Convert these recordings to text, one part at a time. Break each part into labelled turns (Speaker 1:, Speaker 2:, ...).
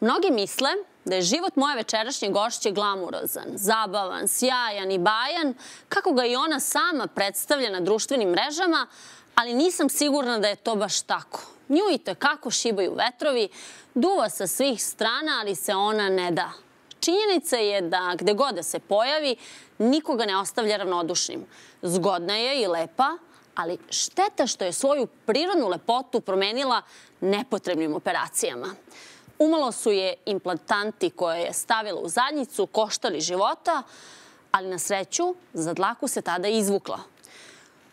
Speaker 1: Mnogi misle da je život moje večerašnje gošće glamurozan, zabavan, sjajan i bajan, kako ga i ona sama predstavlja na društvenim mrežama, ali nisam sigurna da je to baš tako. Nju i kako šibaju vetrovi, duva sa svih strana, ali se ona ne da. Činjenica je da gde god da se pojavi, nikoga ne ostavlja ravnodušnim. Zgodna je i lepa, ali šteta što je svoju prirodnu lepotu promenila nepotrebnim operacijama. Umalo su je implantanti koje je stavila u zadnjicu, koštali života, ali na sreću za dlaku se tada izvukla.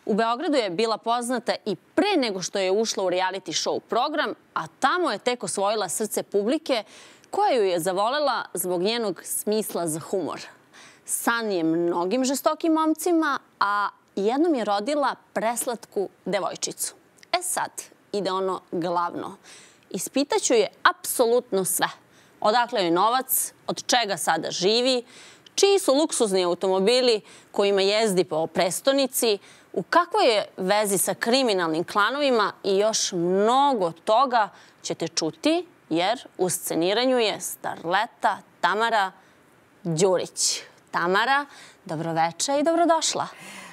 Speaker 1: U Beogradu je bila poznata i pre nego što je ušla u reality show program, a tamo je tek osvojila srce publike koja ju je zavolela zbog njenog smisla za humor. San je mnogim žestokim momcima, a jednom je rodila preslatku devojčicu. E sad ide ono glavno. Ispitaću je apsolutno sve. Odakle je novac, od čega sada živi, čiji su luksuzni automobili kojima jezdi po prestonici, u kakvoj je vezi sa kriminalnim klanovima i još mnogo toga ćete čuti, jer u sceniranju je starleta Tamara Đurić. Tamara, dobroveče i dobrodošla.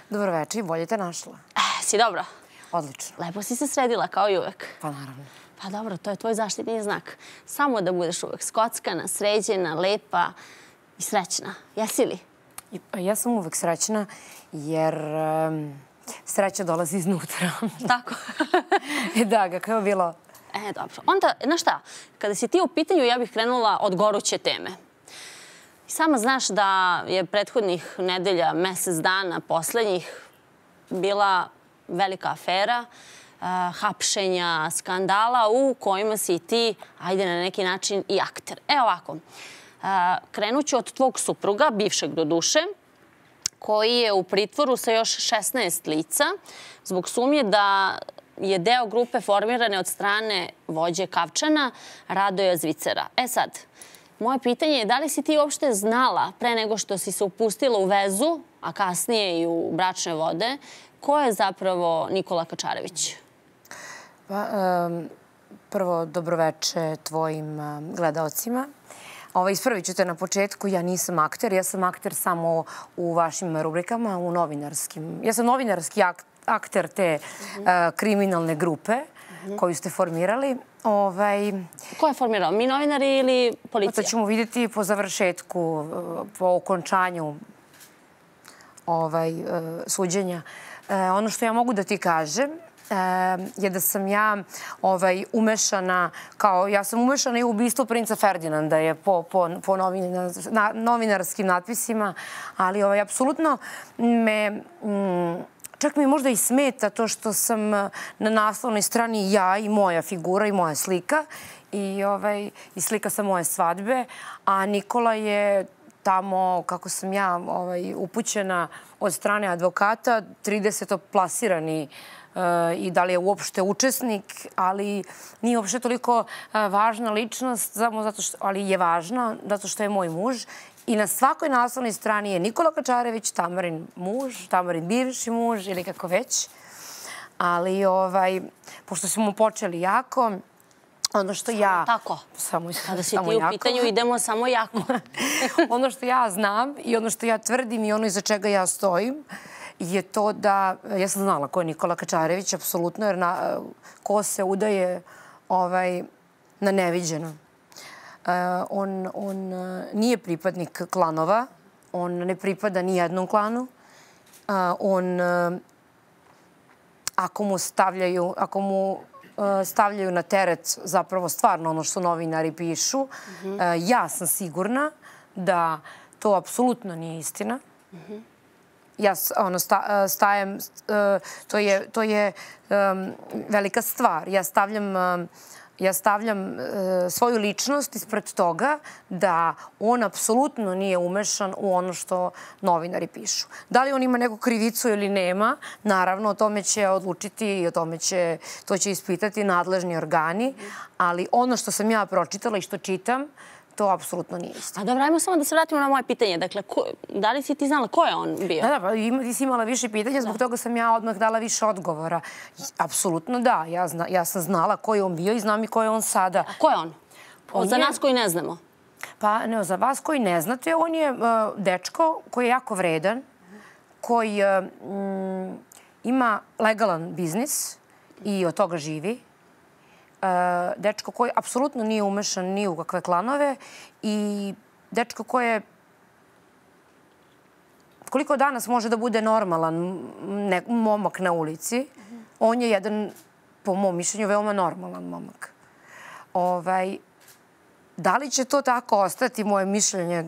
Speaker 2: Dobroveče i bolje te našla.
Speaker 1: E, si dobro?
Speaker 2: Odlično.
Speaker 1: Lepo si se sredila, kao i uvek.
Speaker 2: Pa naravno.
Speaker 1: Pa dobro, to je tvoj zaštitni znak. Samo da budeš uvek skockana, sređena, lepa i srećna. Jesi li?
Speaker 2: Ja sam uvek srećna jer sreća dolazi iznutra.
Speaker 1: Tako.
Speaker 2: da, kako je bilo?
Speaker 1: E, dobro. Onda, znaš šta, kada si ti u pitanju, ja bih krenula od goruće teme. Sama znaš da je prethodnih nedelja, mesec dana, poslednjih, bila velika afera, hapšenja, skandala u kojima si ti, ajde na neki način, i akter. Evo ovako, krenut ću od tvog supruga, bivšeg do duše, koji je u pritvoru sa još 16 lica zbog sumnje da je deo grupe formirane od strane vođe Kavčana, Radoja Zvicera. E sad, moje pitanje je da li si ti uopšte znala pre nego što si se upustila u vezu, a kasnije i u bračne vode, ko je zapravo Nikola Kačarević?
Speaker 2: Pa, prvo, dobroveče tvojim gledalcima. Ovo, ispravit ću te na početku, ja nisam akter, ja sam akter samo u vašim rubrikama, u novinarskim. Ja sam novinarski akter te kriminalne grupe koju ste formirali.
Speaker 1: Ovaj... Ko je formirao? Mi novinari ili policija?
Speaker 2: To ćemo vidjeti po završetku, po okončanju ovaj, suđenja. E, ono što ja mogu da ti kažem je da sam ja ovaj, umešana, kao ja sam umešana i u ubistvo princa Ferdinanda je po, po, po novinarskim natpisima, ali ovaj, apsolutno me... Mm, čak mi možda i smeta to što sam na naslovnoj strani ja i moja figura i moja slika i, ovaj, i slika sa moje svadbe, a Nikola je tamo, kako sam ja ovaj, upućena od strane advokata, 30. plasirani i da li je uopšte učesnik, ali nije uopšte toliko važna ličnost, samo zato što, ali je važna zato što je moj muž. I na svakoj naslovnoj strani je Nikola Kačarević, Tamarin muž, Tamarin bivši muž ili kako već. Ali, ovaj, pošto smo počeli jako, ono što ja...
Speaker 1: Tako. Samo, Kada si ti u pitanju, idemo samo jako.
Speaker 2: ono što ja znam i ono što ja tvrdim i ono iza čega ja stojim, je to da, ja sam znala ko je Nikola Kačarević, apsolutno, jer na, ko se udaje ovaj, na neviđeno. Uh, on, on uh, nije pripadnik klanova, on ne pripada ni jednom klanu. Uh, on, uh, ako mu stavljaju, ako mu stavljaju na teret zapravo stvarno ono što novinari pišu, uh -huh. uh, ja sam sigurna da to apsolutno nije istina. Uh -huh ja ono, sta, e, stajem, e, to je, to je um, velika stvar. Ja stavljam, um, ja stavljam uh, svoju ličnost ispred toga da on apsolutno nije umešan u ono što novinari pišu. Da li on ima neku krivicu ili nema, naravno o tome će odlučiti i o tome će, to će ispitati nadležni organi, ali ono što sam ja pročitala i što čitam, to apsolutno nije isto.
Speaker 1: A dobro, ajmo samo da se vratimo na moje pitanje. Dakle, da li si ti znala ko je on bio?
Speaker 2: Da, da, pa ti si imala više pitanja, zbog toga sam ja odmah dala više odgovora. Apsolutno da, ja, ja sam znala ko je on bio i znam i ko je on sada.
Speaker 1: A ko je on?
Speaker 2: On
Speaker 1: Za
Speaker 2: je-
Speaker 1: nas koji ne znamo.
Speaker 2: Pa ne, za vas koji ne znate, on je uh, dečko koji je jako vredan, koji uh, mm, ima legalan biznis i od toga živi. Uh, dečko koji apsolutno nije umešan ni u kakve klanove i dečko koji je koliko danas može da bude normalan ne, momak na ulici, on je jedan, po mom mišljenju, veoma normalan momak. Ovaj, da li će to tako ostati, moje mišljenje,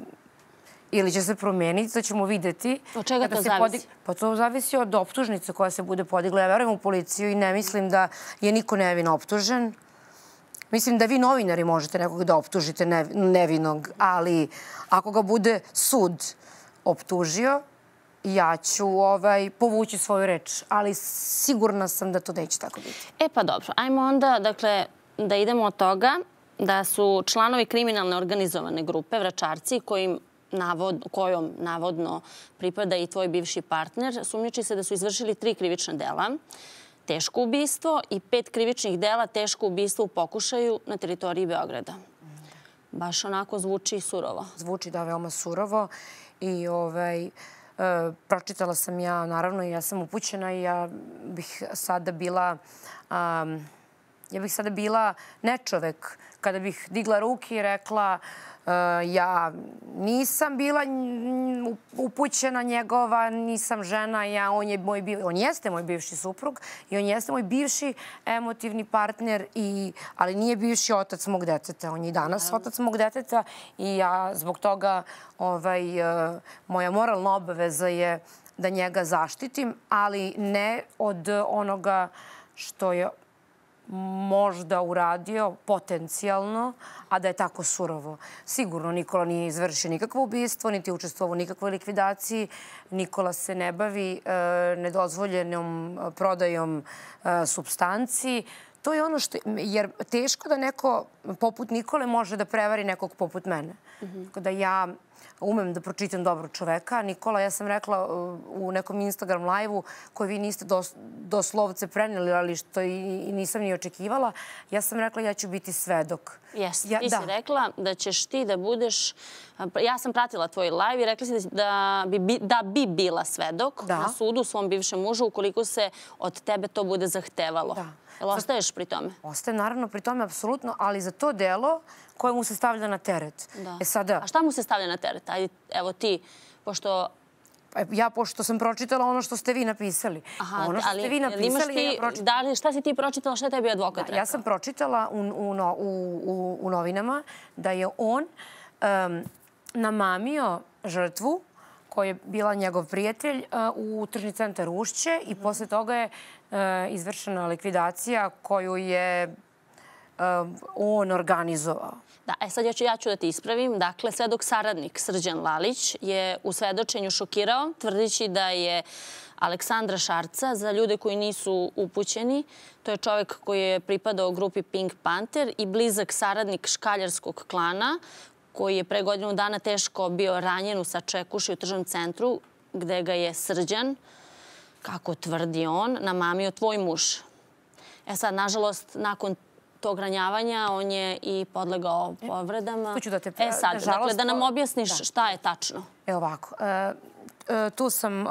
Speaker 2: ili će se promijeniti, to ćemo vidjeti.
Speaker 1: Od čega to zavisi?
Speaker 2: Pa to zavisi od optužnice koja se bude podigla. Ja verujem u policiju i ne mislim da je niko nevino optužen. Mislim da vi novinari možete nekog da optužite nevinog, ali ako ga bude sud optužio, ja ću ovaj, povući svoju reč. Ali sigurna sam da to neće tako biti.
Speaker 1: E pa dobro, ajmo onda dakle, da idemo od toga da su članovi kriminalne organizovane grupe, vračarci, kojim navod, kojom navodno pripada i tvoj bivši partner, sumnjiči se da su izvršili tri krivična dela. Teško ubistvo i pet krivičnih dela teško ubistvo u pokušaju na teritoriji Beograda. Baš onako zvuči surovo.
Speaker 2: zvuči da veoma surovo i ovaj, e, pročitala sam ja, naravno, i ja sam upućena i ja bih sada bila um, ja bih sada bila nečovek kada bih digla ruke i rekla e, ja nisam bila upućena njegova, nisam žena, ja, on, je moj, on jeste moj bivši suprug i on jeste moj bivši emotivni partner, i, ali nije bivši otac mog deteta. On je i danas otac mog deteta i ja zbog toga ovaj, e, moja moralna obaveza je da njega zaštitim, ali ne od onoga što je možda uradio potencijalno, a da je tako surovo. Sigurno Nikola nije izvršio nikakvo ubistvo, niti učestvovao u nikakvoj likvidaciji. Nikola se ne bavi e, nedozvoljenom e, prodajom e, substanci. To je ono što... Jer teško da neko poput Nikole može da prevari nekog poput mene. Tako da ja umem da pročitam dobro čoveka. Nikola, ja sam rekla uh, u nekom Instagram live-u koji vi niste dos, doslovce preneli, ali što i, i nisam ni očekivala, ja sam rekla ja ću biti svedok.
Speaker 1: Jes,
Speaker 2: Ja-
Speaker 1: ti
Speaker 2: da.
Speaker 1: si rekla da ćeš ti da budeš... Ja sam pratila tvoj live i rekla si da bi, bi- da bi bila svedok
Speaker 2: Da.
Speaker 1: na sudu svom bivšem mužu ukoliko se od tebe to bude zahtevalo.
Speaker 2: Da.
Speaker 1: Jel ostaješ pri tome?
Speaker 2: Ostaje naravno pri tome apsolutno, ali za to delo koje mu se stavlja na teret.
Speaker 1: Da.
Speaker 2: E sada,
Speaker 1: A šta mu se stavlja na teret? Ajde, evo ti, pošto...
Speaker 2: pa ja pošto sam pročitala ono što ste vi napisali. ono što ste vi napisali, ja pročitala.
Speaker 1: da li, šta si ti pročitala, šta je tebi advokat
Speaker 2: Da,
Speaker 1: rekao?
Speaker 2: ja sam pročitala u, u, no- u, u, u novinama da je on um, namamio žrtvu koja je bila njegov prijatelj uh, u tržni centar Ušće i posle toga je uh, izvršena likvidacija koju je um, on organizovao.
Speaker 1: Da, e sad ja ću, ja ću da ti ispravim. Dakle, svedok saradnik Srđan Lalić je u svedočenju šokirao, tvrdići da je Aleksandra Šarca, za ljude koji nisu upućeni, to je čovjek koji je pripadao grupi Pink Panther i blizak saradnik škaljarskog klana, koji je pre godinu dana teško bio ranjen u Sačekuši u tržnom centru, gde ga je Srđan, kako tvrdi on, namamio tvoj muž. E sad, nažalost, nakon tog ranjavanja on je i podlegao povredama.
Speaker 2: tu ću da te-
Speaker 1: E sad,
Speaker 2: nažalost,
Speaker 1: dakle, da nam objasniš
Speaker 2: da.
Speaker 1: šta je tačno.
Speaker 2: Evo ovako, e, e, tu sam, e,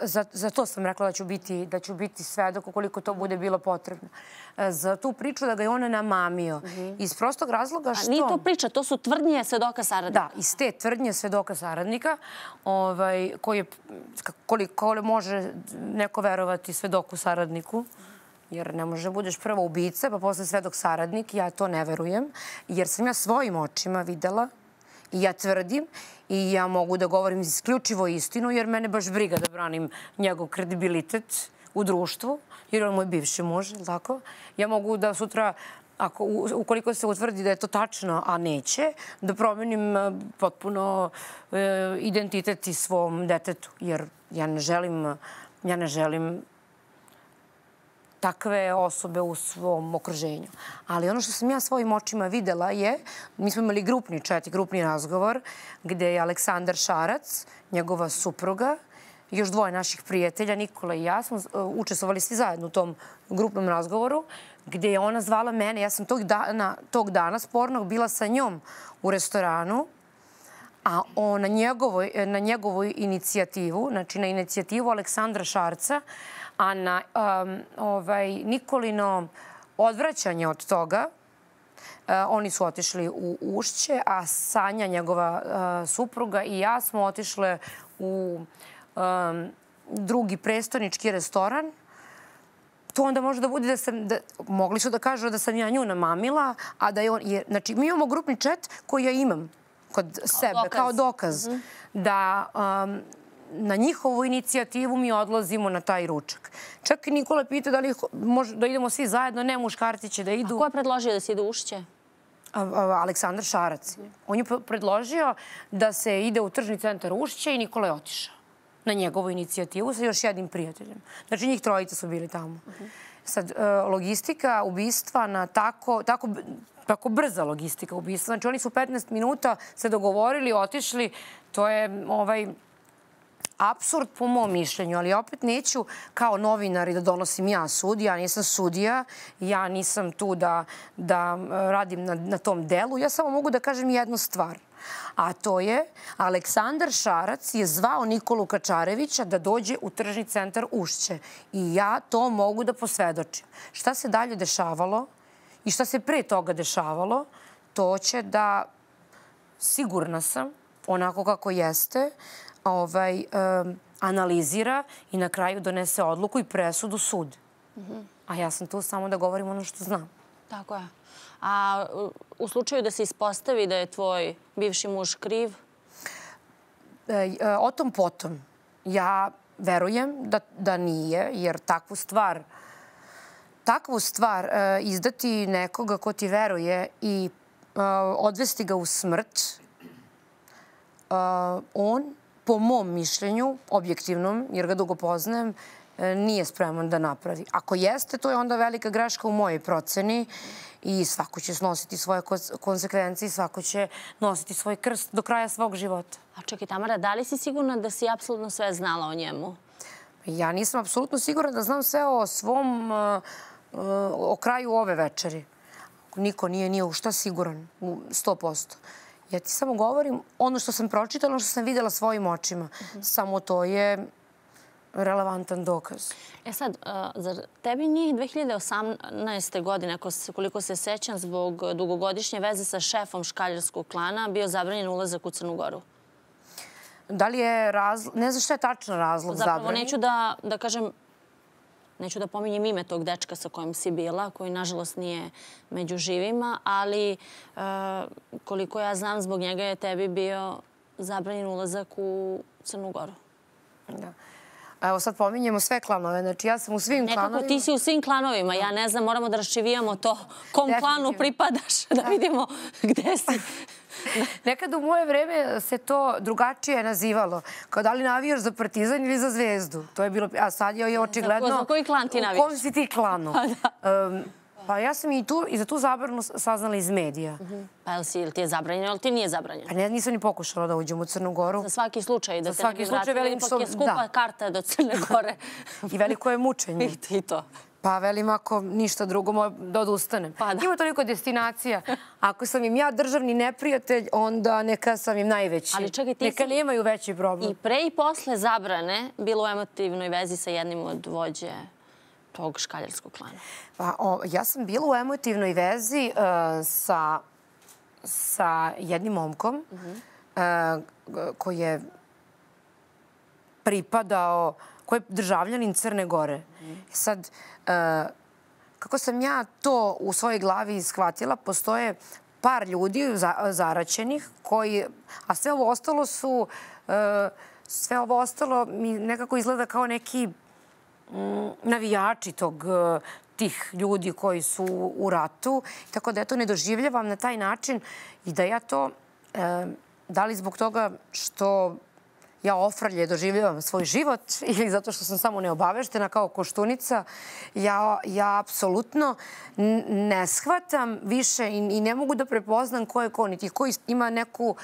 Speaker 2: za, za to sam rekla da ću biti, da ću biti svedok ukoliko to bude bilo potrebno. E, za tu priču da ga je on namamio. Iz prostog razloga što...
Speaker 1: A nije to priča, to su tvrdnje svedoka saradnika.
Speaker 2: Da, iz te tvrdnje svedoka saradnika, ovaj, koji je, k- koliko li može neko verovati svedoku saradniku, jer ne može da budeš prvo ubica, pa posle svedok saradnik, ja to ne verujem, jer sam ja svojim očima videla i ja tvrdim i ja mogu da govorim isključivo istinu, jer mene baš briga da branim njegov kredibilitet u društvu, jer on je moj bivši muž, tako? Ja mogu da sutra ako, ukoliko se utvrdi da je to tačno, a neće, da promenim e, potpuno e, identitet i svom detetu. Jer ja ne želim, ja ne želim takve osobe u svom okruženju. Ali ono što sam ja svojim očima videla je, mi smo imali grupni čet i grupni razgovor, gde je Aleksandar Šarac, njegova supruga, još dvoje naših prijatelja, Nikola i ja, smo e, učestvovali svi zajedno u tom grupnom razgovoru, gde je ona zvala mene. Ja sam tog dana, tog dana spornog bila sa njom u restoranu, a on na njegovoj, na njegovoj inicijativu, znači na inicijativu Aleksandra Šarca, a na um, ovaj, Nikolino odvraćanje od toga, uh, oni su otišli u Ušće, a Sanja, njegova uh, supruga i ja smo otišle u um, drugi prestonički restoran. To onda može da bude da sam, da, mogli su da kažu da sam ja nju namamila, a da je on, je, znači mi imamo grupni chat koji ja imam kod kao sebe, dokaz. kao dokaz, mm -hmm. da um, na njihovu inicijativu mi odlazimo na taj ručak. Čak i Nikola pita da li da idemo svi zajedno, ne muškarci će da idu.
Speaker 1: A ko je predložio da se ide ušće?
Speaker 2: Aleksandar Šarac. On je predložio da se ide u tržni centar Ušće i Nikola je otišao na njegovu inicijativu sa još jednim prijateljem. Znači, njih trojica su bili tamo. Sad, e, logistika ubistva na tako, tako, tako brza logistika ubistva. Znači, oni su 15 minuta se dogovorili, otišli. To je ovaj, absurd po mom mišljenju, ali opet neću kao novinari da donosim ja sud. Ja nisam sudija, ja nisam tu da, da e, radim na, na tom delu. Ja samo mogu da kažem jednu stvar. A to je, Aleksandar Šarac je zvao Nikolu Kačarevića da dođe u tržni centar Ušće. I ja to mogu da posvedočim. Šta se dalje dešavalo i šta se pre toga dešavalo, to će da, sigurna sam, onako kako jeste, ovaj, um, analizira i na kraju donese odluku i presudu sud. A ja sam tu samo da govorim ono što znam.
Speaker 1: Tako je. A u slučaju da se ispostavi da je tvoj bivši muž kriv?
Speaker 2: E, e, o tom potom. Ja verujem da, da nije, jer takvu stvar takvu stvar e, izdati nekoga ko ti veruje i odvesti ga u smrt, on, po mom mišljenju, objektivnom, jer ga dugo poznajem, nije spreman da napravi. Ako jeste, to je onda velika greška u mojej proceni i svako će snositi svoje konsekvencije i svako će nositi svoj krst do kraja svog života.
Speaker 1: A čekaj, Tamara, da li si sigurna da si apsolutno sve znala o njemu?
Speaker 2: Ja nisam apsolutno sigurna da znam sve o svom, uh, uh, o kraju ove večeri. Niko nije nije u šta siguran, u 100%. Ja ti samo govorim ono što sam pročitala, ono što sam vidjela svojim očima. Samo to je relevantan dokaz.
Speaker 1: E sad, zar tebi nije 2018. godine, koliko se sećam, zbog dugogodišnje veze sa šefom škaljarskog klana, bio zabranjen ulazak u Crnu Goru?
Speaker 2: Da li je razlog... Ne znam što je tačno razlog zabranjen.
Speaker 1: Zapravo, neću da, da kažem, neću da pominjem ime tog dečka sa kojim si bila, koji nažalost nije među živima, ali koliko ja znam, zbog njega je tebi bio zabranjen ulazak u Crnu Goru.
Speaker 2: Da. Evo sad pominjemo sve klanove. Znači ja sam u svim
Speaker 1: Nekako
Speaker 2: klanovima.
Speaker 1: Nekako ti si u svim klanovima. Ja ne znam, moramo da raščivijamo to kom klanu pripadaš. Da vidimo gde si.
Speaker 2: Nekad u moje vreme se to drugačije nazivalo. Kao da li navijaš za partizan ili za zvezdu. To je bilo... A sad je očigledno...
Speaker 1: Za koji klan ti navijaš?
Speaker 2: U kom si ti klanu? Pa. Pa ja sam i, tu, i za tu zabranu saznala iz medija. Uh -huh.
Speaker 1: Pa si, ili ti je zabranjeno ili ti nije zabranjeno?
Speaker 2: Pa ne, nisam ni pokušala da uđem u Crnu Goru.
Speaker 1: Za svaki slučaj da za te ne bi vratili, ipak je skupa da. karta do Crne Gore.
Speaker 2: I veliko je mučenje.
Speaker 1: I, I to.
Speaker 2: Pa velim ako ništa drugo da odustanem. Pa da. Ima toliko destinacija. Ako sam im ja državni neprijatelj, onda neka sam im najveći. Ali čekaj, ti neka si... nemaju veći problem.
Speaker 1: I pre i posle zabrane bilo u emotivnoj vezi sa jednim od vođe tog škaljarskog klana?
Speaker 2: Pa, o, ja sam bila u emotivnoj vezi uh, sa, sa jednim momkom uh -huh. uh, koji je pripadao, koji je državljanin Crne Gore. E sad, e, kako sam ja to u svojoj glavi shvatila, postoje par ljudi zaraćenih koji, a sve ovo ostalo su, e, sve ovo ostalo mi nekako izgleda kao neki mm, navijači tog tih ljudi koji su u ratu. Tako da ja to ne doživljavam na taj način i da ja to, da li zbog toga što ja ofrlje doživljavam svoj život ili zato što sam samo neobaveštena kao koštunica, ja, ja apsolutno ne shvatam više i, i ne mogu da prepoznam ko je ko, niti ko ima neku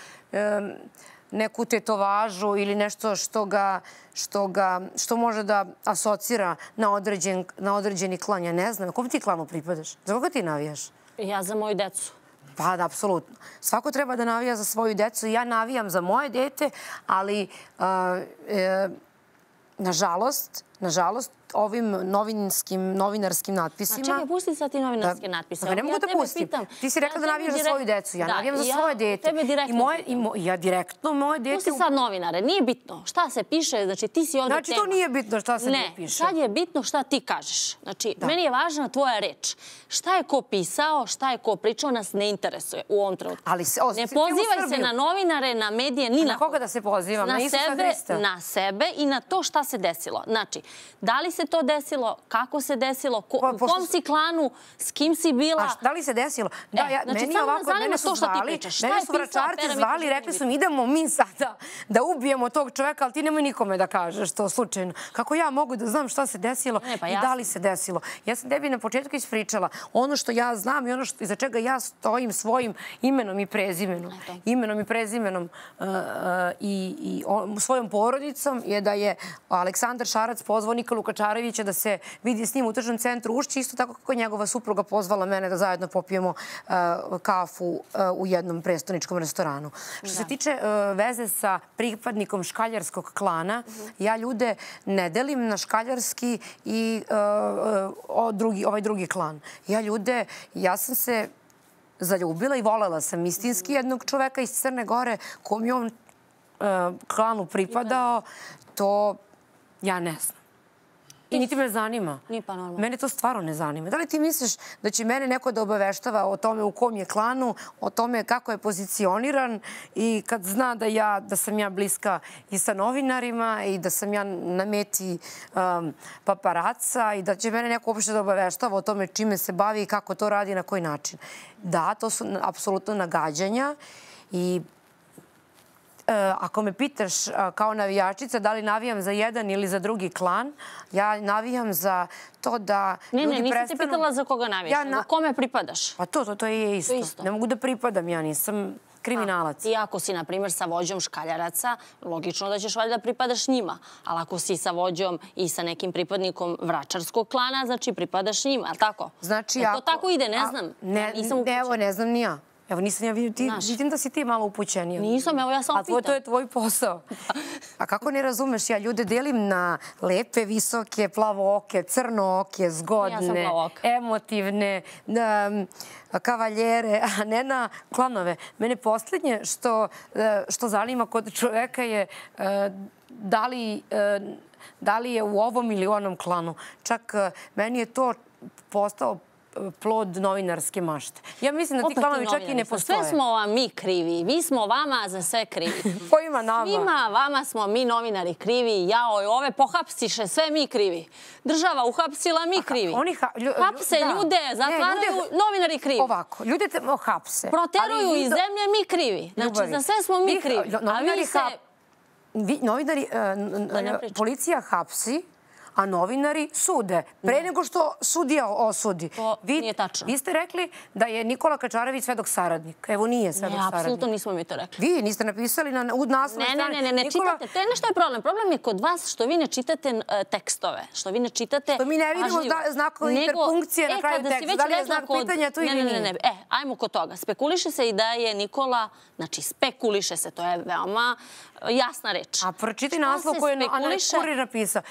Speaker 2: neku tetovažu ili nešto što ga što, ga, što može da asocira na, određen, na određeni klan. Ja ne znam, kom ti klanu pripadaš? Za koga ti navijaš?
Speaker 1: Ja za moju decu.
Speaker 2: Pa da, apsolutno. Svako treba da navija za svoju decu. Ja navijam za moje dete, ali uh, e, nažalost, nažalost, ovim novinskim, novinarskim natpisima...
Speaker 1: Čekaj, pusti sad ti novinarske natpise.
Speaker 2: Pa ne mogu da pustim. Ti si rekla da navijaš za svoju decu. Ja navijam za svoje dete.
Speaker 1: Tebe direktno.
Speaker 2: I moje, i ja direktno moje dete...
Speaker 1: Pusti sad novinare. Nije bitno šta se piše. Znači, ti si ovdje
Speaker 2: Znači, to nije bitno šta se ne, piše.
Speaker 1: Ne, sad je bitno šta ti kažeš. Znači, meni je važna tvoja reč. Šta je ko pisao, šta je ko pričao, nas ne interesuje u ovom trenutku.
Speaker 2: Ali se,
Speaker 1: ne pozivaj se na novinare, na medije, ni na...
Speaker 2: Na koga da se pozivam?
Speaker 1: Na, sebe, na sebe i na to šta se desilo. Znači, da li se to desilo, kako se desilo, ko, pa, u kom si klanu, s kim si bila. A
Speaker 2: da li se desilo? Da, e, ja, znači, meni ovako, mene su zvali, mene su vračarci zvali rekli su mi idemo mi sada da ubijemo tog čoveka, ali ti nemoj nikome da kažeš to slučajno. Kako ja mogu da znam šta se desilo ne, pa i da li se desilo? Ja sam tebi na početku ispričala ono što ja znam i ono što, iza čega ja stojim svojim imenom i prezimenom. Imenom i prezimenom uh, uh, i, i o, svojom porodicom je da je Aleksandar Šarac pozvao Nikolu Kačarevića da se vidi s njim u tržnom centru Ušći, isto tako kako njegova supruga pozvala mene da zajedno popijemo uh, kafu uh, u jednom prestoničkom restoranu. Što se tiče uh, veze sa pripadnikom škaljarskog klana, ja ljude ne delim na škaljarski i ovaj drugi klan. Ja ljude, ja sam se zaljubila i volela sam istinski jednog čoveka iz Crne Gore kom je on klanu pripadao, to ja ne znam. I niti me zanima.
Speaker 1: Nije pa normalno.
Speaker 2: Mene to stvarno ne zanima. Da li ti misliš da će mene neko da obaveštava o tome u kom je klanu, o tome kako je pozicioniran i kad zna da, ja, da sam ja bliska i sa novinarima i da sam ja na meti um, paparaca i da će mene neko uopšte da obaveštava o tome čime se bavi i kako to radi i na koji način. Da, to su apsolutno nagađanja i ako me pitaš kao navijačica da li navijam za jedan ili za drugi klan, ja navijam za to da
Speaker 1: ljudi
Speaker 2: prestanu...
Speaker 1: Ne, ne, nisam te pitala za koga navijaš, nego kome pripadaš?
Speaker 2: Pa to, to, to je isto. Ne mogu da pripadam, ja nisam kriminalac.
Speaker 1: I ako si, na primjer, sa vođom škaljaraca, logično da ćeš valjda pripadaš njima. Ali ako si sa vođom i sa nekim pripadnikom vračarskog klana, znači pripadaš njima, ali tako?
Speaker 2: Znači,
Speaker 1: e, To tako ide, ne znam.
Speaker 2: Ne, evo, ne znam ni ja. Evo, nisam ja vidim, ti, vidim da si ti malo upućenija.
Speaker 1: Nisam, evo ja sam pitam.
Speaker 2: A to je tvoj posao. A kako ne razumeš, ja ljude delim na lepe, visoke, plavooke, crnooke, zgodne, emotivne, kavaljere, a ne na klanove. Mene posljednje što, e, što zanima kod čoveka je e, da li, e, da li je u ovom ili onom klanu. Čak meni je to postao plod novinarske mašte. Ja mislim da ti klanovi čak i ne postoje.
Speaker 1: Sve smo vam mi krivi. Mi smo vama za sve krivi.
Speaker 2: Ko ima nama?
Speaker 1: Svima vama smo mi novinari krivi. Jao, ove pohapsiše, sve mi krivi. Država uhapsila, mi krivi. Hapse ljude, zatvaraju, novinari krivi.
Speaker 2: Ovako, ljude te hapse.
Speaker 1: Proteruju iz zemlje, mi krivi. Znači, za sve smo mi krivi. A vi se...
Speaker 2: Novinari, e, policija hapsi, a novinari sude. Pre nego što sudija osudi.
Speaker 1: To nije tačno.
Speaker 2: Vi ste rekli da je Nikola Kačarević svedok saradnik. Evo nije svedok saradnik.
Speaker 1: Ne, apsolutno nismo mi to rekli.
Speaker 2: Vi niste napisali na naslovnoj
Speaker 1: strani. Ne, ne, ne, ne čitate. To je nešto je problem. Problem je kod vas što vi ne čitate e, tekstove. Što vi ne čitate
Speaker 2: Što mi ne vidimo znakove interpunkcije na e, kraju teksta. Da li je znak pitanja tu ili nije? Ne, ne, ne.
Speaker 1: E, ajmo kod toga. Spekuliše se i da je Nikola, znači spekuliše se, to je veoma jasna reč.
Speaker 2: A pročiti naslov koji je Kurir napisao.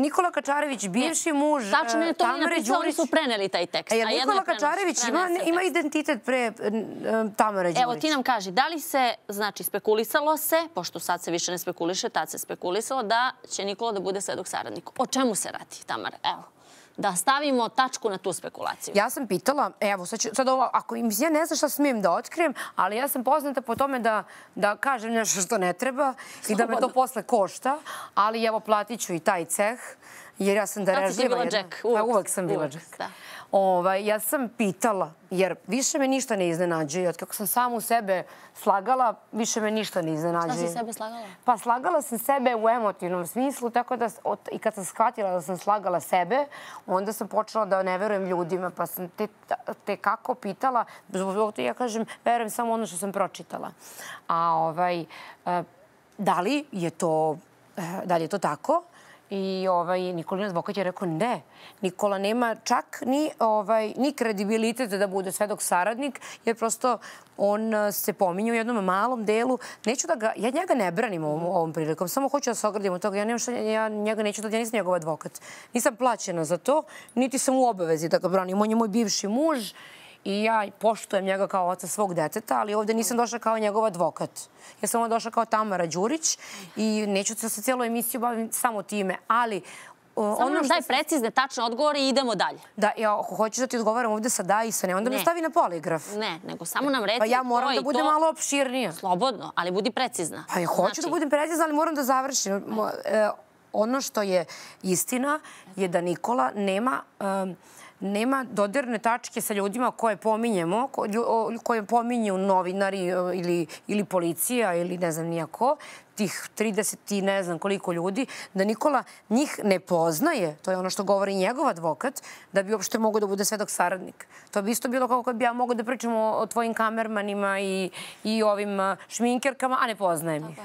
Speaker 2: Nikola Kačarević, bivši muž. Tačno
Speaker 1: je to napisao, oni su preneli taj tekst.
Speaker 2: A Nikola Kačarević ima identitet pre Tamare Đurić?
Speaker 1: Evo, ti nam kaži, da li se, znači, spekulisalo se, pošto sad se više ne spekuliše, tad se spekulisalo, da će Nikola da bude svedog saradnik. O čemu se radi, Tamara? Evo da stavimo tačku na tu spekulaciju.
Speaker 2: Ja sam pitala, evo, sad, ću, sad ovo, ako im, ja ne znam šta smijem da otkrijem, ali ja sam poznata po tome da, da kažem nešto što ne treba i da me to posle košta, ali evo, platit ću i taj ceh jer ja sam
Speaker 1: Kad si ti
Speaker 2: darežljiva.
Speaker 1: bila
Speaker 2: jedna.
Speaker 1: Jack?
Speaker 2: Pa,
Speaker 1: Uvek
Speaker 2: uvek
Speaker 1: si.
Speaker 2: sam bila
Speaker 1: Uvek,
Speaker 2: Jack.
Speaker 1: da.
Speaker 2: Ovaj, ja sam pitala, jer više me ništa ne iznenađuje. Od kako sam samu sebe slagala, više me ništa ne iznenađuje.
Speaker 1: Šta si sebe slagala?
Speaker 2: Pa slagala sam sebe u emotivnom smislu, tako da s- od- i kad sam shvatila da sam slagala sebe, onda sam počela da ne verujem ljudima, pa sam te, te kako pitala, zbog ja kažem, verujem samo ono što sam pročitala. A ovaj, e, da li je to, e, da li je to tako? I ovaj, Nikolina Zvokac je rekao ne. Nikola nema čak ni, ovaj, ni kredibilitet da bude svedok saradnik, jer prosto on eh, se pominje u jednom malom delu. Neću da ga, ja njega ne branim ovom, ovom prilikom, samo hoću da se ogradim od toga. Ja, nemam šta, ja njega neću da, ja nisam njegov advokat. Nisam plaćena za to, niti sam u obavezi da ga branim. On je moj bivši muž i ja poštujem njega kao oca svog deteta, ali ovde nisam došla kao njegov advokat. Ja sam došla kao Tamara Đurić i neću se sa cijelu emisiju bavim samo time, ali o,
Speaker 1: Samo nam
Speaker 2: što
Speaker 1: daj
Speaker 2: sam-
Speaker 1: precizne, tačne odgovore i idemo dalje.
Speaker 2: Da, ja ako hoćeš da ti odgovaram ovde sa da i sa ne, onda me stavi na poligraf.
Speaker 1: Ne, nego samo nam reci
Speaker 2: Pa ja moram da budem
Speaker 1: to.
Speaker 2: malo opširnija.
Speaker 1: Slobodno, ali budi precizna.
Speaker 2: Pa ja hoću
Speaker 1: Znači,
Speaker 2: da budem precizna, ali moram da završim. Mo- e, ono što je istina je da Nikola nema... em, nema dodirne tačke sa ljudima koje pominjemo, koje pominju novinari e, ili, ili policija ili ne znam nijako, tih 30 i ne znam koliko ljudi, da Nikola njih ne poznaje, to je ono što govori njegov advokat, da bi uopšte mogo da bude svedok saradnik. To bi isto bilo kao kad bi ja mogla da pričam o, o tvojim kamermanima i, i ovim a, šminkerkama, a ne poznajem ih.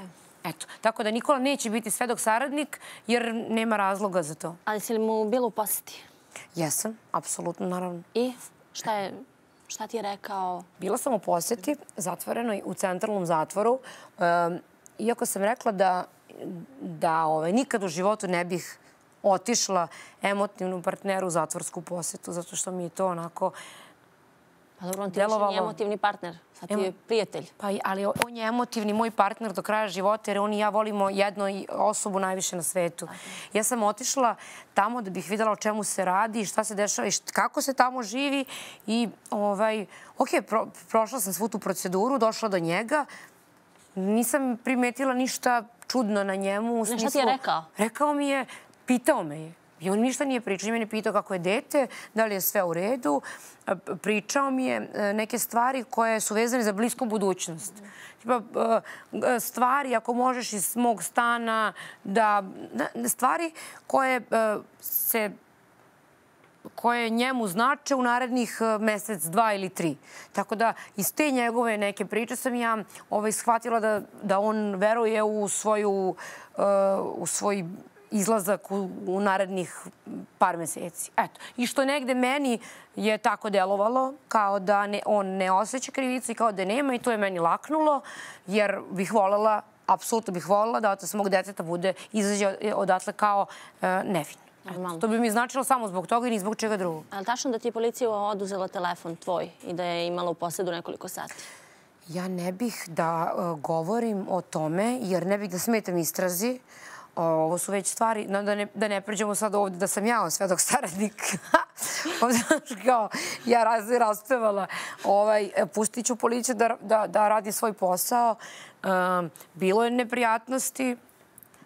Speaker 2: Eto, tako da Nikola neće biti svedok saradnik jer nema razloga za to.
Speaker 1: Ali si li mu bilo u posjeti?
Speaker 2: Jesam, apsolutno, naravno.
Speaker 1: I šta, je, šta ti je rekao?
Speaker 2: Bila sam u posjeti, zatvorenoj u centralnom zatvoru. Iako sam rekla da, da ovaj, nikad u životu ne bih otišla emotivnom partneru u zatvorsku posjetu, zato što mi je to onako...
Speaker 1: Pa dobro, on ti više
Speaker 2: Delovalo-
Speaker 1: nije emotivni partner. Sad ti je prijatelj.
Speaker 2: Pa, ali on je emotivni moj partner do kraja života, jer on i ja volimo jednu osobu najviše na svetu. Ja sam otišla tamo da bih videla o čemu se radi, šta se dešava i kako se tamo živi. I, ovaj, ok, pro, prošla sam svu tu proceduru, došla do njega. Nisam primetila ništa čudno na njemu. U
Speaker 1: šta ti je
Speaker 2: smislu-
Speaker 1: rekao?
Speaker 2: Rekao mi je, pitao me je. I on ništa nije pričao. On mene pitao kako je dete, da li je sve u redu. Pričao mi je e, neke stvari koje su vezane za blisku budućnost. Tipa, e, e, stvari, ako možeš iz mog stana, da... Stvari koje se koje njemu znače u narednih mesec, dva ili tri. Tako da iz te njegove neke priče sam ja ovaj, shvatila da, da on veruje u svoju uh, u svoj izlazak u, u narednih par meseci. Eto. I što negde meni je tako delovalo, kao da ne, on ne osjeća krivicu i kao da nema i to je meni laknulo, jer bih voljela, apsolutno bih voljela da otac mog deteta bude izađe odatle kao e, nevin.
Speaker 1: Normalno.
Speaker 2: To bi mi značilo samo zbog toga i ni zbog čega drugog.
Speaker 1: Ali tačno da ti je policija oduzela telefon tvoj i da je imala u posjedu nekoliko sati?
Speaker 2: Ja ne bih da e, govorim o tome, jer ne bih da smetam istrazi. Ovo su već stvari, no, da ne, da ne pređemo sad ovdje da sam ja svedok saradnik. Ovdje, kao, ja raz, raspevala. Ovaj, pustit ću policiju da, da, da radi svoj posao. Um, bilo je neprijatnosti,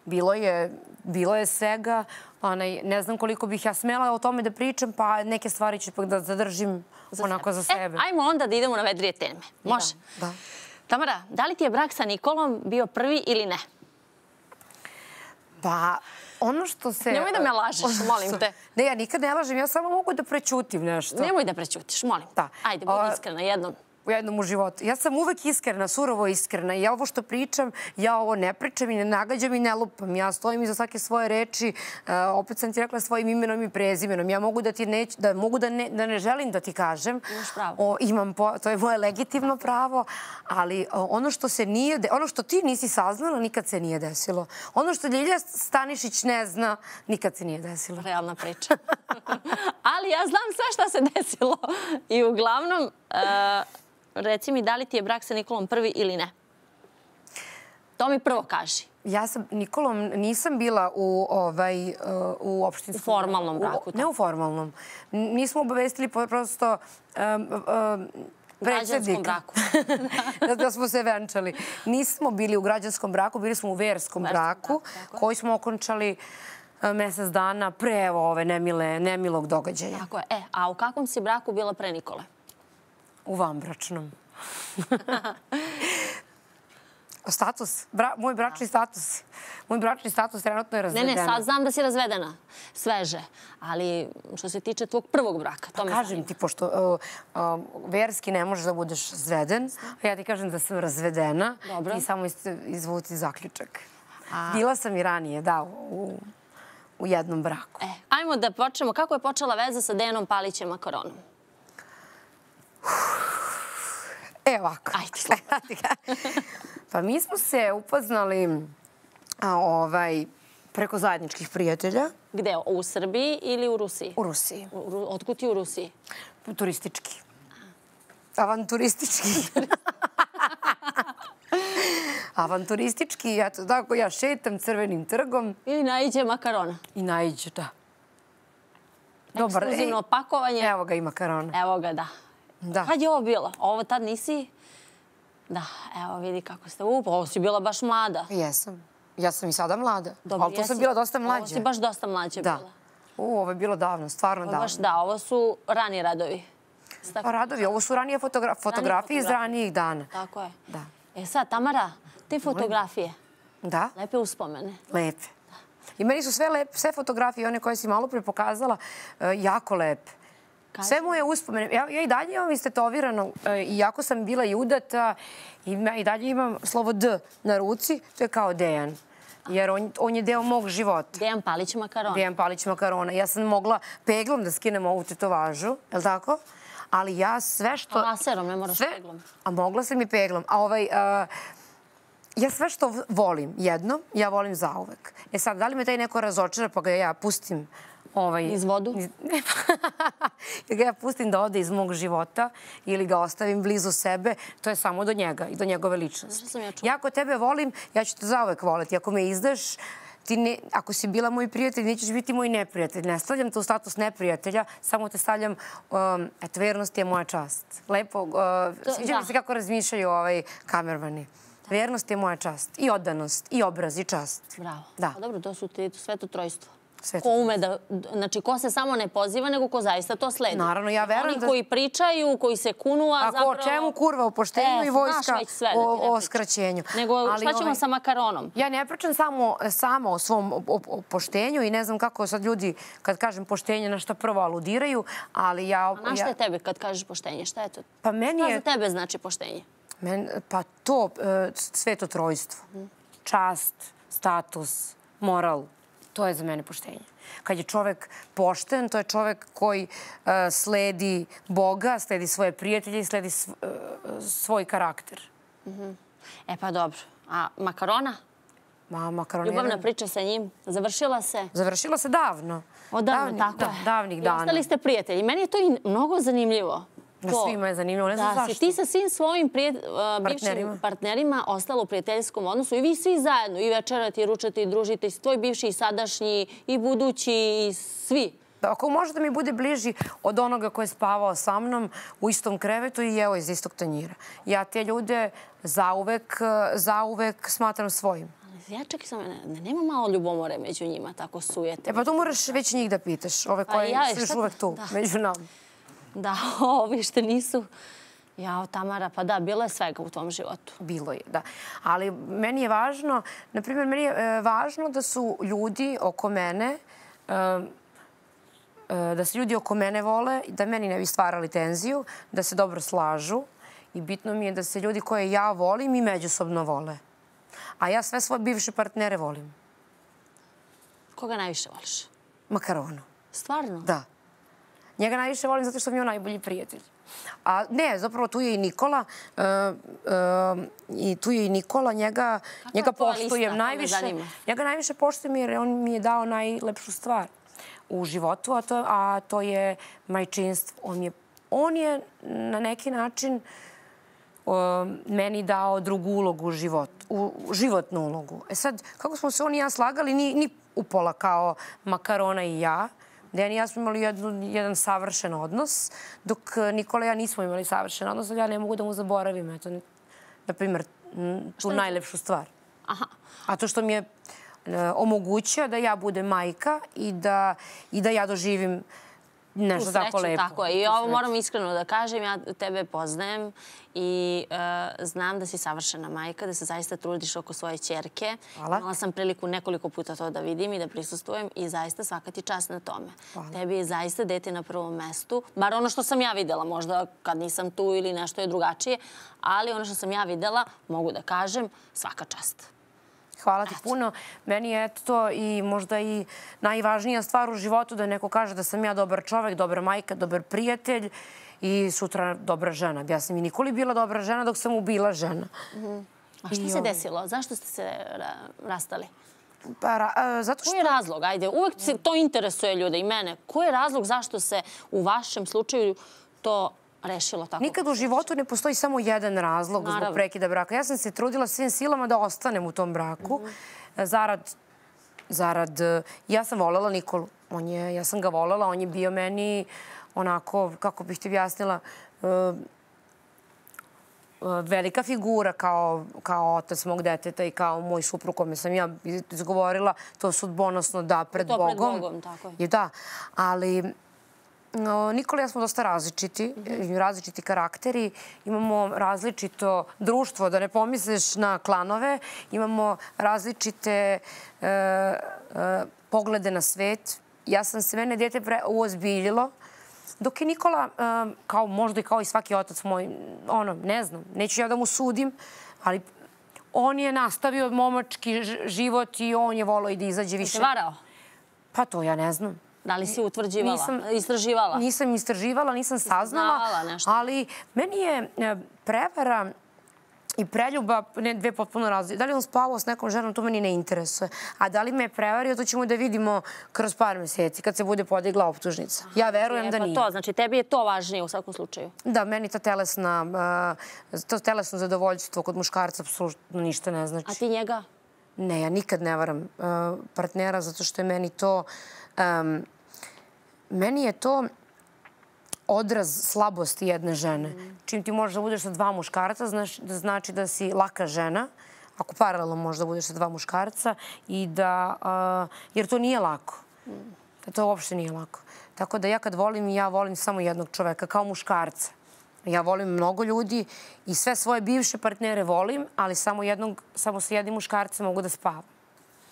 Speaker 2: bilo je, bilo je svega. Onaj, ne znam koliko bih ja smela o tome da pričam, pa neke stvari ću ipak da zadržim onako za sebe.
Speaker 1: E, ajmo onda da idemo na vedrije teme. Može?
Speaker 2: Da.
Speaker 1: Tamara, da li ti je brak sa Nikolom bio prvi ili ne?
Speaker 2: Pa, ono što se...
Speaker 1: Nemoj da me lažeš, molim te.
Speaker 2: Ne, ja nikad ne lažem, ja samo mogu da prećutim nešto.
Speaker 1: Nemoj da prećutiš, molim.
Speaker 2: Da.
Speaker 1: Ajde, budi iskrena jednom.
Speaker 2: U jednom u životu. Ja sam uvek iskrena, surovo iskrena. Ja ovo što pričam, ja ovo ne pričam i ne nagađam i ne lupam. Ja stojim iza svake svoje reči. E, opet sam ti rekla svojim imenom i prezimenom. Ja mogu da ti neć, da mogu da ne, da ne želim da ti kažem.
Speaker 1: Imaš pravo.
Speaker 2: O, imam po, to je moje legitimno pravo, ali o, ono što se nije, ono što ti nisi saznala, nikad se nije desilo. Ono što Ljilja Stanišić ne zna, nikad se nije desilo.
Speaker 1: Realna priča. Ali ja znam sve šta se desilo. I uglavnom, e, reci mi da li ti je brak sa Nikolom prvi ili ne? To mi prvo kaži.
Speaker 2: Ja sam Nikolom nisam bila u ovaj uh, u opštinskom
Speaker 1: U formalnom braku,
Speaker 2: U, ne u formalnom. Nismo obavestili prosto um, um,
Speaker 1: građanskom
Speaker 2: predsjednika.
Speaker 1: braku.
Speaker 2: da, da smo se venčali. Nismo bili u građanskom braku, bili smo u verskom
Speaker 1: Verskom
Speaker 2: braku,
Speaker 1: braku,
Speaker 2: koji smo okončali e, mesec dana pre evo, ove nemile, nemilog događaja.
Speaker 1: Tako je. E, a u kakvom si braku bila pre Nikole?
Speaker 2: U vanbračnom. Status, bra, moj bračni status. Moj bračni status trenutno je
Speaker 1: Ne,
Speaker 2: razvedena.
Speaker 1: ne, sad znam da si razvedena. Sveže. Ali što se tiče tvog prvog braka, to me
Speaker 2: Kažem
Speaker 1: zanima.
Speaker 2: ti, pošto uh, uh, verski ne možeš da budeš razveden, a ja ti kažem da sam razvedena
Speaker 1: Dobro.
Speaker 2: i samo iz, izvuci zaključak. Bila sam i ranije, da, u, u jednom braku.
Speaker 1: E, ajmo da počnemo. Kako je počela veza sa Dejanom Palićem Makaronom?
Speaker 2: E, ovako.
Speaker 1: Ajde, slobodno.
Speaker 2: pa mi smo se upoznali a, ovaj, preko zajedničkih prijatelja
Speaker 1: Gde? U Srbiji ili u Rusiji?
Speaker 2: u Rusiji.
Speaker 1: U, otkud ti u Rusiji?
Speaker 2: Turistički. Avanturistički. Avanturistički, tako ja šetam crvenim trgom
Speaker 1: Ili naiđe makarona?
Speaker 2: i naiđe, da.
Speaker 1: Ekskluzivno pakovanje.
Speaker 2: Evo ga i makarona.
Speaker 1: Evo ga, da.
Speaker 2: Da.
Speaker 1: Kad je ovo bilo? Ovo tad nisi? Da, evo vidi kako ste. Up, ovo si bila baš mlada.
Speaker 2: Jesam. Ja sam i sada mlada.
Speaker 1: Dobro,
Speaker 2: ali to sam bila dosta
Speaker 1: Ovo
Speaker 2: mlađa.
Speaker 1: si baš dosta mlađa
Speaker 2: Da.
Speaker 1: bila.
Speaker 2: U, ovo je bilo davno, stvarno
Speaker 1: Ovo
Speaker 2: davno.
Speaker 1: Baš, da, ovo su rani radovi.
Speaker 2: Pa radovi, ovo su ranije fotogra fotografije iz ranijih dana.
Speaker 1: Tako je.
Speaker 2: Da.
Speaker 1: E sad, Tamara, te fotografije,
Speaker 2: Da,
Speaker 1: lepe uspomene.
Speaker 2: lepe. I meni su sve, lep, sve fotografije, one koje si malo pre pokazala, e, jako lepe. Sve moje uspomene. Ja, ja i dalje imam istetovirano, e, iako sam bila i udata, i, i dalje imam slovo D na ruci, to je kao Dejan. Jer on, on je deo mog života.
Speaker 1: Dejan Palić Makaron.
Speaker 2: Dejan Palić Makarona. Ja sam mogla peglom da skinem ovu tetovažu, je li tako? Ali ja sve što...
Speaker 1: Laserom, ne moraš
Speaker 2: sve,
Speaker 1: peglom.
Speaker 2: A mogla sam i peglom. A ovaj... a, ja sve što volim jedno, ja volim zauvek. E sad, da li me taj neko razočara pa ga ja pustim ovaj,
Speaker 1: Iz vodu?
Speaker 2: iz- da ga ja pustim da ode iz mog života ili ga ostavim blizu sebe, to je samo do njega i do njegove ličnosti.
Speaker 1: Ja
Speaker 2: ako tebe volim, ja ću te zauvek voliti. Ako me izdaš, ti ne, ako si bila moj prijatelj, nećeš biti moj neprijatelj. Ne stavljam te u status neprijatelja, samo te stavljam, um, eto, vernost je moja čast. Lepo, uh, sviđa mi se kako razmišljaju ovaj kamermani. Vernost je moja čast. I oddanost, i obraz, i čast.
Speaker 1: Bravo.
Speaker 2: Da.
Speaker 1: Pa dobro, to su ti sveto trojstvo. Ko ume da, znači ko se samo ne poziva, nego ko zaista to sledi.
Speaker 2: Naravno, ja verujem
Speaker 1: Oni
Speaker 2: da-
Speaker 1: koji pričaju, koji se kunu, a
Speaker 2: Ako
Speaker 1: zapravo...
Speaker 2: o čemu kurva o poštenju
Speaker 1: E,
Speaker 2: i vojska
Speaker 1: sve
Speaker 2: o, skraćenju.
Speaker 1: Nego
Speaker 2: Ali
Speaker 1: šta ćemo
Speaker 2: ovaj-
Speaker 1: sa makaronom?
Speaker 2: Ja ne pričam samo, samo o svom o, o, o poštenju i ne znam kako sad ljudi, kad kažem poštenje, na šta prvo aludiraju, ali ja...
Speaker 1: A na šta je tebe kad kažeš poštenje? Šta je to?
Speaker 2: pa meni
Speaker 1: Šta
Speaker 2: je...
Speaker 1: za tebe znači poštenje?
Speaker 2: Men, pa to, e, sveto trojstvo. Čast, status, moral, to je za mene poštenje. Kad je čovek pošten, to je čovek koji e, sledi Boga, sledi svoje prijatelje i sledi sv, e, svoj karakter.
Speaker 1: E pa dobro. A makarona?
Speaker 2: Ma, makaronera...
Speaker 1: Ljubavna priča sa njim završila se
Speaker 2: Završila se davno.
Speaker 1: odavno, tako
Speaker 2: da,
Speaker 1: je.
Speaker 2: Davnih
Speaker 1: I
Speaker 2: dana.
Speaker 1: ostali ste prijatelji. Meni je to i mnogo zanimljivo.
Speaker 2: Na
Speaker 1: To.
Speaker 2: svima je zanimljivo, ne znam
Speaker 1: da
Speaker 2: zašto.
Speaker 1: ti sa svim svojim uh,
Speaker 2: Partnerima.
Speaker 1: bivšim partnerima ostala u prijateljskom odnosu i vi svi zajedno, i večerati, i ručati, i družite, i tvoj bivši, i sadašnji, i budući, i svi.
Speaker 2: Da, Ako može da mi bude bliži od onoga koji je spavao sa mnom u istom krevetu i jeo iz istog tanjira. Ja te ljude zauvek, zauvek smatram svojim.
Speaker 1: Ja čekaj samo, ne, ne, nema malo ljubomore među njima, tako sujete.
Speaker 2: E pa to moraš već njih da pitaš, ove koje
Speaker 1: ja,
Speaker 2: su još uvek tu,
Speaker 1: da.
Speaker 2: među nama.
Speaker 1: Da, ovi što nisu. Jao, Tamara, pa da, bilo je svega u tom životu.
Speaker 2: Bilo je, da. Ali meni je važno, na primjer, meni je e, važno da su ljudi oko mene, e, e, da se ljudi oko mene vole, da meni ne bi stvarali tenziju, da se dobro slažu i bitno mi je da se ljudi koje ja volim i međusobno vole. A ja sve svoje bivše partnere volim.
Speaker 1: Koga najviše voliš?
Speaker 2: Makaronu.
Speaker 1: Stvarno?
Speaker 2: Da. Njega najviše volim zato što mi je on najbolji prijatelj. A ne, zapravo tu je i Nikola. e, e, I tu je i Nikola. Njega, poštujem
Speaker 1: lista?
Speaker 2: Najviše. Njega najviše poštujem jer on mi je dao najlepšu stvar u životu, a to, a to je majčinstvo. On je, on je na neki način o, meni dao drugu ulogu u život, u, u životnu ulogu. E sad, kako smo se on i ja slagali, ni, ni upola kao Makarona i ja. Dejan i ja smo imali jednu, jedan savršen odnos, dok e, Nikola i ja nismo imali savršen odnos, ali ja ne mogu da mu zaboravim. Eto, na primjer, tu najlepšu stvar.
Speaker 1: Aha.
Speaker 2: A to što mi je e, omogućio da ja budem majka i da, i da ja doživim nešto tako lepo.
Speaker 1: Tako je. I ovo moram iskreno da kažem, ja tebe poznajem i uh, znam da si savršena majka, da se zaista trudiš oko svoje čerke.
Speaker 2: Hvala.
Speaker 1: Imala sam priliku nekoliko puta to da vidim i da prisustujem i zaista svaka ti čast na tome. Hvala. Tebi je zaista dete na prvom mestu, bar ono što sam ja videla, možda kad nisam tu ili nešto je drugačije, ali ono što sam ja videla, mogu da kažem, svaka čast.
Speaker 2: Hvala ti puno. Meni je to i možda i najvažnija stvar u životu da neko kaže da sam ja dobar čovek, dobra majka, dobar prijatelj i sutra dobra žena. Ja sam i nikoli bila dobra žena dok sam ubila žena.
Speaker 1: Mhm. A što se desilo? Zašto ste se rastali?
Speaker 2: Pa, zato što...
Speaker 1: Koji je razlog? Ajde, uvek se to interesuje ljude i mene. Koji je razlog zašto se u vašem slučaju to rešilo tako?
Speaker 2: Nikad u životu ne postoji samo jedan razlog zbog prekida braka. Ja sam se trudila svim silama da ostanem u tom braku. Mhm. Zarad... Zarad... Ja sam volela Nikolu. On je, ja sam ga volela. On je bio meni onako, kako bih ti objasnila, e, e, velika figura kao, kao otac mog deteta i kao moj suprug kome sam ja izgovorila to sudbonosno da pred
Speaker 1: to
Speaker 2: Bogom.
Speaker 1: To pred Bogom, tako je.
Speaker 2: I da, ali Nikola ja smo dosta različiti, različiti karakteri, imamo različito društvo, da ne pomisliš na klanove, imamo različite e, e, poglede na svet. Ja sam sve ne djete uozbiljilo, dok je Nikola, e, kao možda i kao i svaki otac moj, ono, ne znam, neću ja da mu sudim, ali on je nastavio momački život i on je volao i da izađe više.
Speaker 1: Se varao?
Speaker 2: Pa to ja ne znam.
Speaker 1: Da li si utvrđivala, nisam, istraživala?
Speaker 2: Nisam istraživala, nisam saznala.
Speaker 1: nešto.
Speaker 2: Ali meni je e, prevara i preljuba, ne dve potpuno različite. Da li on spavao s nekom ženom, to meni ne interesuje. A da li me je prevario, to ćemo da vidimo kroz par meseci, kad se bude podigla optužnica. Ja verujem da
Speaker 1: pa
Speaker 2: nije.
Speaker 1: To, znači, tebi je to važnije u svakom slučaju?
Speaker 2: Da, meni ta telesna, e, to telesno zadovoljstvo kod muškarca apsolutno ništa ne znači.
Speaker 1: A ti njega?
Speaker 2: Ne, ja nikad ne varam e, partnera, zato što je meni to meni je to odraz slabosti jedne žene. Čim ti možeš da budeš sa dva muškarca, znači da si laka žena, ako paralelno možeš da budeš sa dva muškarca, i da, jer to nije lako. To uopšte nije lako. Tako da ja kad volim, ja volim samo jednog čoveka, kao muškarca. Ja volim mnogo ljudi i sve svoje bivše partnere volim, ali samo, jednog, samo sa jednim muškarcem mogu da spavam.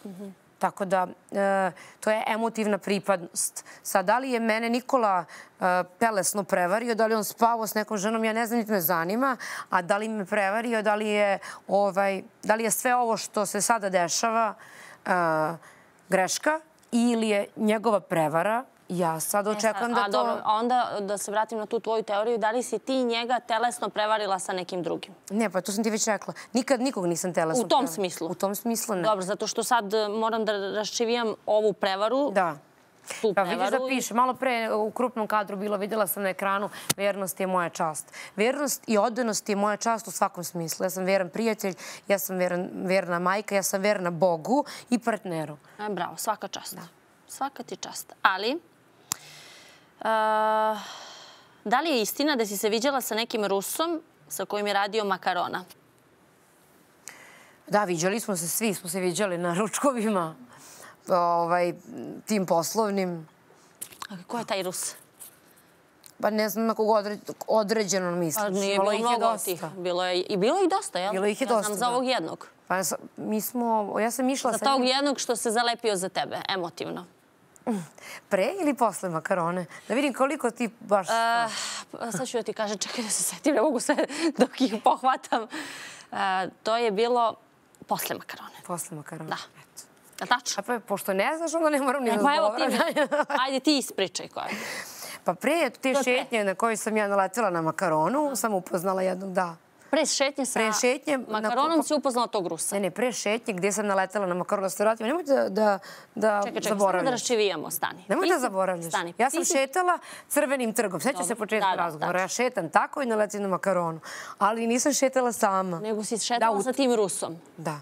Speaker 2: Mm Tako da, e, to je emotivna pripadnost. Sad, da li je mene Nikola e, pelesno prevario, da li on spavao s nekom ženom, ja ne znam, niti me zanima, a da li me prevario, da li je, ovaj, da li je sve ovo što se sada dešava e, greška ili je njegova prevara, Ja sad očekam da to...
Speaker 1: A onda da se vratim na tu tvoju teoriju, da li si ti njega telesno prevarila sa nekim drugim?
Speaker 2: Ne, pa to sam ti već rekla. Nikad nikog nisam telesno
Speaker 1: prevarila. U tom smislu?
Speaker 2: U tom smislu ne.
Speaker 1: Dobro, zato što sad e, moram da raščivijam ovu prevaru.
Speaker 2: Da. Pa vidiš da piše, malo pre u krupnom kadru bilo, vidjela sam na ekranu, vernost je moja čast. Vernost i odanost je moja čast u svakom smislu. Ja sam veran prijatelj, ja sam verna majka, ja sam verna Bogu i partneru.
Speaker 1: E, bravo, svaka čast. Svaka ti čast. Ali, Da li je istina da si se viđala sa nekim Rusom sa kojim je radio makarona?
Speaker 2: Da, viđali smo se, svi smo se viđali na ručkovima, ovaj, tim poslovnim.
Speaker 1: A ko je taj Rus?
Speaker 2: Pa ne znam na koga određeno misliš. Pa
Speaker 1: nije bilo mnogo tih. Bilo je, I bilo ih dosta, jel?
Speaker 2: Bilo ih je dosta,
Speaker 1: Ja znam za ovog jednog.
Speaker 2: Pa mi smo, ja sam išla
Speaker 1: sa... Za tog jednog što se zalepio za tebe, emotivno.
Speaker 2: Pre ili posle makarone? Da vidim koliko ti baš...
Speaker 1: Uh, sad ću da ti kažem, čekaj da se setim, ne mogu sve dok ih pohvatam. Uh, to je bilo posle makarone.
Speaker 2: Posle makarone.
Speaker 1: Da. Je tačno?
Speaker 2: A pa, pošto ne znaš, onda ne moram ni da pa evo
Speaker 1: ti, ajde ti ispričaj koja je.
Speaker 2: Pa pre te šetnje na kojoj sam ja naletila na makaronu, sam upoznala jednog, da,
Speaker 1: Pre šetnje sa pre šetnje, makaronom na... si upoznala tog Rusa.
Speaker 2: Ne, ne, pre šetnje gdje sam naletala na makaron da se vratim. Nemoj da, da, da
Speaker 1: čekaj, čekaj, samo da raščivijamo, stani.
Speaker 2: Nemoj da zaboravljaš. Stani. Ja sam šetala crvenim trgom. Sveća se početka razgovora. Ja šetam tako i naletim na makaronu. Ali nisam šetala sama.
Speaker 1: Nego si šetala da, sa tim Rusom.
Speaker 2: Da.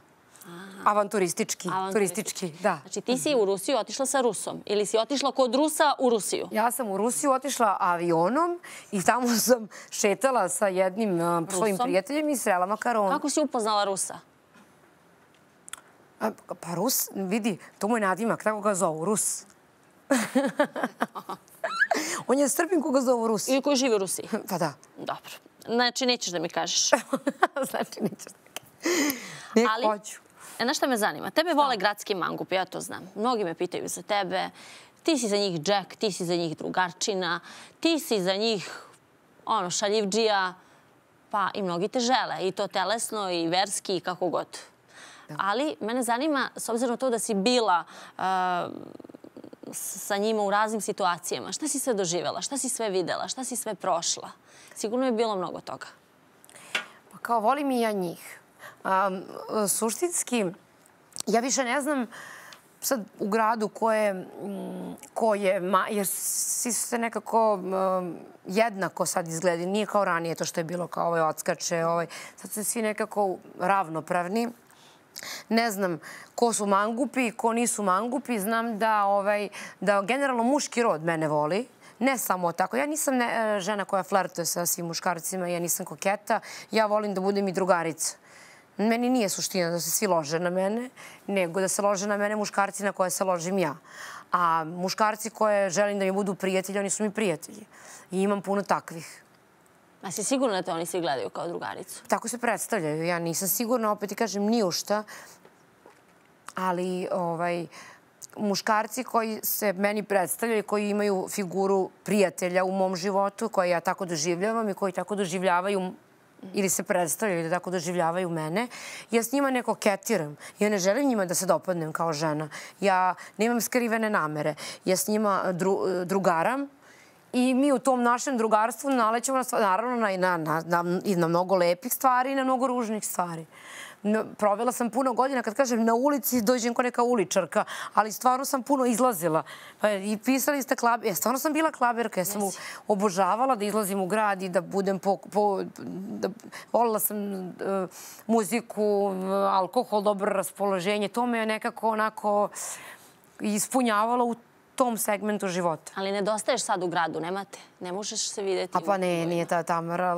Speaker 2: Avanturistički, turistički, da.
Speaker 1: Znači ti si u Rusiju otišla sa Rusom ili si otišla kod Rusa u Rusiju?
Speaker 2: Ja sam u Rusiju otišla avionom i tamo sam šetala sa jednim svojim prijateljem i srela makaronu.
Speaker 1: Kako si upoznala Rusa?
Speaker 2: A, Pa Rus, vidi, to mu je nadimak, tako ga zovu, Rus. On je Srbin koga zovu Rus.
Speaker 1: Ili koji živi u Rusiji?
Speaker 2: Pa da.
Speaker 1: Dobro. Znači, nećeš da mi kažeš.
Speaker 2: znači, nećeš da Ne
Speaker 1: Ali-
Speaker 2: hoću.
Speaker 1: E, znaš šta me zanima? Tebe vole gradski mangup, ja to znam. Mnogi me pitaju za tebe. Ti si za njih Jack, ti si za njih drugarčina, ti si za njih ono, šaljivđija, pa i mnogi te žele. I to telesno i verski i kako god. Ali mene zanima, s obzirom to da si bila uh, sa njima u raznim situacijama, šta si sve doživjela, šta si sve videla, šta si sve prošla? Sigurno je bilo mnogo toga.
Speaker 2: Pa kao volim i ja njih. Um, suštinski, ja više ne znam sad u gradu ko je, mm, ko je ma, jer svi su se nekako um, jednako sad izgledi. Nije kao ranije to što je bilo kao ovaj odskače. Ovaj. Sad su svi nekako ravnopravni. Ne znam ko su mangupi, ko nisu mangupi. Znam da, ovaj, da generalno muški rod mene voli. Ne samo tako. Ja nisam ne, e, žena koja flertuje sa svim muškarcima, ja nisam koketa. Ja volim da budem i drugarica. Meni nije suština da se svi lože na mene, nego da se lože na mene muškarci na koje se ložim ja. A muškarci koje želim da mi budu prijatelji, oni su mi prijatelji. I imam puno takvih.
Speaker 1: A si sigurna da te oni svi gledaju kao drugaricu?
Speaker 2: Tako se predstavljaju. Ja nisam sigurna, opet ti kažem, ni u šta. Ali ovaj, muškarci koji se meni predstavljaju, koji imaju figuru prijatelja u mom životu, koje ja tako doživljavam i koji tako doživljavaju ili se predstavljaju ili tako doživljavaju mene, ja s njima ne koketiram. Ja ne želim njima da se dopadnem kao žena. Ja nemam skrivene namere. Ja s njima dru, drugaram i mi u tom našem drugarstvu nalećemo na, naravno na, na, na, na, i na mnogo lepih stvari i na mnogo ružnih stvari. Uh, provela sam puno godina, kad kažem na ulici, dođem ko neka uličarka, ali stvarno sam puno izlazila. Pa i pisali ste klab... Ja stvarno sam bila klaberka, ja sam u- obožavala da izlazim u grad i da budem po... po da, volila sam uh, muziku, alkohol, dobro raspoloženje. To me je nekako onako ispunjavalo u tom segmentu života.
Speaker 1: Ali nedostaješ sad u gradu, nemate? Ne možeš se vidjeti?
Speaker 2: A pa
Speaker 1: u-
Speaker 2: ne, nije ta Tamara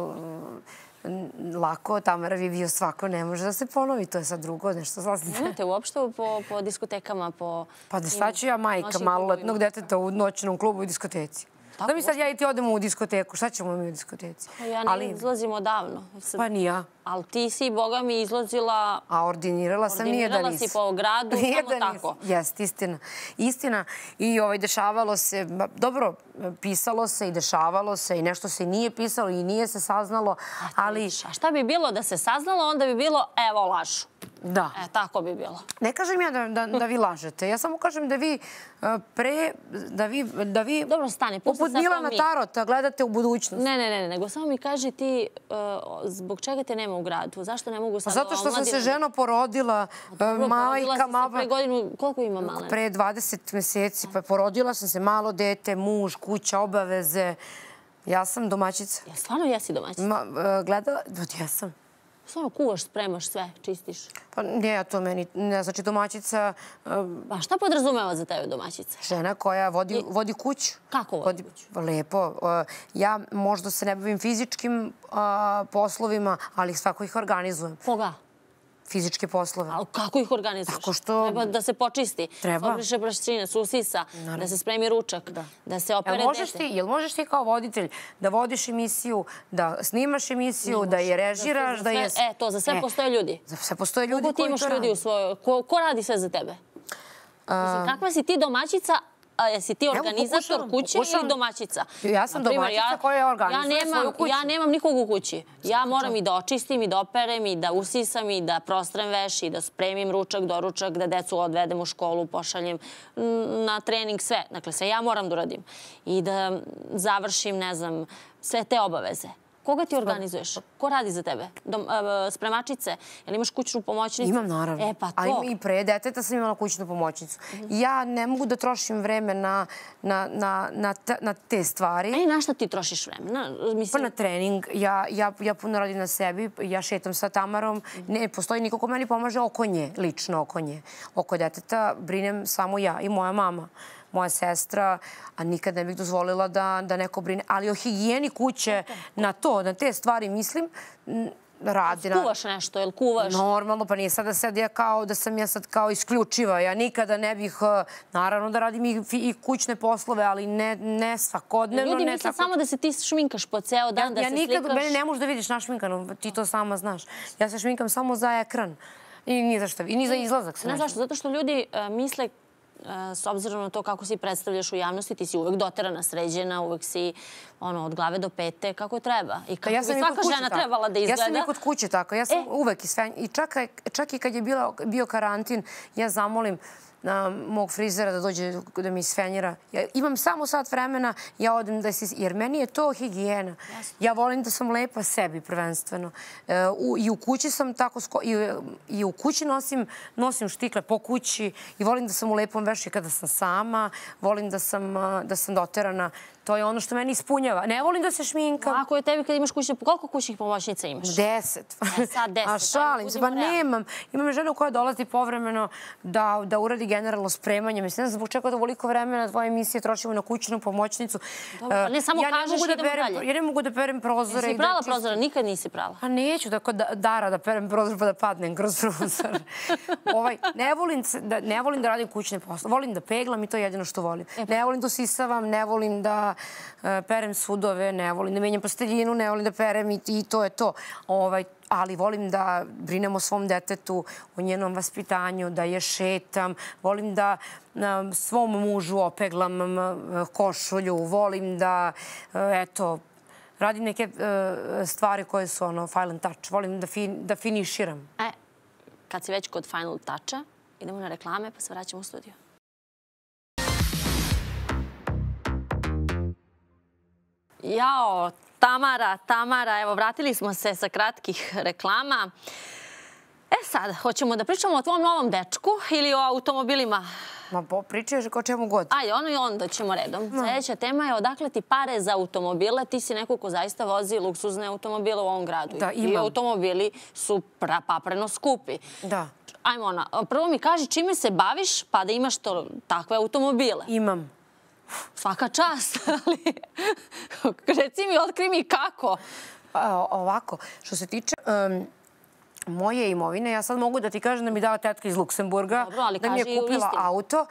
Speaker 2: lako. Tamara bi bio svako, ne može da se ponovi. To je sad drugo, nešto sasvim.
Speaker 1: Nemate uopšte po, po diskotekama, po...
Speaker 2: Pa da šta ću ja majka maloletnog deteta u noćnom klubu i diskoteci?
Speaker 1: Tako,
Speaker 2: Da mi sad ja i ti odemo u diskoteku, šta ćemo mi u diskoteci?
Speaker 1: Pa Ja ne izlazim odavno. Sad-
Speaker 2: Pa ni ja.
Speaker 1: Ali ti si, boga mi, izlazila...
Speaker 2: A ordinirala sam, nije da
Speaker 1: Ordinirala
Speaker 2: nisam.
Speaker 1: si po gradu,
Speaker 2: Nije
Speaker 1: samo
Speaker 2: da
Speaker 1: tako.
Speaker 2: Jeste, istina. Istina. I ovaj, dešavalo se, dobro, pisalo se i dešavalo se i nešto se nije pisalo i nije se saznalo, ali
Speaker 1: A šta bi bilo da se saznalo, onda bi bilo, evo, lažu.
Speaker 2: Da.
Speaker 1: E, tako bi bilo.
Speaker 2: Ne kažem ja da, da, da vi lažete. Ja samo kažem da vi uh, pre, da vi, da vi
Speaker 1: Dobro, pusti
Speaker 2: poput Milana
Speaker 1: mi.
Speaker 2: Tarota gledate u budućnost.
Speaker 1: Ne, ne, ne, ne, nego samo mi kaži ti uh, zbog čega te nema u gradu? Zašto ne mogu
Speaker 2: Pa
Speaker 1: sad
Speaker 2: zato što sam se ženo porodila,
Speaker 1: Dobro, porodila
Speaker 2: majka, mama,
Speaker 1: Pre godinu, koliko ima Malena?
Speaker 2: pre 20 meseci, pa porodila sam se malo dete, muž, kuća, obaveze. Ja sam domaćica.
Speaker 1: Ja stvarno jesi domaćin.
Speaker 2: Ma, gledala, ja sam.
Speaker 1: Stvarno kuvaš, spremaš sve, čistiš.
Speaker 2: Pa ne, to meni, ne znači domaćica,
Speaker 1: Pa šta podrazumeva za tebe domaćica?
Speaker 2: žena koja vodi, vodi kuću.
Speaker 1: Kako vodi kuću?
Speaker 2: Lepo. Uh, Ja možda se ne bavim fizičkim uh, poslovima, ali svako ih organizujem.
Speaker 1: Koga?
Speaker 2: Fizičke poslove.
Speaker 1: Ali kako ih organizuješ?
Speaker 2: Tako što-
Speaker 1: Treba da se počisti.
Speaker 2: Treba.
Speaker 1: Obriše praščine, susisa, da se spremi ručak, da se opere
Speaker 2: Jel možeš,
Speaker 1: dete.
Speaker 2: ti, jel možeš ti kao voditelj da vodiš emisiju, da snimaš emisiju, da je režiraš, da
Speaker 1: sve-
Speaker 2: je...
Speaker 1: E, to, za sve postoje ljudi.
Speaker 2: Za sve postoje ljudi
Speaker 1: Koliko ti
Speaker 2: koji
Speaker 1: imaš
Speaker 2: to
Speaker 1: ljudi u svojoj... Ko, ko radi sve za tebe? Mislim, kakva si ti domaćica, a jesi ti organizator kuće ili domaćica?
Speaker 2: Ja sam
Speaker 1: Naprimer,
Speaker 2: domaćica koja organizuje
Speaker 1: ja nemam,
Speaker 2: svoju kuću.
Speaker 1: Ja nemam nikog u kući. Ja moram i da očistim, i da operem, i da usisam, i da prostrem veš, i da spremim ručak, doručak, da decu odvedem u školu, pošaljem mm, na trening, sve. Dakle, sve ja moram da uradim. I da završim, ne znam, sve te obaveze. Koga ti organizuješ? Ko radi za tebe? Dom, e, spremačice? Jel imaš kućnu pomoćnicu?
Speaker 2: Imam, naravno.
Speaker 1: E, pa to.
Speaker 2: A im- i pre deteta sam imala kućnu pomoćnicu. Ja ne mogu da trošim vreme na, na, na, na, te, stvari.
Speaker 1: E, na šta ti trošiš vremena?
Speaker 2: Pa na trening, ja, ja, ja puno radim na sebi, ja šetam sa Tamarom, ne postoji niko ko meni pomaže oko nje, lično oko nje. Oko deteta brinem samo ja i moja mama, moja sestra, a nikad ne bih dozvolila da, da neko brine. Ali o higijeni kuće, na to, na te stvari mislim, radi.
Speaker 1: Kuvaš nešto, jel kuvaš?
Speaker 2: Normalno, pa nije sad da sad ja kao da sam ja sad kao isključiva. Ja nikada ne bih, eh, naravno da radim i, i kućne poslove, ali ne, ne svakodnevno.
Speaker 1: Ljudi
Speaker 2: ne
Speaker 1: misle
Speaker 2: tako...
Speaker 1: samo da se ti šminkaš po ceo dan,
Speaker 2: ja,
Speaker 1: da
Speaker 2: ja
Speaker 1: se
Speaker 2: nikad,
Speaker 1: slikaš.
Speaker 2: Mene ne možeš da vidiš našminkano, ti to sama znaš. Ja se šminkam samo za ekran. I ni za šta, i ni za izlazak se
Speaker 1: Ne zašto? Zato što ljudi e, misle e, s obzirom na to kako si predstavljaš u javnosti, ti si uvek doterana, sređena, uvek si ono, od glave do pete, kako treba. I kako
Speaker 2: Pa ja
Speaker 1: bi
Speaker 2: sam
Speaker 1: svaka žena
Speaker 2: tako.
Speaker 1: trebala da izgleda.
Speaker 2: Ja sam i kod kuće tako. Ja sam
Speaker 1: E.
Speaker 2: uvek i sve. I čak, čak i kad je bila, bio karantin, ja zamolim na mog frizera da dođe da mi isfenjira. Ja imam samo sat vremena, ja odem da se... Jer meni je to higijena. Ja volim da sam lepa sebi prvenstveno. E, u, I u kući sam tako... Sko, i, I u kući nosim, nosim štikle po kući i volim da sam u lepom vešu kada sam sama. Volim da sam, da sam doterana. To je ono što meni ispunjava. Ne volim da se šminkam.
Speaker 1: Ako je tebi kad imaš kućne... Koliko kućnih pomoćnica imaš?
Speaker 2: Deset.
Speaker 1: E, sad deset,
Speaker 2: A šalim se, pa nemam. Imam ženu koja dolazi povremeno da, da uradi generalno spremanje. Mislim, ne znam zbog čega da voliko vremena tvoje emisije trošimo na kućnu pomoćnicu.
Speaker 1: Dobro, pa ne
Speaker 2: E,
Speaker 1: samo
Speaker 2: ja
Speaker 1: kažeš,
Speaker 2: mogu da
Speaker 1: idemo
Speaker 2: perem,
Speaker 1: dalje.
Speaker 2: Ja ne mogu da perem prozore.
Speaker 1: Jesi
Speaker 2: i da
Speaker 1: prala
Speaker 2: čistim.
Speaker 1: prozora? Nikad nisi prala.
Speaker 2: Pa neću da kod Dara da perem prozor pa da padnem kroz prozor. ovaj, ne, volim, da, ne volim da radim kućne posle. Volim da peglam i to je jedino što volim. Ne volim da sisavam, ne volim da E, perem sudove, ne volim da menjam posteljinu, ne volim da perem i, i to je to. Ovaj, ali volim da brinem o svom detetu, o njenom vaspitanju, da je šetam, volim da e, svom mužu opeglam košulju, volim da, e, eto, radim neke stvari koje su ono, final touch. Volim da, fin, da finiširam.
Speaker 1: E, kad si već kod Final Toucha, idemo na reklame pa se vraćamo u studiju. Jao, Tamara, Tamara, evo, vratili smo se sa kratkih reklama. E sad, hoćemo da pričamo o tvom novom dečku ili o automobilima?
Speaker 2: Ma pričaš ko čemu god.
Speaker 1: Ajde, ono i onda ćemo redom. Sljedeća tema je odakle ti pare za automobile. Ti si neko ko zaista vozi luksuzne automobile u ovom gradu.
Speaker 2: Da,
Speaker 1: I
Speaker 2: imam.
Speaker 1: automobili su papreno skupi.
Speaker 2: Da,
Speaker 1: Ajmo ona, prvo mi kaži čime se baviš pa da imaš to, takve automobile.
Speaker 2: imam.
Speaker 1: Svaka čast, ali reci mi, otkri mi kako.
Speaker 2: A, ovako, što se tiče moje imovine, ja sad mogu da ti kažem da mi dala tetka iz Luksemburga,
Speaker 1: Dobro,
Speaker 2: da mi je kupila auto.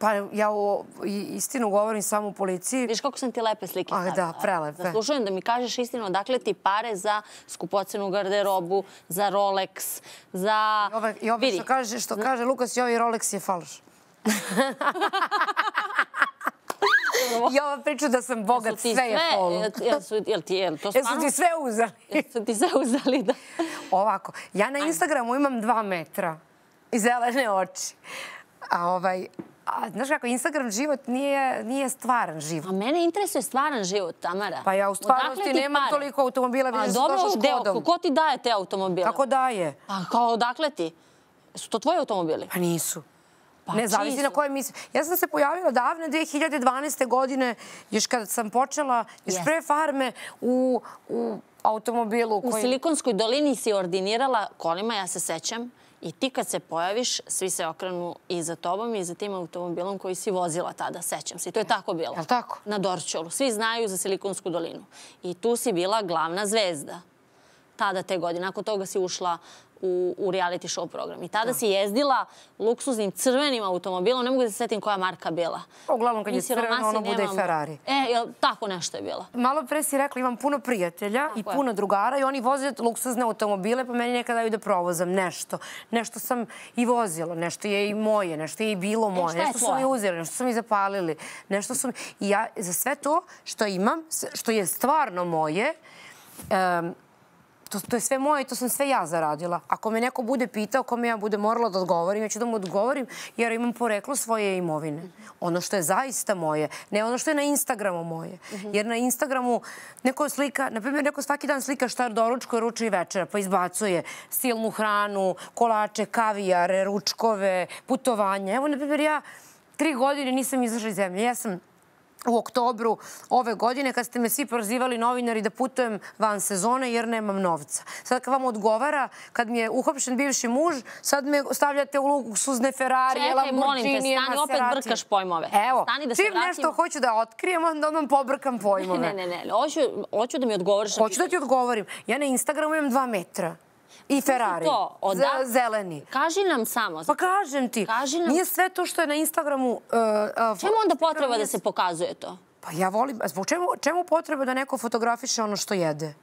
Speaker 2: Pa ja o, istinu govorim samo u policiji.
Speaker 1: Viš kako sam ti lepe slike
Speaker 2: Ah,
Speaker 1: stavila.
Speaker 2: da, prelepe.
Speaker 1: Zaslužujem da mi kažeš istinu odakle ti pare za skupocenu garderobu, za Rolex, za...
Speaker 2: I ove, i ove
Speaker 1: Vidi,
Speaker 2: što kaže, što kaže Lukas, i ovaj Rolex je falš. I ova priča da sam bogat, sve je
Speaker 1: jel, ti jel to
Speaker 2: Jesu ti sve uzeli?
Speaker 1: Jesu ti sve uzeli da...
Speaker 2: Ovako, ja na Instagramu imam dva metra i zelene oči. A ovaj, a, znaš kako, Instagram život nije, nije stvaran život.
Speaker 1: A mene interesuje stvaran život, Tamara.
Speaker 2: Pa ja u stvarnosti nemam
Speaker 1: pare?
Speaker 2: toliko automobila, sam
Speaker 1: dobro, deo,
Speaker 2: škodom.
Speaker 1: ko ti daje te automobile?
Speaker 2: Kako daje?
Speaker 1: Pa kao odakle ti? Su to tvoji automobili?
Speaker 2: Pa nisu.
Speaker 1: Pa
Speaker 2: ne zavisi na koje misli. Ja sam se pojavila davne 2012. godine, još kada sam počela, još pre farme, u, u automobilu.
Speaker 1: U Silikonskoj dolini si ordinirala kolima, ja se sećam. I ti kad se pojaviš, svi se okrenu i za tobom i za tim automobilom koji si vozila tada, sećam se. I to je tako bilo.
Speaker 2: Jel tako?
Speaker 1: Na Dorčolu. Svi znaju za Silikonsku dolinu. I tu si bila glavna zvezda. Tada te godine. Nakon toga si ušla u, u reality show program. I tada si jezdila luksuznim crvenim automobilom. Ne mogu da se setim koja marka bila.
Speaker 2: Uglavnom, kad je crveno, ono bude i Ferrari.
Speaker 1: E, jel, tako nešto je bilo.
Speaker 2: Malo pre si rekla, imam puno prijatelja i
Speaker 1: je.
Speaker 2: puno drugara i oni voze luksuzne automobile, pa meni nekada daju da provozam nešto. Nešto sam i vozila, nešto je i moje, nešto je i bilo moje,
Speaker 1: E, šta je
Speaker 2: nešto su mi uzeli, nešto su mi zapalili, nešto su mi... I ja za sve to što imam, što je stvarno moje, em, to, to je sve moje i to sam sve ja zaradila. Ako me neko bude pitao, kome ja bude morala da odgovorim, ja ću da mu odgovorim jer imam poreklo svoje imovine. Ono što je zaista moje, ne ono što je na Instagramu moje. Jer na Instagramu neko slika, na primjer, neko svaki dan slika šta doručko, ruče i večera, pa izbacuje silnu hranu, kolače, kavijare, ručkove, putovanja. Evo, na primjer, ja tri godine nisam izašla iz zemlje. Ja sam u oktobru ove godine kad ste me svi prozivali novinari da putujem van sezone jer nemam novca. Sad kad vam odgovara, kad mi je uhopšen bivši muž, sad me stavljate u luksuzne Ferrari,
Speaker 1: Čekaj, molim te,
Speaker 2: Lamborghini,
Speaker 1: stani, opet
Speaker 2: Maserati.
Speaker 1: brkaš pojmove.
Speaker 2: Evo,
Speaker 1: Stani da se
Speaker 2: čim nešto hoću da otkrijem, onda odmah pobrkam pojmove.
Speaker 1: Ne, ne, ne. Hoću, hoću da mi odgovoriš
Speaker 2: Hoću da ti odgovorim. Ja na Instagramu imam dva metra. I Ferrari.
Speaker 1: to? Oda-
Speaker 2: Z- Zeleni.
Speaker 1: Kaži nam samo.
Speaker 2: Pa kažem ti,
Speaker 1: Kaži nam-
Speaker 2: nije sve to što je na Instagramu... Uh, uh,
Speaker 1: Čemu onda potreba da se pokazuje to?
Speaker 2: Pa ja volim... Zbog čemu, čemu potreba da neko fotografiše ono što jede?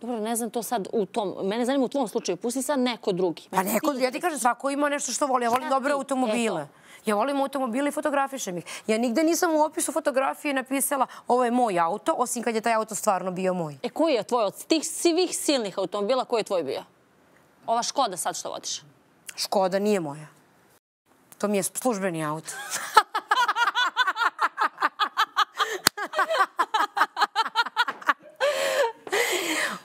Speaker 1: Dobro, ne znam to sad u tom... Mene zanima u tvom slučaju. Pusti sad neko drugi.
Speaker 2: Pa neko, ja ti kažem, svako ima nešto što voli. Ja volim dobre automobile.
Speaker 1: Eto.
Speaker 2: Ja volim automobile i fotografišem ih. Ja nigde nisam u opisu fotografije napisala ovo je moj auto, osim kad je taj auto stvarno bio moj.
Speaker 1: E, koji je tvoj od tih svih silnih automobila, koji je tvoj bio? Ova Škoda sad što vodiš.
Speaker 2: Škoda nije moja. To mi je službeni auto.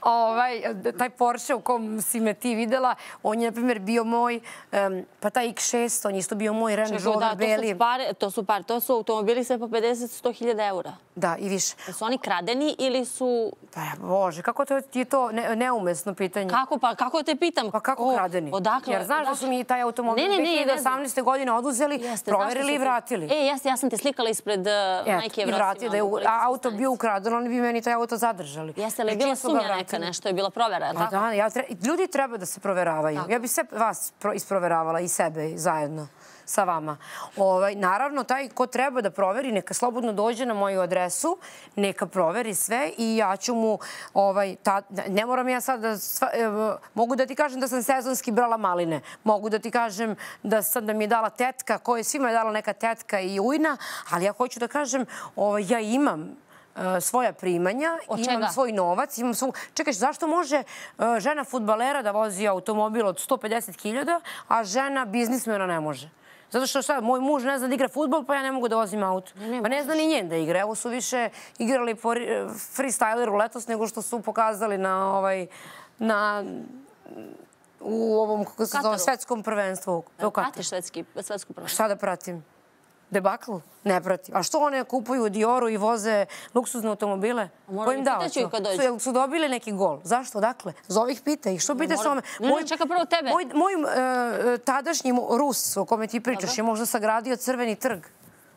Speaker 2: ovaj, taj Porsche u kom si me ti videla, on je, na primjer, bio moj, em, pa taj X6, on je isto bio moj Range Rover
Speaker 1: da, to
Speaker 2: beli.
Speaker 1: su pare, to su pare, to su automobili sve po 50-100 hiljada eura.
Speaker 2: Da, i više.
Speaker 1: Jesu oni kradeni ili su...
Speaker 2: Pa bože, kako to ti je to ne, neumesno pitanje?
Speaker 1: Kako, pa kako te pitam?
Speaker 2: Pa kako
Speaker 1: O,
Speaker 2: kradeni?
Speaker 1: Odakle?
Speaker 2: Jer znaš da su mi taj automobil
Speaker 1: Ne, ne, ne, ne znam.
Speaker 2: 2018. godine oduzeli,
Speaker 1: Jeste,
Speaker 2: proverili i vratili.
Speaker 1: E, jeste, ja sam te slikala ispred uh,
Speaker 2: Eto,
Speaker 1: majke
Speaker 2: I vratili da je auto bio ukraden, oni bi meni taj auto zadržali.
Speaker 1: Jeste li
Speaker 2: Jer
Speaker 1: bila
Speaker 2: su
Speaker 1: sumnja neka
Speaker 2: vratili-
Speaker 1: nešto? Je bila provera, je li
Speaker 2: Pa
Speaker 1: tako?
Speaker 2: da, ja tre... ljudi treba da se proveravaju. Ja bi sve vas pro- isproveраvala i sebe zajedno sa vama. Ovaj, naravno, taj ko treba da proveri, neka slobodno dođe na moju adresu, neka proveri sve i ja ću mu, ovaj, ta, ne moram ja sad da, sva, mogu da ti kažem da sam sezonski brala maline, mogu da ti kažem da sam da mi je dala tetka, koje svima je dala neka tetka i ujna, ali ja hoću da kažem, ovaj, ja imam svoja primanja,
Speaker 1: Od
Speaker 2: imam
Speaker 1: čega?
Speaker 2: svoj novac, imam svu... Čekaj, zašto može e, žena futbalera da vozi automobil od 150.000, a žena biznismena ne može? Zato što šta, moj muž ne zna da igra futbol, pa ja ne mogu da vozim auto. Pa ne zna ni njen da igra. Evo su više igrali po freestyleru letos nego što su pokazali na ovaj na u ovom kako se zove svetskom prvenstvu u Kataru.
Speaker 1: Pratiš svetski, svetsku prvenstvo?
Speaker 2: Šta da pratim? Debakl? Ne pratim. A što one kupuju Dioru i voze luksuzne automobile?
Speaker 1: moram
Speaker 2: Ko im
Speaker 1: ih
Speaker 2: dao
Speaker 1: pitaću ih
Speaker 2: to?
Speaker 1: kad dođu.
Speaker 2: Su, jel su dobili neki gol? Zašto? Dakle, zove ih pita ih. Što pitaš
Speaker 1: moram-
Speaker 2: ome?
Speaker 1: Čeka prvo tebe.
Speaker 2: Moj, moj e, tadašnji Rus o kome ti pričaš je možda sagradio crveni trg.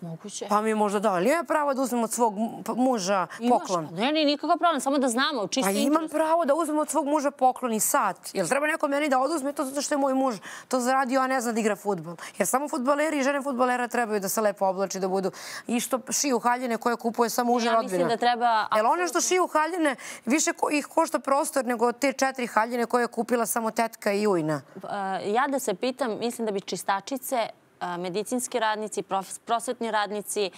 Speaker 1: Moguće.
Speaker 2: Pa mi možda dao. Ali ja pravo da uzmem od svog pa- muža
Speaker 1: Imaš?
Speaker 2: poklon.
Speaker 1: Ne, ne, nikakav problem, samo da znamo, čisto
Speaker 2: Pa imam
Speaker 1: interes.
Speaker 2: pravo da uzmem od svog muža poklon i sat. Jel treba neko meni da oduzme to zato što je moj muž to zaradio, a ne zna da igra futbol? Jer samo futbaleri i žene futbolera trebaju da se lepo oblači, da budu i što šiju haljine koje kupuje samo muže
Speaker 1: Ja
Speaker 2: rodbina.
Speaker 1: mislim da treba...
Speaker 2: Jel one što šiju haljine više ih košta prostor nego te četiri haljine koje je kupila samo tetka i ujna?
Speaker 1: Uh, ja da se pitam, mislim da bi čistačice medicinski radnici, prosvetni radnici,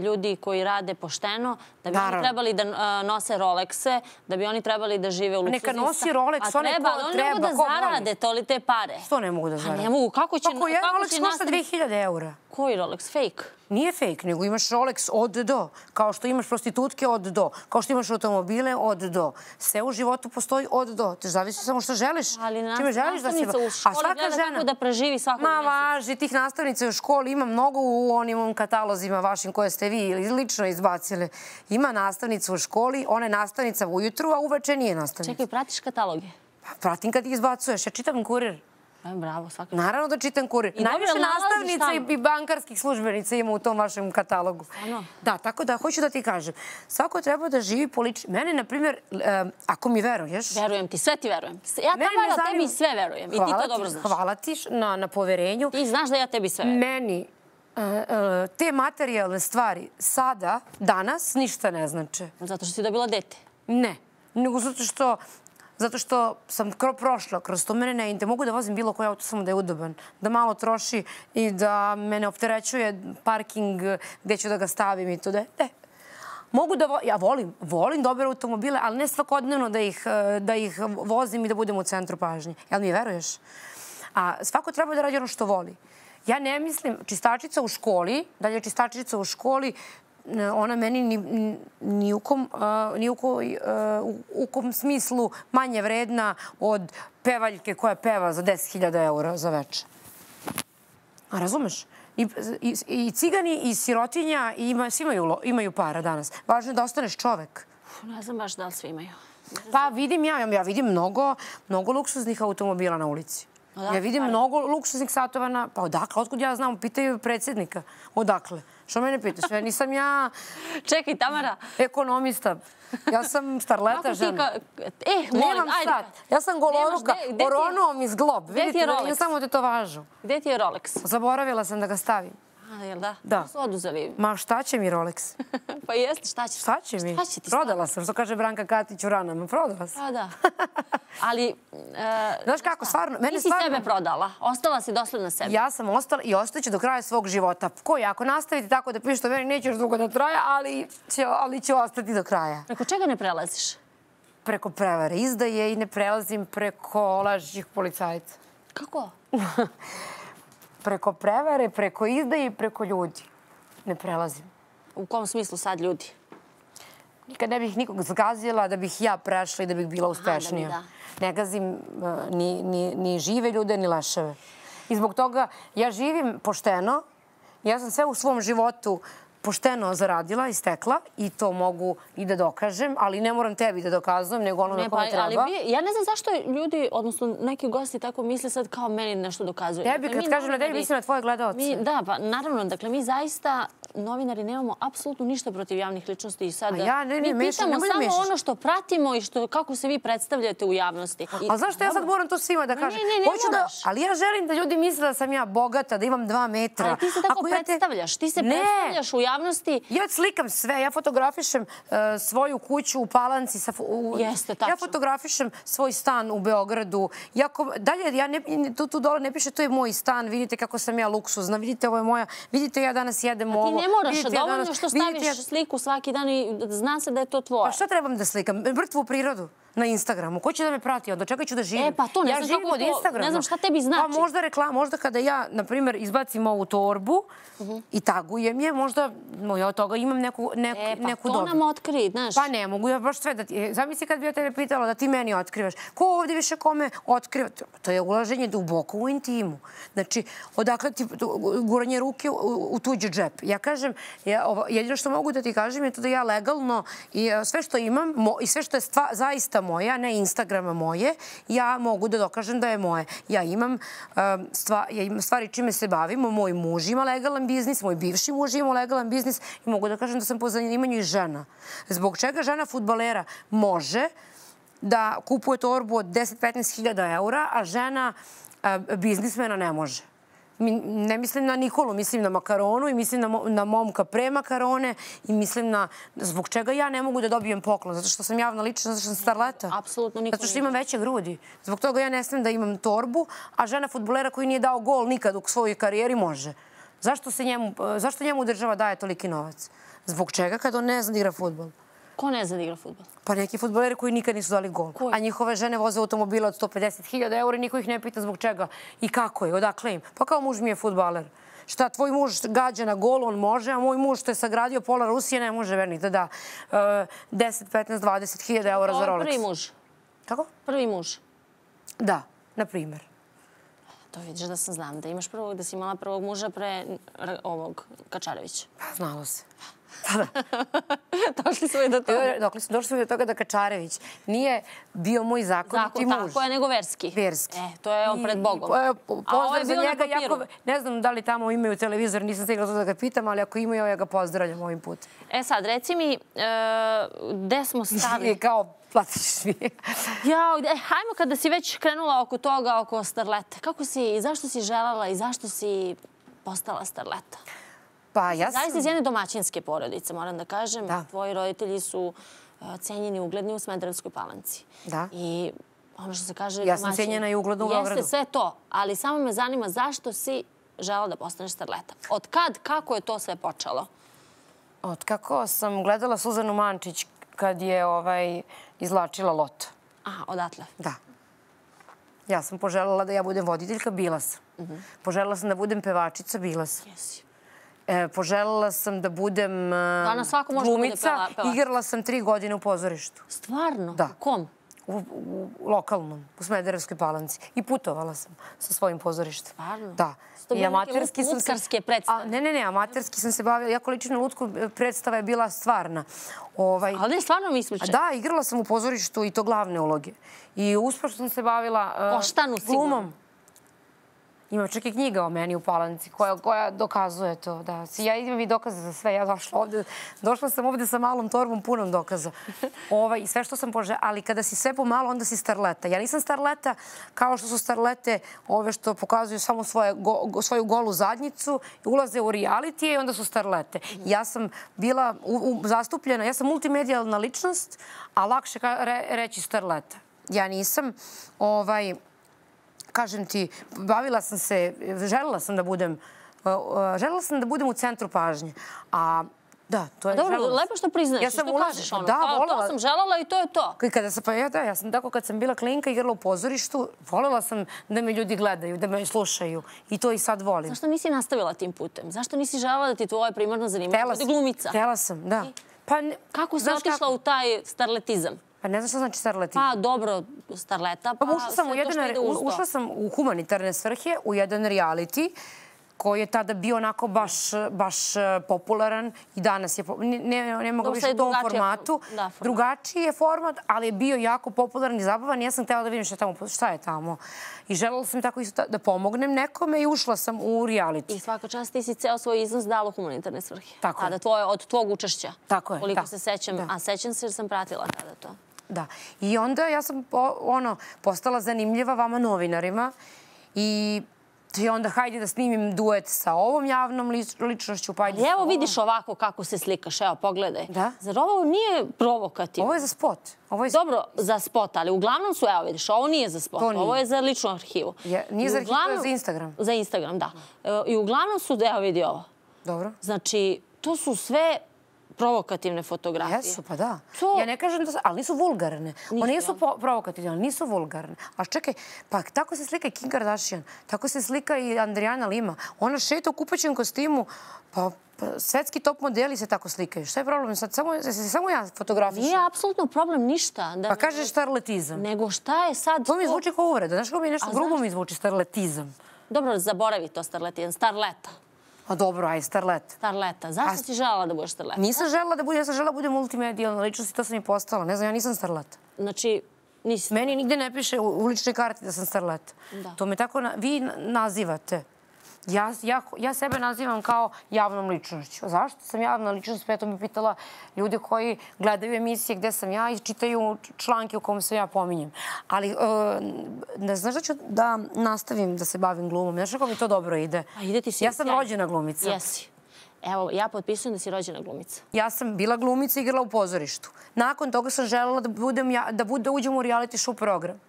Speaker 1: ljudi koji rade pošteno, da bi
Speaker 2: Naravno.
Speaker 1: oni trebali da nose Rolexe, da bi oni trebali da žive u luksuznim...
Speaker 2: Neka nosi Rolex,
Speaker 1: Pa treba,
Speaker 2: ko
Speaker 1: ali oni
Speaker 2: treba,
Speaker 1: mogu da zarade toli te pare.
Speaker 2: Što ne mogu da
Speaker 1: A
Speaker 2: zarade?
Speaker 1: ne mogu, kako će...
Speaker 2: Kako jedan
Speaker 1: kako
Speaker 2: Rolex košta
Speaker 1: nastavnik-
Speaker 2: 2000 eura?
Speaker 1: Koji Rolex? Fake?
Speaker 2: Nije fake, nego imaš Rolex od do. Kao što imaš prostitutke od do. Kao što imaš automobile od do. Sve u životu postoji od do. Te zavisi samo što želiš.
Speaker 1: Ali
Speaker 2: Čime želiš da
Speaker 1: nastavnica u školi gleda kako da preživi svakog
Speaker 2: Ma
Speaker 1: meseca.
Speaker 2: važi, tih nastavnica u školi ima mnogo u onim katalozima vašim koje ste vi ili lično izbacili. Ima nastavnica u školi, ona je nastavnica ujutru, a uveče nije nastavnica.
Speaker 1: Čekaj, pratiš kataloge?
Speaker 2: Pa pratim kad ih izbacuješ. Ja čitam kurir.
Speaker 1: E, bravo, svaka.
Speaker 2: Naravno da čitam kurir.
Speaker 1: I
Speaker 2: Najviše nastavnica i bankarskih službenica ima u tom vašem katalogu. Da, tako da hoću da ti kažem. Svako treba da živi po lični... Mene, na primjer, em, ako mi veruješ...
Speaker 1: Verujem ti, sve ti verujem. Ja tamo
Speaker 2: zanima-
Speaker 1: tebi sve verujem. I ti to dobro znaš.
Speaker 2: Hvala ti na, na poverenju.
Speaker 1: Ti znaš da ja tebi sve verujem.
Speaker 2: Meni e, e, te materijalne stvari sada, danas, ništa ne znače.
Speaker 1: Zato što si dobila dete.
Speaker 2: Ne. Nego zato što Zato što sam kro prošla kroz to, mene ne inte. Mogu da vozim bilo koji auto, samo da je udoban. Da malo troši i da mene opterećuje parking eh, gdje ću da ga stavim i to da ne. Mogu da vo... Ja volim, volim dobre automobile, ali ne svakodnevno da ih, eh, da ih vozim i da budem u centru pažnje. Jel mi veruješ? A svako treba da radi ono što voli. Ja ne mislim, čistačica u školi, dalje čistačica u školi, ona meni ni, ni, u, kom, a, ni u, koj, a, u, kom smislu manje vredna od pevaljke koja peva za 10.000 eura za večer. A razumeš? I, i, i cigani i sirotinja i ima, svi imaju, imaju para danas. Važno je da ostaneš čovek.
Speaker 1: Ne znam baš da li svi imaju.
Speaker 2: Pa vidim ja, ja vidim mnogo, mnogo luksuznih automobila na ulici.
Speaker 1: Odakle
Speaker 2: Ja vidim
Speaker 1: pare?
Speaker 2: mnogo luksuznih satova na... Pa odakle? Otkud ja znam? Pitaju predsjednika. Odakle? Što mene pitaš? Ja nisam ja
Speaker 1: Čekaj, Tamara,
Speaker 2: ekonomista. Ja sam starleta žena.
Speaker 1: Ka... Eh, molim,
Speaker 2: Nemam
Speaker 1: ajde.
Speaker 2: sat. Ja sam goloruka. Oronuo mi zglob.
Speaker 1: Gde ti je
Speaker 2: Vidite,
Speaker 1: Rolex?
Speaker 2: imam samo te to važu.
Speaker 1: Gde ti je Rolex?
Speaker 2: Zaboravila sam da ga stavim.
Speaker 1: A, jel da? Su oduzeli?
Speaker 2: Ma šta će mi Rolex?
Speaker 1: pa jeste, šta
Speaker 2: će mi?
Speaker 1: Šta će ti
Speaker 2: Prodala sam, što kaže Branka Katić u ranama. Prodala sam.
Speaker 1: Pa da. Ali... e,
Speaker 2: Znaš kako, stvarno, mene
Speaker 1: Ti si
Speaker 2: stvarno...
Speaker 1: sebe prodala. Ostala si dosledna sebi.
Speaker 2: Ja sam ostala i ostaću do kraja svog života. Koji, ako nastavite tako da pišete o meni, neće još dugo da traje, ali će, ali će ostati do kraja.
Speaker 1: Preko čega ne prelaziš?
Speaker 2: Preko prevare izdaje i ne prelazim preko lažih policajca.
Speaker 1: Kako?
Speaker 2: Preko prevare, preko izdaje i preko ljudi. Ne prelazim.
Speaker 1: U kom smislu sad ljudi?
Speaker 2: Nikad ne bih nikog zgazila da bih ja prešla i da bih bila uspešnija. Ne gazim uh, ni, ni, ni žive ljude, ni leševe. I zbog toga ja živim pošteno. Ja sam sve u svom životu pošteno zaradila i stekla i to mogu i da dokažem, ali ne moram tebi da dokazujem, nego ono na
Speaker 1: Ne, pa,
Speaker 2: kome treba.
Speaker 1: ali ja ne znam zašto ljudi, odnosno neki gosti tako misle sad kao meni nešto dokazuju.
Speaker 2: Tebi,
Speaker 1: Dakle,
Speaker 2: kad kažem na tebi, mislim na tvoje gledalce.
Speaker 1: Mi, da, pa naravno, dakle, mi zaista, novinari, nemamo apsolutno ništa protiv javnih ličnosti i sad
Speaker 2: A ja, ne, ne,
Speaker 1: mi
Speaker 2: mešam,
Speaker 1: pitamo
Speaker 2: nemoj da
Speaker 1: samo
Speaker 2: mešaš.
Speaker 1: ono što pratimo i što, kako se vi predstavljate u javnosti. I,
Speaker 2: A zašto ja sad moram to svima da kažem?
Speaker 1: ne, ne, ne
Speaker 2: Hoću da,
Speaker 1: moraš.
Speaker 2: ali ja želim da ljudi misle da sam ja bogata, da imam dva metra.
Speaker 1: Ali ti se tako
Speaker 2: Ako
Speaker 1: predstavljaš, ti se
Speaker 2: Ne.
Speaker 1: predstavljaš u javnosti
Speaker 2: Ja slikam sve, ja fotografišem uh, svoju kuću u Palanci. Sa, fo- u,
Speaker 1: Jeste, tačno.
Speaker 2: Ja fotografišem svoj stan u Beogradu. Jako, dalje, ja ne, tu, tu dole ne piše to je moj stan, vidite kako sam ja luksuzna, vidite ovo je moja, vidite ja danas jedem ovo.
Speaker 1: Ti ne moraš,
Speaker 2: vidite, ja
Speaker 1: dovoljno
Speaker 2: danas-
Speaker 1: što staviš
Speaker 2: ja-
Speaker 1: sliku svaki dan i zna se da je to tvoje.
Speaker 2: Pa šta trebam da slikam? Mrtvu prirodu na Instagramu. Ko će da me prati? Od čega ću da živim?
Speaker 1: E, pa to, ne
Speaker 2: ja
Speaker 1: znam kako
Speaker 2: od Instagrama.
Speaker 1: ne znam šta tebi znači.
Speaker 2: Pa možda reklam, možda kada ja, na primjer, izbacim ovu torbu i tagujem je, možda ja od toga imam neku, neku,
Speaker 1: E, pa
Speaker 2: neku
Speaker 1: to
Speaker 2: dobit.
Speaker 1: nam otkri, znaš.
Speaker 2: Pa ne mogu ja baš sve da ti... Zamisli kad bi ja tebe pitala da ti meni otkrivaš. Ko ovdje više kome otkriva? To je ulaženje duboko u intimu. Znači, odakle ti guranje ruke u, u tuđi džep. Ja kažem, ja, ovo, jedino što mogu da ti kažem je to da ja legalno i e, sve što imam mo, i sve što je stva, zaista moje, a ne Instagrama moje, ja mogu da dokažem da je moje. Ja imam, um, stva, ja imam stvari čime se bavimo. Moj muž ima legalan biznis, moj bivši muž ima legalan biznis i mogu da kažem da sam po zanimanju i žena. Zbog čega žena futbalera može da kupuje torbu od 10-15 hiljada eura, a žena biznismena ne može. Ne mislim na Nikolu, mislim na makaronu i mislim na, mo- na momka pre makarone i mislim na zbog čega ja ne mogu da dobijem poklon. Zato što sam javna ličnost, zato što sam starleta.
Speaker 1: Apsolutno niko
Speaker 2: Zato što imam veće grudi. Zbog toga ja ne smijem da imam torbu, a žena futbolera koji nije dao gol nikad u svojoj karijeri može. Zašto, se njemu, zašto njemu država daje toliki novac? Zbog čega kad on ne zna da igra futbol?
Speaker 1: Ko ne zna da igra futbol?
Speaker 2: Pa neki futboleri koji nikad nisu dali gol.
Speaker 1: Koji?
Speaker 2: A njihove žene voze automobile od 150.000 eura i niko ih ne pita zbog čega i kako je, odakle im. Pa kao muž mi je futbaler. Šta, tvoj muž gađa na gol, on može, a moj muž što je sagradio pola Rusije ne može verni da da uh, 10, 15, 20 hiljada eura za Rolex.
Speaker 1: Prvi muž.
Speaker 2: Kako?
Speaker 1: Prvi muž.
Speaker 2: Da, na primjer.
Speaker 1: To vidiš da sam znam. Da imaš prvog, da si imala prvog muža pre ovog Kačarevića.
Speaker 2: Pa, znalo se.
Speaker 1: Došli smo i do toga.
Speaker 2: Dokle smo došli do toga da Kačarević nije bio moj zakoniti
Speaker 1: Zakon,
Speaker 2: muž.
Speaker 1: tako je, nego verski.
Speaker 2: Verski.
Speaker 1: E, to je on pred Bogom.
Speaker 2: I,
Speaker 1: A ovo
Speaker 2: Pozdrav
Speaker 1: je
Speaker 2: za
Speaker 1: bilo na
Speaker 2: njega.
Speaker 1: papiru.
Speaker 2: Jako, ne znam da li tamo imaju televizor, nisam stigla to da ga pitam, ali ako imaju, ja ga pozdravljam ovim putem.
Speaker 1: E sad, reci mi, e, gde smo
Speaker 2: I
Speaker 1: stali?
Speaker 2: kao, platiš mi.
Speaker 1: Ja, e, hajmo kada si već krenula oko toga, oko starlete. Kako si, i zašto si želala i zašto si postala starleta?
Speaker 2: Pa ja sam...
Speaker 1: Zaista iz jedne domaćinske porodice, moram da kažem.
Speaker 2: Da.
Speaker 1: Tvoji roditelji su e, cenjeni i ugledni u Smederevskoj palanci.
Speaker 2: Da.
Speaker 1: I ono što se kaže...
Speaker 2: Ja sam
Speaker 1: domaćin-
Speaker 2: cenjena i ugledna u Beogradu.
Speaker 1: Jeste sve to, ali samo me zanima zašto si žela da postaneš starleta. Od kad, kako je to sve počelo?
Speaker 2: Od kako sam gledala Suzanu Mančić kad je ovaj izlačila loto.
Speaker 1: Aha, odatle.
Speaker 2: Da. Ja sam poželjela da ja budem voditeljka, bila sam. Poželjela sam da budem pevačica, bila sam.
Speaker 1: Jesi.
Speaker 2: E, poželjela sam da budem e,
Speaker 1: može
Speaker 2: glumica.
Speaker 1: peva-.
Speaker 2: Igrala sam tri godine u pozorištu.
Speaker 1: Stvarno?
Speaker 2: Da.
Speaker 1: U kom?
Speaker 2: U, u, lokalnom, u Smederevskoj palanci. I putovala sam sa svojim pozorištem.
Speaker 1: Stvarno?
Speaker 2: Da. I amaterski sam se-
Speaker 1: predstave?
Speaker 2: A, ne, ne, ne, amaterski sam se bavila. Jako lično lutku e, predstava je bila stvarna. Ovaj,
Speaker 1: Ali ne, stvarno misliš?
Speaker 2: A Da, igrala sam u pozorištu i to glavne uloge. I uspešno sam se bavila uh,
Speaker 1: Koštanu sigurno.
Speaker 2: glumom. Ima čak i knjiga o meni u Palanci koja, koja dokazuje to. Da. Ja imam i dokaze za sve. Ja došla, ovde, došla sam ovde sa malom torbom punom dokaza. Ovaj, I sve što sam pože... Ali kada si sve pomalo, onda si starleta. Ja nisam starleta kao što su starlete ove što pokazuju samo svoje, go, svoju golu zadnjicu, ulaze u reality i onda su starlete. Ja sam bila u, u, zastupljena, ja sam multimedijalna ličnost, a lakše re, reći starleta. Ja nisam ovaj, kažem ti, bavila sam se, želela sam da budem, uh, uh, želela sam da budem u centru pažnje. A da, to je
Speaker 1: Dobro, lepo što priznaš.
Speaker 2: Ja
Speaker 1: i
Speaker 2: sam
Speaker 1: što
Speaker 2: ulaz-
Speaker 1: kažeš ono.
Speaker 2: Da,
Speaker 1: kao,
Speaker 2: volela-
Speaker 1: To sam želala i to je to.
Speaker 2: I Kada sam, pa ja, da, ja sam tako kad sam bila klinka igrala u pozorištu, volela sam da me ljudi gledaju, da me slušaju. I to i sad volim.
Speaker 1: Zašto nisi nastavila tim putem? Zašto nisi želela da ti tvoje primarno zanimanje
Speaker 2: Htela
Speaker 1: bude
Speaker 2: sam.
Speaker 1: glumica?
Speaker 2: Htela sam, da. Pa, ne,
Speaker 1: Kako si otišla
Speaker 2: kako?
Speaker 1: u taj starletizam?
Speaker 2: Pa ne znam šta znači starleti.
Speaker 1: Pa dobro, starleta, pa,
Speaker 2: Pa ušla sam, u
Speaker 1: što
Speaker 2: jedan, ušla sam u humanitarne svrhe, u jedan reality koji je tada bio onako baš, baš e, popularan i danas je, ne, ne, nema ga
Speaker 1: Dobro,
Speaker 2: više u tom formatu.
Speaker 1: form- da, format.
Speaker 2: Drugačiji je format, ali je bio jako popularan i zabavan. Ja sam htjela da vidim šta je tamo, šta je tamo. I želela sam tako isto da pomognem nekome i ušla sam u reality.
Speaker 1: I svaka čast ti si ceo svoj iznos dala u humanitarne svrhe.
Speaker 2: Tako je.
Speaker 1: Tada tvoje, od tvog učešća.
Speaker 2: Tako je,
Speaker 1: Koliko
Speaker 2: da.
Speaker 1: se sećam.
Speaker 2: Da.
Speaker 1: A sećam se jer sam pratila tada to.
Speaker 2: Da. I onda ja sam ono, postala zanimljiva vama novinarima i i onda hajde da snimim duet sa ovom javnom lič- ličnošću. Pa ajde
Speaker 1: evo vidiš ovako kako se slikaš. Evo, pogledaj.
Speaker 2: Da.
Speaker 1: Zar ovo nije provokativno?
Speaker 2: Ovo je za spot. Ovo je
Speaker 1: Dobro, za spot, ali uglavnom su, evo vidiš, ovo nije za spot,
Speaker 2: nije.
Speaker 1: ovo je za ličnu arhivu.
Speaker 2: Je- nije
Speaker 1: I
Speaker 2: za arhivu, to je
Speaker 1: uglavnom-
Speaker 2: za Instagram.
Speaker 1: Za Instagram, da. E, I uglavnom su, evo vidi ovo.
Speaker 2: Dobro.
Speaker 1: Znači, to su sve provokativne fotografije.
Speaker 2: Jesu, pa da.
Speaker 1: To-
Speaker 2: Ja ne kažem da su, ali nisu vulgarne.
Speaker 1: Nisu,
Speaker 2: One nisu provokativne, ali nisu vulgarne. A čekaj, pa tako se slika i Kim Kardashian, tako se slika i Andrijana Lima. Ona šeta u kupaćem kostimu, pa, pa svetski top modeli se tako slikaju. Šta je problem? Sad samo, se samo ja fotografišem.
Speaker 1: Nije apsolutno problem ništa. Da
Speaker 2: Pa kažeš starletizam.
Speaker 1: Nego šta je sad
Speaker 2: To mi zvuči kao uvreda. Znaš kako mi nešto
Speaker 1: A
Speaker 2: grubo
Speaker 1: znaš-
Speaker 2: mi zvuči starletizam.
Speaker 1: Dobro, zaboravi to starletizam. Starleta.
Speaker 2: A dobro, aj starlet.
Speaker 1: Starleta. Zašto si želela da budeš starleta?
Speaker 2: Nisam želela da budem, ja sam želela da budem multimedijalna ličnost i to sam i postala. Ne znam, ja nisam starlet.
Speaker 1: Znači, nisi...
Speaker 2: Meni nigde ne piše u, u ličnoj karti da sam starlet.
Speaker 1: Da.
Speaker 2: To me tako na, vi na- nazivate. Ja, ja, ja sebe nazivam kao javnom ličnošću. Zašto sam javna ličnost? Pa eto mi pitala ljude koji gledaju emisije gde sam ja i čitaju članke u kom se ja pominjem. Ali, e, ne znaš da ću da nastavim da se bavim glumom? Znaš kako mi to dobro ide?
Speaker 1: A ide ti si
Speaker 2: Ja sam rođena glumica.
Speaker 1: Jesi. Evo, ja potpisujem da si rođena glumica.
Speaker 2: Ja sam bila glumica i igrala u pozorištu. Nakon toga sam želela da, budem ja, da, bud, da uđem u reality show program.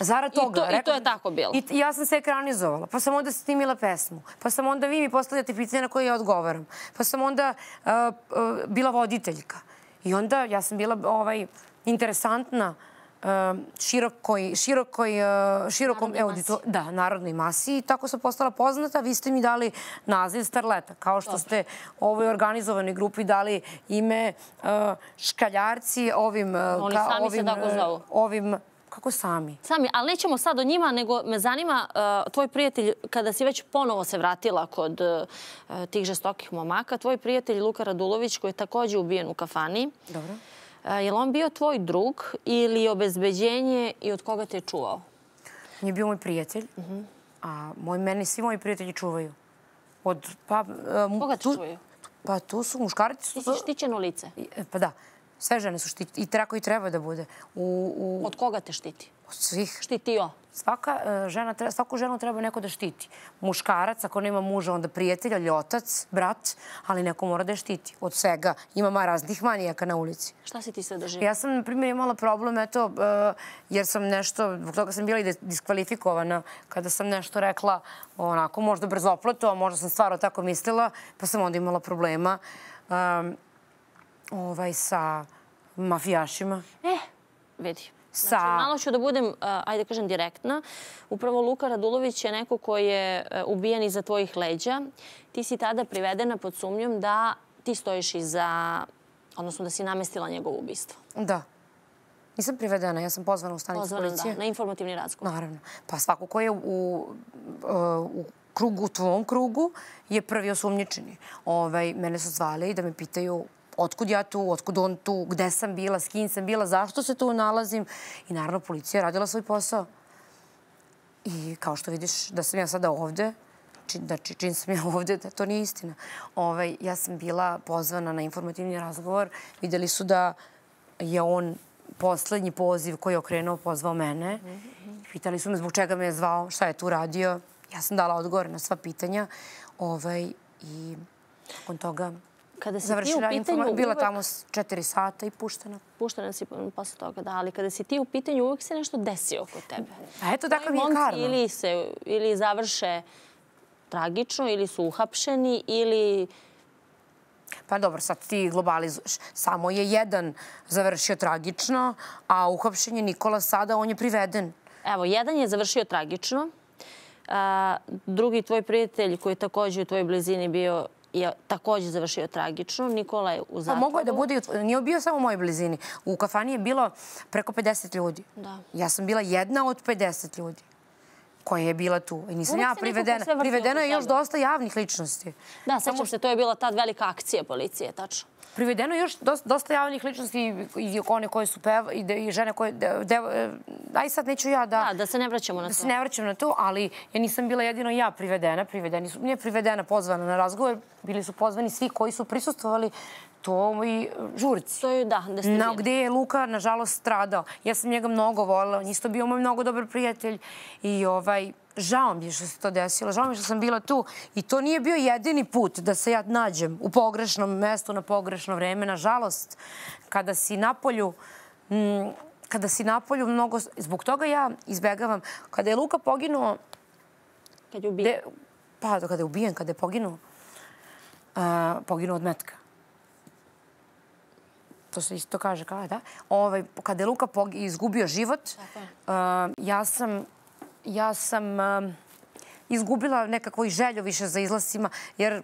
Speaker 2: Zarad
Speaker 1: I to-
Speaker 2: toga.
Speaker 1: i to je tako bilo.
Speaker 2: I ja sam se ekranizovala. Pa sam onda snimila pesmu. Pa sam onda vi mi postavljate pitanje na koje ja odgovaram. Pa sam onda uh, uh, bila voditeljka. I onda ja sam bila ovaj interesantna uh, širokoj, širokoj, širokom
Speaker 1: Narodnoj
Speaker 2: auditor, da, narodnoj masi i tako sam postala poznata. Vi ste mi dali naziv Starleta, kao što ste ovoj organizovanoj grupi dali ime škaljarci ovim...
Speaker 1: Oni sami se tako zovu.
Speaker 2: Ovim, kako sami?
Speaker 1: Sami, ali nećemo sad o njima, nego me zanima uh, tvoj prijatelj, kada si već ponovo se vratila kod uh, tih žestokih momaka, tvoj prijatelj Luka Radulović, koji je također ubijen u kafani,
Speaker 2: Dobro.
Speaker 1: uh, je li on bio tvoj drug ili obezbeđenje i od koga te je čuvao?
Speaker 2: On je bio moj prijatelj, a moj, mene svi moji prijatelji čuvaju. Od, pa, um,
Speaker 1: Koga te
Speaker 2: tu-
Speaker 1: čuvaju?
Speaker 2: Pa tu su muškarci.
Speaker 1: Ti si štićeno lice.
Speaker 2: Pa da, sve žene su štiti. I tako i treba da bude. U, u,
Speaker 1: Od koga te štiti?
Speaker 2: od svih.
Speaker 1: Štitio.
Speaker 2: Svaka e, žena, svaku ženu treba neko da štiti. Muškarac, ako nema muža, onda prijatelj, ali otac, brat, ali neko mora da je štiti. Od svega. Ima ma raznih manijaka na ulici.
Speaker 1: Šta si ti sve doživio?
Speaker 2: Ja sam, na primjer, imala problem, eto, e, jer sam nešto, zbog toga sam bila i dis- diskvalifikovana kada sam nešto rekla onako, možda brzopleto, a možda sam stvarno tako mislila, pa sam onda imala problema um, ovaj, sa mafijašima.
Speaker 1: E, vidi.
Speaker 2: Sa-
Speaker 1: Znači, malo ću da budem, uh, ajde kažem, direktna. Upravo Luka Radulović je neko koji je uh, ubijen iza tvojih leđa. Ti si tada privedena pod sumnjom da ti stojiš iza, odnosno da si namestila njegovo ubistvo.
Speaker 2: Da. Nisam privedena, ja sam pozvana u stanicu
Speaker 1: Pozvana,
Speaker 2: policije.
Speaker 1: da, na informativni razgovor.
Speaker 2: Naravno. Pa svako ko je u, u, u krugu, u tvom krugu, je prvi osumnjičeni. Ovaj, mene su zvali da me pitaju otkud ja tu, otkud on tu, gde sam bila, s kim sam bila, zašto se tu nalazim. I naravno, policija je radila svoj posao. I kao što vidiš da sam ja sada ovde, či, znači čim sam ja ovde, da to nije istina. Ovaj, ja sam bila pozvana na informativni razgovor. Videli su da je on poslednji poziv koji je okrenuo pozvao mene. Pitali su me zbog čega me je zvao, šta je tu radio. Ja sam dala odgovor na sva pitanja. Ovaj, I nakon toga
Speaker 1: Kada si ti u
Speaker 2: završila
Speaker 1: pitanju
Speaker 2: informa- Bila
Speaker 1: uvek-
Speaker 2: tamo četiri sata i puštena.
Speaker 1: Puštena si posle toga, da, ali kada si ti u pitanju, uvijek se nešto desi oko tebe.
Speaker 2: A eto, dakle mi je karma.
Speaker 1: Ili, se, ili završe tragično, ili su uhapšeni, ili...
Speaker 2: Pa dobro, sad ti globalizuješ. Samo je jedan završio tragično, a uhapšen je Nikola sada, on je priveden.
Speaker 1: Evo, jedan je završio tragično, a, drugi tvoj prijatelj koji je također u tvojoj blizini bio je također završio tragično. Nikola je u
Speaker 2: Pa
Speaker 1: zatvoru.
Speaker 2: mogo je da bude, nije bio samo u mojoj blizini. U kafani je bilo preko 50 ljudi.
Speaker 1: Da.
Speaker 2: Ja sam bila jedna od 50 ljudi koja je bila tu. I nisam
Speaker 1: Uvijek
Speaker 2: ja privedena. Privedeno je još dosta javnih ličnosti.
Speaker 1: Da, sećam se, to je bila tad velika akcija policije, tačno.
Speaker 2: Privedeno je još dosta, dosta javnih ličnosti i one koje su peva i, de, i žene koje... De, de, aj sad neću ja da...
Speaker 1: Da, da se ne vraćamo na
Speaker 2: da
Speaker 1: to.
Speaker 2: se ne vraćam na to, ali ja nisam bila jedino ja privedena. Privedeni su, nije privedena, pozvana na razgovor. Bili su pozvani svi koji su prisustvovali toj žurci.
Speaker 1: To je, da, da ste
Speaker 2: Na, gde je Luka, nažalost, stradao. Ja sam njega mnogo volila. On isto bio moj mnogo dobar prijatelj. I ovaj, žao mi je što se to desilo. Žao mi je što sam bila tu. I to nije bio jedini put da se ja nađem u pogrešnom mestu na pogrešno vreme. Nažalost, kada si na polju, kada si na polju mnogo... Zbog toga ja izbegavam. Kada je Luka poginuo,
Speaker 1: Kad je ubijen.
Speaker 2: de, pa kada je ubijen, kada je poginuo, a, poginuo od metka. To se isto kaže, kao da. Ovaj, kada je Luka pogi, izgubio život, a, ja sam, ja sam a, izgubila nekako i želju više za izlasima, jer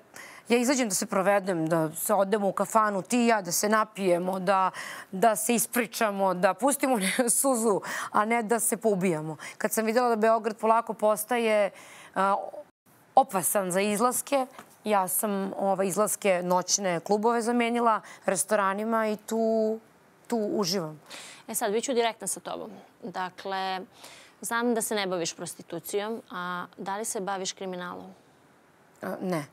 Speaker 2: ja izađem da se provedem, da se odemo u kafanu, ti i ja, da se napijemo, da, da se ispričamo, da pustimo suzu, a ne da se poubijamo. Kad sam vidjela da Beograd polako postaje a, opasan za izlaske, ja sam ove izlaske noćne klubove zamenila restoranima i tu, tu uživam.
Speaker 1: E sad, bit ću direktna sa tobom. Dakle, znam da se ne baviš prostitucijom, a da li se baviš kriminalom?
Speaker 2: A, Ne.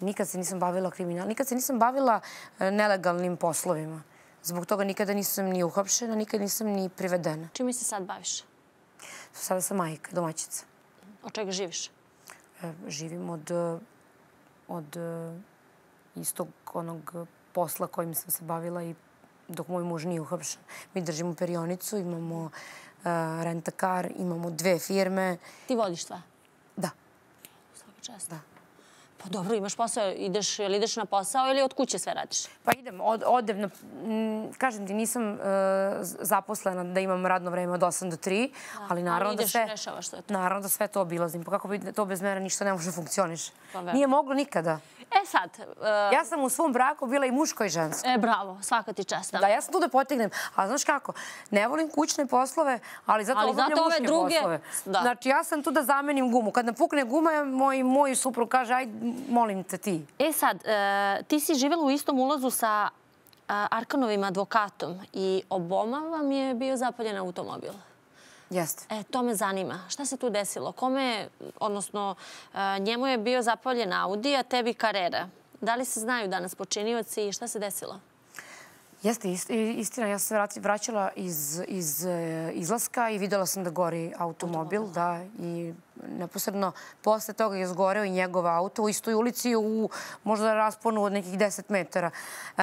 Speaker 2: Nikad se nisam bavila kriminalom. Nikad se nisam bavila e, nelegalnim poslovima. Zbog toga nikada nisam ni uhapšena, nikad nisam ni privedena.
Speaker 1: Čime se sad baviš?
Speaker 2: Sada sam majka, domaćica.
Speaker 1: Od čega živiš?
Speaker 2: E, Živim od, od e, istog onog posla kojim sam se bavila i dok moj muž nije uhapšen. Mi držimo perionicu, imamo e, rentakar, imamo dve firme.
Speaker 1: Ti vodiš sve?
Speaker 2: Da.
Speaker 1: Svaka čast. Da. Pa dobro, imaš posao, ideš, ili ideš na posao ili od kuće sve radiš?
Speaker 2: Pa idem, od, odem na... m, Kažem ti, nisam e, zaposlena da imam radno vreme od 8 do 3, ali naravno da
Speaker 1: ideš
Speaker 2: sve...
Speaker 1: sve to.
Speaker 2: Naravno da sve to obilazim. Pa kako bi to bez mene ništa ne može funkcioniš?
Speaker 1: Pa.
Speaker 2: Nije moglo nikada.
Speaker 1: E sad, uh,
Speaker 2: Ja sam u svom braku bila i muško i žensko.
Speaker 1: e, bravo, svaka ti čast.
Speaker 2: Da, ja sam tu da potegnem. A znaš kako? Ne volim kućne poslove, ali zato
Speaker 1: Ali
Speaker 2: obavljam
Speaker 1: zato ove
Speaker 2: muške
Speaker 1: druge-
Speaker 2: poslove.
Speaker 1: da.
Speaker 2: Znači, ja sam tu da zamenim gumu. Kad napukne guma, moj, moj suprug kaže, aj, molim te ti.
Speaker 1: E sad, uh, ti si živjela u istom ulazu sa uh, Arkanovim advokatom i oboma vam je bio zapaljen automobil.
Speaker 2: Jeste.
Speaker 1: E, to me zanima. Šta se tu desilo? Kome, odnosno, uh, njemu je bio zapaljen Audi, a tebi Carrera. Da li se znaju danas počinioci i šta se desilo?
Speaker 2: Jeste, istina. Ja sam se vraćala iz, iz e, izlaska i videla sam da gori automobil. Da, I neposredno posle toga je zgoreo i njegov auto u istoj ulici u možda rasponu od nekih 10 metara. E,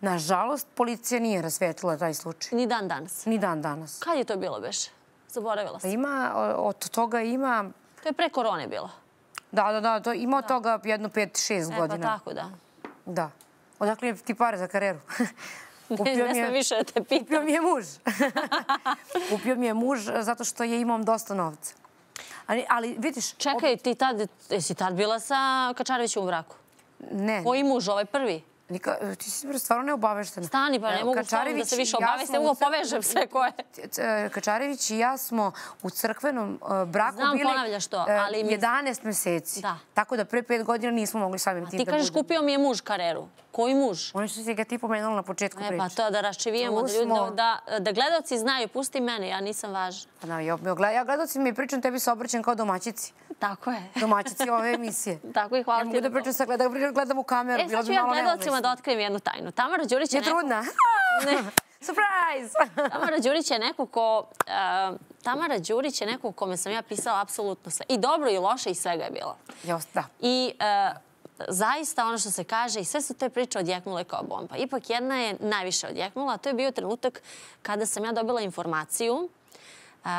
Speaker 2: nažalost, policija nije rasvetila taj slučaj.
Speaker 1: Ni dan danas.
Speaker 2: Ni dan danas.
Speaker 1: Kad je to bilo, beš? Zaboravila
Speaker 2: Pa
Speaker 1: sam.
Speaker 2: Ima, o- od toga ima,
Speaker 1: To je pre korone bilo.
Speaker 2: da, da, da, to ima od toga jedno 5-6
Speaker 1: E, pa
Speaker 2: godina.
Speaker 1: tako, da.
Speaker 2: Da. Odakle je ti pare za karijeru?
Speaker 1: Ne, ne smem više da te
Speaker 2: Kupio
Speaker 1: pitam.
Speaker 2: mi je muž. Kupio mi je muž zato što je imao dosta novca. Ali, ali vidiš,
Speaker 1: Čekaj, ti tad, jesi tad bila sa Kačarevićem u braku?
Speaker 2: ne,
Speaker 1: Koji muž, ovaj prvi?
Speaker 2: Nika, ti si stvarno neobaveštena.
Speaker 1: Stani, pa ne mogu s da se više obavesti, ne mogu povežem sve koje.
Speaker 2: Kačarević i ja smo u crkvenom e, braku
Speaker 1: Znam,
Speaker 2: bili
Speaker 1: ponavljaš to, ali
Speaker 2: 11 meseci. Tako da pre pet godina nismo mogli samim tim da
Speaker 1: budemo. Ti kažeš kupio mi je muž kareru. Koji muž?
Speaker 2: Oni su si ga ti pomenuli na početku priče.
Speaker 1: E, pa to da raščivijemo, da, ljudi, da, da gledalci znaju, pusti mene, ja nisam važna.
Speaker 2: Pa, ja, ja gledalci mi pričam, tebi se obraćam kao domaćici.
Speaker 1: Tako je.
Speaker 2: Domaćici ove emisije.
Speaker 1: Tako i hvala ti.
Speaker 2: Ja mogu da pričam sa gledam, gledam u kameru.
Speaker 1: E, sad ću ja gledalcima da otkrijem jednu tajnu. Tamara Đurić je,
Speaker 2: je trudna.
Speaker 1: Ne.
Speaker 2: Surprise!
Speaker 1: Tamara Đurić je neko ko... Uh, Tamara Đurić je neko kome sam ja pisala apsolutno sve. I dobro i loše i svega je bilo.
Speaker 2: Just, da.
Speaker 1: I uh, zaista ono što se kaže i sve su te priče odjeknule kao bomba. Ipak jedna je najviše odjeknula, a to je bio trenutak kada sam ja dobila informaciju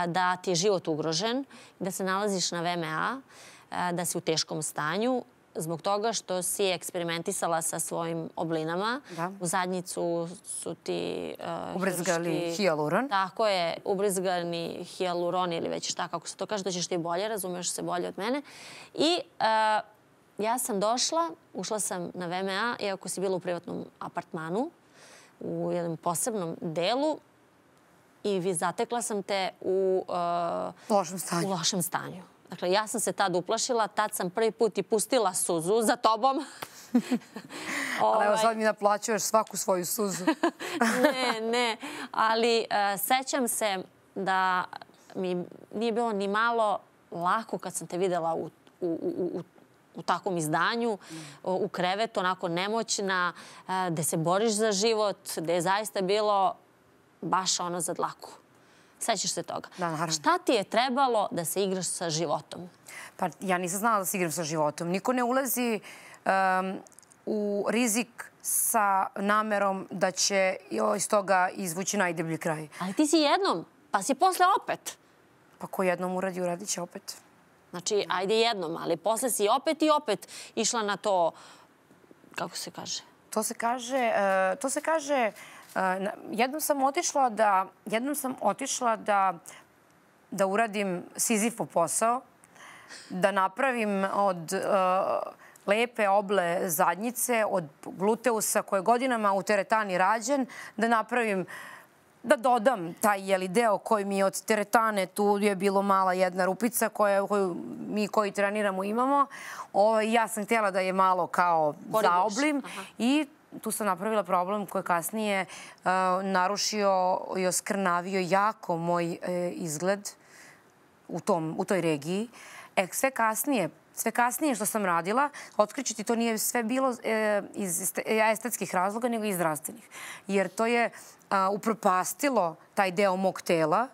Speaker 1: da ti je život ugrožen, da se nalaziš na VMA, da si u teškom stanju, zbog toga što si eksperimentisala sa svojim oblinama. U zadnjicu su ti...
Speaker 2: Ubrizgali hijaluron.
Speaker 1: Tako je, ubrizgani hijaluron ili već šta, kako se to kaže, da ćeš ti bolje, razumeš se bolje od mene. I ja sam došla, ušla sam na VMA, iako si bila u privatnom apartmanu, u jednom posebnom delu, i zatekla sam te u
Speaker 2: lošem stanju.
Speaker 1: U lošem stanju. Dakle, ja sam se tad uplašila, tad sam prvi put i pustila suzu za tobom.
Speaker 2: Ali evo sad mi naplaćuješ svaku svoju suzu.
Speaker 1: ne, ne. Ali sećam se da mi nije bilo ni malo lako kad sam te videla u, u, u, u takvom izdanju, u krevetu, onako nemoćna, gde se boriš za život, gde je zaista bilo baš ono za dlaku. Sećaš se toga.
Speaker 2: Da, naravno.
Speaker 1: Šta ti je trebalo da se igraš sa životom?
Speaker 2: Pa ja nisam znala da se igram sa životom. Niko ne ulazi um, u rizik sa namerom da će iz toga izvući najdeblji kraj.
Speaker 1: Ali ti si jednom, pa si posle opet.
Speaker 2: Pa ko jednom uradi, uradit će opet.
Speaker 1: Znači, ajde jednom, ali posle si opet i opet išla na to, kako se kaže?
Speaker 2: To se kaže, e, to se kaže e, Jednom sam otišla da, jednom sam otišla da, da uradim Sizifov posao, da napravim od e, lepe oble zadnjice, od gluteusa koje je godinama u teretani rađen, da napravim da dodam taj jeli, deo koji mi je od teretane, tu je bilo mala jedna rupica koja, koju mi koji treniramo imamo. O, ovaj, ja sam htjela da je malo kao zaoblim i tu sam napravila problem koji kasnije uh, narušio i oskrnavio jako moj e, izgled u, tom, u toj regiji. E, sve kasnije, sve kasnije što sam radila, otkriću ti to nije sve bilo e, iz estetskih razloga, nego iz zdravstvenih. Jer to je upropastilo taj deo mog tela,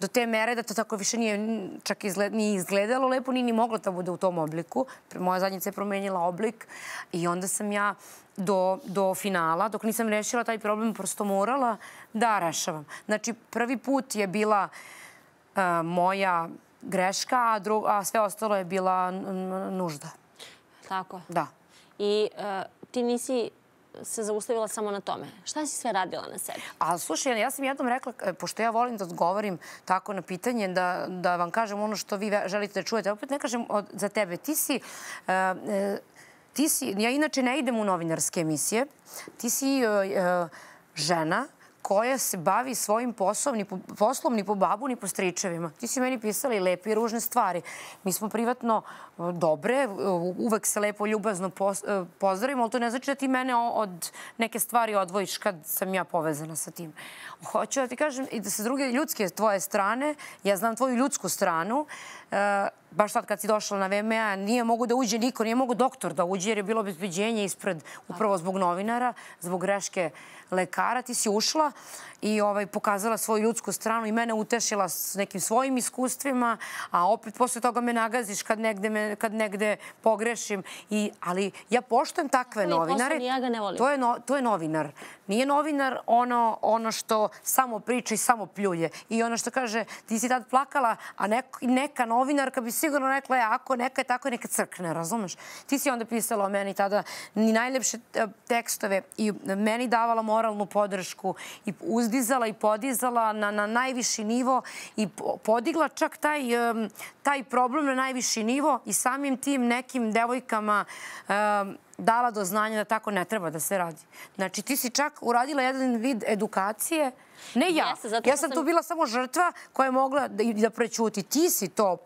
Speaker 2: do te mere da to tako više nije čak izgled, ni izgledalo lepo, ni ni moglo da bude u tom obliku. Moja zadnjica je promenila oblik i onda sam ja do, do finala, dok nisam rešila taj problem, prosto morala da rešavam. Znači, prvi put je bila uh, moja greška, a, dru, a sve ostalo je bila nužda.
Speaker 1: Tako?
Speaker 2: Da.
Speaker 1: I uh, ti nisi se zaustavila samo na tome. Šta si sve radila na sebi?
Speaker 2: A slušaj, ja sam jednom rekla, e, pošto ja volim da odgovorim tako na pitanje, da, da vam kažem ono što vi želite da čujete. Opet ne kažem od, za tebe. Ti si... Uh, ti si, ja inače ne idem u novinarske emisije, ti si uh, žena koja se bavi svojim poslom ni po, poslom ni po babu ni po stričevima. Ti si meni pisali lepe i ružne stvari. Mi smo privatno e, dobre, e, uvek se lepo ljubazno e, pozdravimo, ali to ne znači da ti mene od neke stvari odvojiš kad sam ja povezana sa tim. Hoću da ti kažem i da se druge ljudske tvoje strane, ja znam tvoju ljudsku stranu, baš sad kad si došla na VMA, nije mogu da uđe niko, nije mogu doktor da uđe jer je bilo bezbeđenje ispred upravo zbog novinara, zbog greške lekara. Ti si ušla i ovaj, pokazala svoju ljudsku stranu i mene utešila s nekim svojim iskustvima, a opet posle toga me nagaziš kad negde, me, kad negde pogrešim. I, ali ja poštujem takve novinare.
Speaker 1: Ja ga ne volim.
Speaker 2: To je, no, to je novinar. Nije novinar ono, ono što samo priča i samo pljuje. I ono što kaže, ti si tad plakala, a neko, neka novinarka bi sigurno rekla, ja, ako neka je tako, neka crkne, razumeš? Ti si onda pisala o meni tada ni najljepše e, tekstove i meni davala moralnu podršku i uzdizala i podizala na, na najviši nivo i podigla čak taj, e, taj problem na najviši nivo i samim tim nekim devojkama dala do znanja da tako ne treba da se radi. Znači, ti si čak uradila jedan vid edukacije Ne ja.
Speaker 1: Jeste,
Speaker 2: ja sam
Speaker 1: sam-
Speaker 2: tu bila samo žrtva koja je mogla da, da prećuti. Ti si to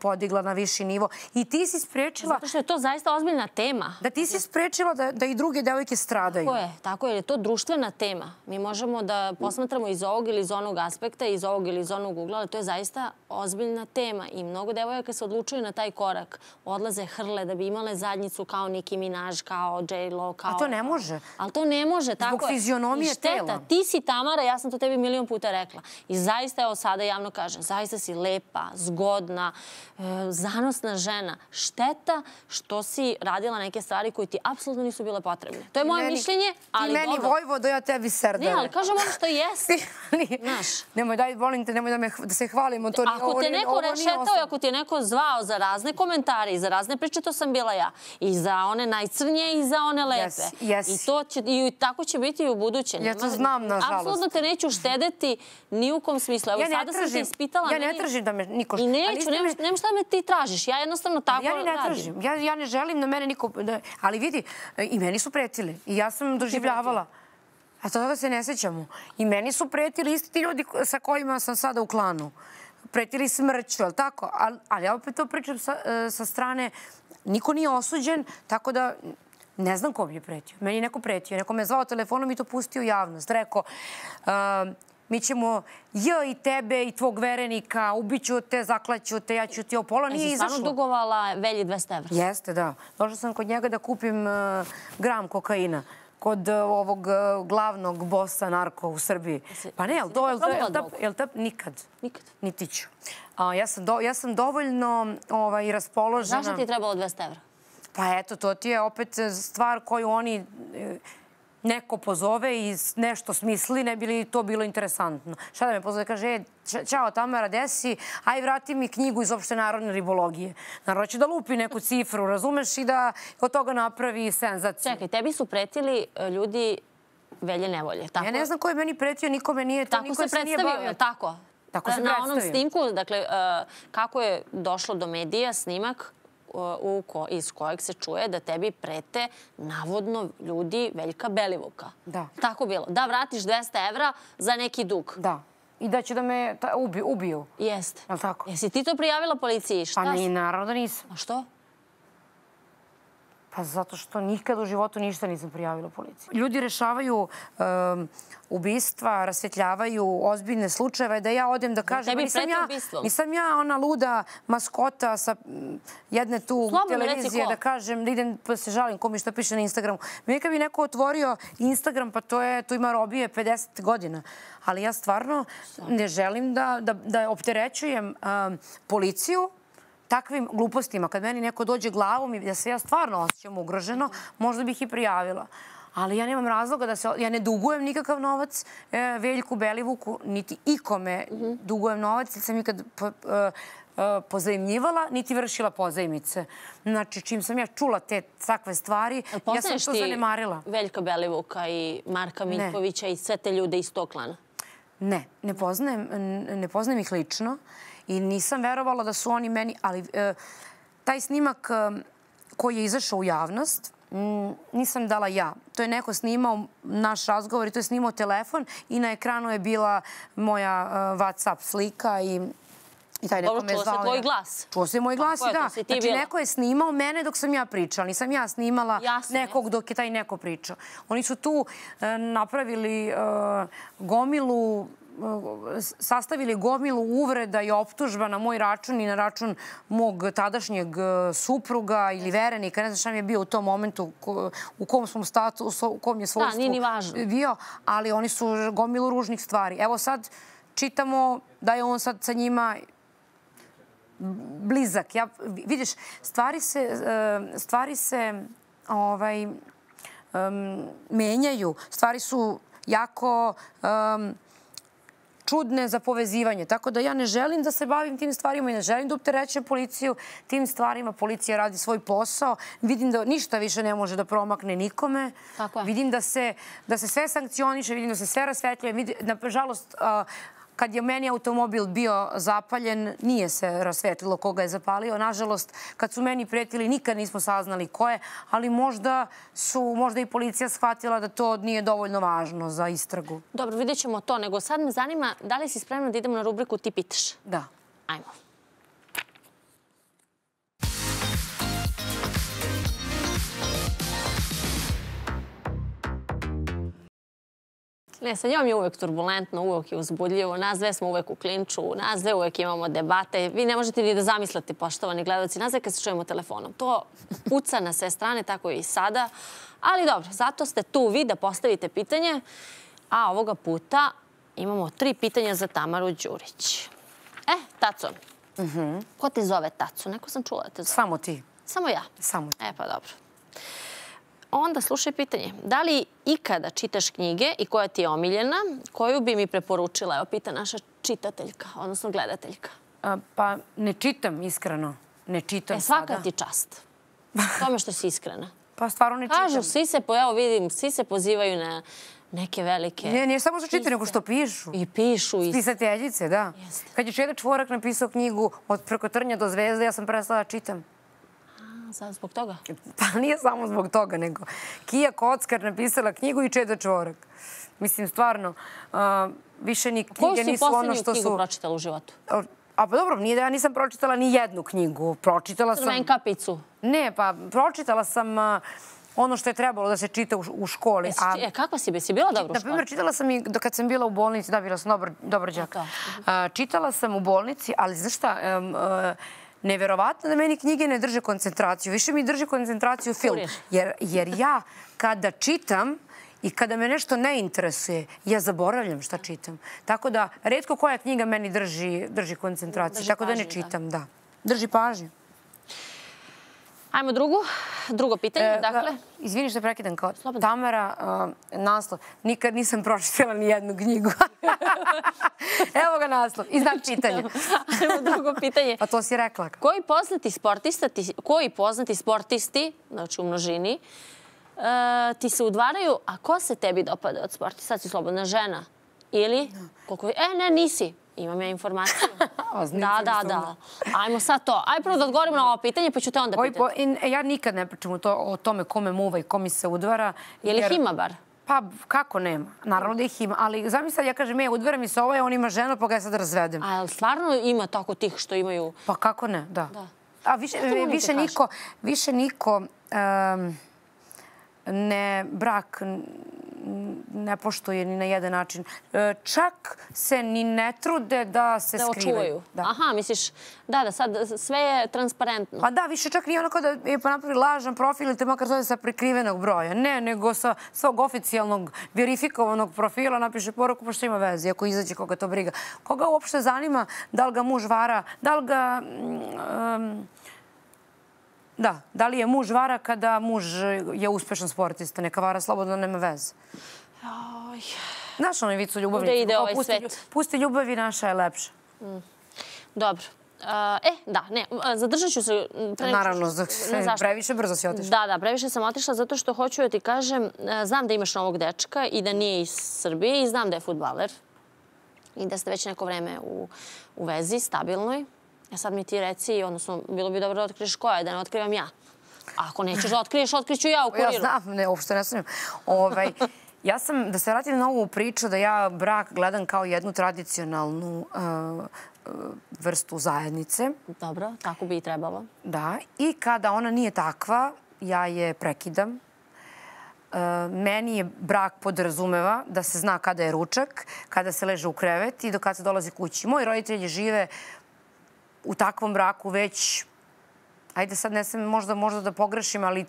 Speaker 2: podigla na viši nivo i ti si sprečila
Speaker 1: Zato što je to zaista ozbiljna tema.
Speaker 2: da ti si sprečila da, da i druge devojke stradaju.
Speaker 1: Tako je, tako je, je to društvena tema. Mi možemo da posmatramo iz ovog ili iz onog aspekta, iz ovog ili iz onog ugla, ali to je zaista ozbiljna tema i mnogo devojaka se odlučuju na taj korak. Odlaze hrle da bi imale zadnjicu kao Nicki Minaj, kao J-Lo, kao...
Speaker 2: A to ne može.
Speaker 1: Ali to ne može, tako je.
Speaker 2: fizionomije
Speaker 1: I šteta,
Speaker 2: tela.
Speaker 1: ti si Tamara, ja sam to tebi milion puta rekla. I zaista, evo sada javno kažem, zaista si lepa, zgodna, e, zanosna žena. Šteta što si radila neke stvari koje ti apsolutno nisu bile potrebne. To je moje
Speaker 2: Meni-
Speaker 1: mišljenje, ali
Speaker 2: Ti meni
Speaker 1: dobro.
Speaker 2: Vojvodo, ja tebi serdare.
Speaker 1: Ne, ali kažem ono što Znaš.
Speaker 2: Nemoj, daj, volim te, nemoj da, me, da se hvalimo. To,
Speaker 1: Ako
Speaker 2: ovo
Speaker 1: te neko rešetao i ako ti je neko zvao za razne komentare i za razne priče, to sam bila ja. I za one najcrnije i za one lepe.
Speaker 2: Jesi, jesi.
Speaker 1: I, to će, I tako će biti i u buduće.
Speaker 2: Ja to znam, nažalost.
Speaker 1: Apsolutno te neću štedeti ni u kom smislu. Evo,
Speaker 2: Ja ne
Speaker 1: sada sam te
Speaker 2: tražim-
Speaker 1: ispitala.
Speaker 2: ja ne
Speaker 1: meni-
Speaker 2: tražim da me niko-
Speaker 1: I neću, nemaš,
Speaker 2: me-
Speaker 1: šta me ti tražiš. Ja jednostavno tako
Speaker 2: Ja ne tražim. Ja, ja ne želim da mene niko... Da, ali vidi, i meni su pretili. I ja sam doživljavala. A toga se ne sećamo. I meni su pretili isti ti ljudi sa kojima sam sada u klanu. Pretili smrću, ali tako? Ali, ali ja opet to pričam sa, e, sa strane... Niko nije osuđen, tako da ne znam ko mi je pretio. Meni je neko pretio. Neko me zvao telefonom i to pustio u javnost. Rekao, e, mi ćemo j i tebe i tvog verenika, ubiću te, zaklaću te, ja ću ti opola. Nije
Speaker 1: Jesi stvarno
Speaker 2: izašlo.
Speaker 1: dugovala Velji 200 evra?
Speaker 2: Jeste, da. Došla sam kod njega da kupim uh, gram kokaina kod uh, ovog uh, glavnog bosa narko u Srbiji. Pa ne, jel to, jel to, jel
Speaker 1: probala
Speaker 2: to,
Speaker 1: drogu?
Speaker 2: jel to, nikad.
Speaker 1: Nikad.
Speaker 2: Niti ću. A, ja, sam do, ja sam dovoljno ovaj, raspoložena.
Speaker 1: Zašto ti je trebalo 200 evra?
Speaker 2: Pa eto, to ti je opet stvar koju oni e, neko pozove i nešto smisli, ne bi li to bilo interesantno. Šta da me pozove? Kaže, e, ćao Tamara, desi, aj vrati mi knjigu iz opšte narodne ribologije. Naravno će da lupi neku cifru, razumeš, i da od toga napravi senzaciju.
Speaker 1: Čekaj, tebi su pretili e, ljudi Velje nevolje. Tako,
Speaker 2: Ja ne znam ko je meni pretio, nikome nije to,
Speaker 1: Tako
Speaker 2: niko
Speaker 1: se
Speaker 2: se nije
Speaker 1: predstavio,
Speaker 2: bavio.
Speaker 1: je tako?
Speaker 2: Tako se
Speaker 1: Na onom
Speaker 2: predstavio.
Speaker 1: snimku, dakle, e, kako je došlo do medija snimak u ko, iz kojeg se čuje da tebi prete navodno ljudi Veljka Belivuka.
Speaker 2: Da.
Speaker 1: Tako bilo. Da vratiš 200 evra za neki dug.
Speaker 2: Da. I da će da me ta, ubi, ubiju.
Speaker 1: Jeste.
Speaker 2: Jel tako?
Speaker 1: Jesi ti to prijavila policiji? Šta?
Speaker 2: Pa ni, naravno da nisam.
Speaker 1: A što?
Speaker 2: Pa zato što nikad u životu ništa nisam prijavila policiji. Ljudi rešavaju um, ubistva, rasvetljavaju ozbiljne slučajeve, da ja odem da kažem...
Speaker 1: tebi
Speaker 2: nisam ja,
Speaker 1: ubistvom.
Speaker 2: nisam ja ona luda maskota sa jedne tu
Speaker 1: Slobodno
Speaker 2: televizije da kažem, da idem pa se žalim ko mi što piše na Instagramu. Neka bi neko otvorio Instagram, pa to je, tu ima robije 50 godina. Ali ja stvarno ne želim da, da, da opterećujem um, policiju takvim glupostima. Kad meni neko dođe glavom i da se ja stvarno osjećam ugroženo, možda bih i prijavila. Ali ja nemam razloga da se... Ja ne dugujem nikakav novac e, Veljku Belivuku, niti ikome dugujem novac, jer sam ikad po, e, e, pozajemljivala, niti vršila pozajmice. Znači, čim sam ja čula te takve stvari, ja sam to
Speaker 1: ti
Speaker 2: zanemarila.
Speaker 1: Veljka Belivuka i Marka Miljkovića i sve te ljude iz tog klana?
Speaker 2: Ne, ne poznajem, ne poznajem ih lično i nisam verovala da su oni meni, ali e, taj snimak e, koji je izašao u javnost, m, nisam dala ja. To je neko snimao naš razgovor i to je snimao telefon i na ekranu je bila moja e, WhatsApp slika i I taj neko
Speaker 1: Dobro,
Speaker 2: me
Speaker 1: čuo se
Speaker 2: zvao.
Speaker 1: tvoj glas.
Speaker 2: Čuo se moj glas,
Speaker 1: Tako
Speaker 2: da. Znači,
Speaker 1: bila.
Speaker 2: neko je snimao mene dok sam ja pričala. Nisam ja snimala nekog dok je taj neko pričao. Oni su tu e, napravili e, gomilu sastavili gomilu uvreda i optužba na moj račun i na račun mog tadašnjeg e, supruga ili verenika. Ne znam šta mi je bio u tom momentu u kom smo statusu, u kom je svojstvu
Speaker 1: nije ni važno.
Speaker 2: bio, ali oni su gomilu ružnih stvari. Evo sad čitamo da je on sad sa njima blizak. Ja, vidiš, stvari se, e, stvari se ovaj, em, menjaju. Stvari su jako em, čudne za povezivanje. Tako da ja ne želim da se bavim tim stvarima i ne želim da opterećujem policiju tim stvarima. Policija radi svoj posao. Vidim da ništa više ne može da promakne nikome. Vidim da se, da se sve sankcioniše, vidim da se sve rasvetljuje. Nažalost, a, kad je meni automobil bio zapaljen, nije se rasvetilo koga je zapalio. Nažalost, kad su meni pretili, nikad nismo saznali ko je, ali možda su, možda i policija shvatila da to nije dovoljno važno za istragu.
Speaker 1: Dobro, vidjet ćemo to, nego sad me zanima da li si spremna da idemo na rubriku Ti pitaš?
Speaker 2: Da.
Speaker 1: Ajmo. Ne, sa njom je uvek turbulentno, uvek je uzbudljivo. Nas dve smo uvek u klinču, nas dve uvek imamo debate. Vi ne možete ni da zamislite, poštovani gledalci, nas dve kad se čujemo telefonom. To puca na sve strane, tako i sada. Ali dobro, zato ste tu vi da postavite pitanje. A ovoga puta imamo tri pitanja za Tamaru Đurić. E, Taco, ko te zove Taco? Neko sam čula da te zove.
Speaker 2: Samo ti.
Speaker 1: Samo ja.
Speaker 2: Samo ti.
Speaker 1: E, pa dobro. Onda slušaj pitanje. Da li ikada čitaš knjige i koja ti je omiljena, koju bi mi preporučila? Evo, pita naša čitateljka, odnosno gledateljka.
Speaker 2: A, pa ne čitam, iskreno. Ne čitam
Speaker 1: E, svaka
Speaker 2: sada.
Speaker 1: ti čast. Tome što si iskrena.
Speaker 2: Pa stvarno ne čitam.
Speaker 1: Kažu, svi se, po- evo vidim, svi se pozivaju na neke velike...
Speaker 2: Ne, nije samo što čitam, nego što pišu.
Speaker 1: I pišu i...
Speaker 2: Pisateljice, da.
Speaker 1: Jeste.
Speaker 2: Kad je Čeda Čvorak napisao knjigu od preko trnja do zvezde, ja sam prestala čitam.
Speaker 1: Sad zbog toga.
Speaker 2: Pa nije samo zbog toga, nego Kija Kockar napisala knjigu i Čeda Čvorak. Mislim, stvarno, više ni
Speaker 1: Koju
Speaker 2: knjige
Speaker 1: si
Speaker 2: nisu ono što
Speaker 1: knjigu
Speaker 2: su...
Speaker 1: pročitala u životu?
Speaker 2: A pa dobro, nije da ja nisam pročitala ni jednu knjigu. Pročitala sam...
Speaker 1: Crven kapicu.
Speaker 2: Ne, pa pročitala sam ono što je trebalo da se čita u, školi. A,
Speaker 1: e, kakva si be? Si bila dobro u
Speaker 2: Na
Speaker 1: školi?
Speaker 2: primjer, čitala sam i kad sam bila u bolnici, da, bila sam dobar, dobar đak.
Speaker 1: to.
Speaker 2: A, Čitala sam u bolnici, ali znaš šta, em, e, neverovatno da meni knjige ne drže koncentraciju. Više mi drži koncentraciju film. Jer, jer ja kada čitam i kada me nešto ne interesuje, ja zaboravljam šta čitam. Tako da, redko koja knjiga meni drži, drži koncentraciju.
Speaker 1: Drži
Speaker 2: Tako da ne
Speaker 1: pažnju, da.
Speaker 2: čitam, da. Drži pažnju.
Speaker 1: Ajmo drugu. Drugo pitanje,
Speaker 2: E,
Speaker 1: dakle.
Speaker 2: da, Izvini što prekidam kao
Speaker 1: Slobodno.
Speaker 2: Tamara, uh, naslov. Nikad nisam pročitala ni jednu knjigu. Evo ga naslov. I znak pitanja.
Speaker 1: Ajmo drugo pitanje.
Speaker 2: Pa to si rekla.
Speaker 1: Koji poznati sportista, ti, koji poznati sportisti, znači u množini, e, ti se udvaraju, a ko se tebi dopada od sporta? Sad si slobodna žena. Ili? Koliko, e, ne, nisi. Imam ja informaciju. Da, da, da. Ajmo sad to. Ajde prvo da odgovorimo na ovo pitanje, pa ću te onda pitati.
Speaker 2: po, e, ja nikad ne pričam o, to, o tome kome muva i ko mi se udvara.
Speaker 1: Je li
Speaker 2: jer-
Speaker 1: ih ima bar?
Speaker 2: Pa kako nema? Naravno da ih ima. Ali zamisli sad, ja kažem, e, udvara mi se ovaj, on ima ženu, pa ga ja sad razvedem.
Speaker 1: A stvarno ima tako tih što imaju...
Speaker 2: Pa kako ne, da.
Speaker 1: Da.
Speaker 2: A više, više
Speaker 1: kaži?
Speaker 2: niko, više niko em, ne brak ne poštuje ni na jedan način. E, Čak se ni ne trude da se
Speaker 1: Da
Speaker 2: skrivaju.
Speaker 1: očuvaju.
Speaker 2: Da.
Speaker 1: Aha, misliš, da, da, sad sve je transparentno.
Speaker 2: Pa da, više čak nije onako da je pa napravi lažan profil ili te makar zove sa prikrivenog broja. Ne, nego sa svog oficijalnog verifikovanog profila napiše poruku pa što ima veze, ako izađe koga to briga. Koga uopšte zanima da li ga muž vara, da li ga... mm, Da, da li je muž vara kada muž je uspešan sportista, neka vara slobodno, nema veze.
Speaker 1: Aj,
Speaker 2: Znaš onaj vic u ljubavnici?
Speaker 1: Kuda ide ovaj
Speaker 2: pusti,
Speaker 1: svet?
Speaker 2: Pusti ljubavi, naša je lepša.
Speaker 1: Dobro. A, e, da, ne, zadržat ću se... m, pre nego što-
Speaker 2: Naravno,
Speaker 1: Ne,
Speaker 2: previše brzo si otišla.
Speaker 1: Da, da, previše sam otišla zato što hoću da ti kažem, e, znam da imaš novog dečka i da nije iz Srbije i znam da je futbaler i da ste već neko vreme u, u vezi, stabilnoj. A sad mi ti reci, odnosno, bilo bi dobro da otkriješ koja je, da ne otkrivam ja. Ako nećeš da otkriješ, otkriću ja u kuriru.
Speaker 2: Ja znam, ne, uopšte ne sumnjam. Ovaj, ja sam, da se vratim na ovu priču, da ja brak gledam kao jednu tradicionalnu uh, vrstu zajednice.
Speaker 1: Dobro, tako bi i trebalo.
Speaker 2: Da, i kada ona nije takva, ja je prekidam. E, meni je brak podrazumeva da se zna kada je ručak, kada se leže u krevet i do kada se dolazi kući. Moji roditelji žive u takvom braku već, ajde sad ne sam možda, možda da pogrešim, ali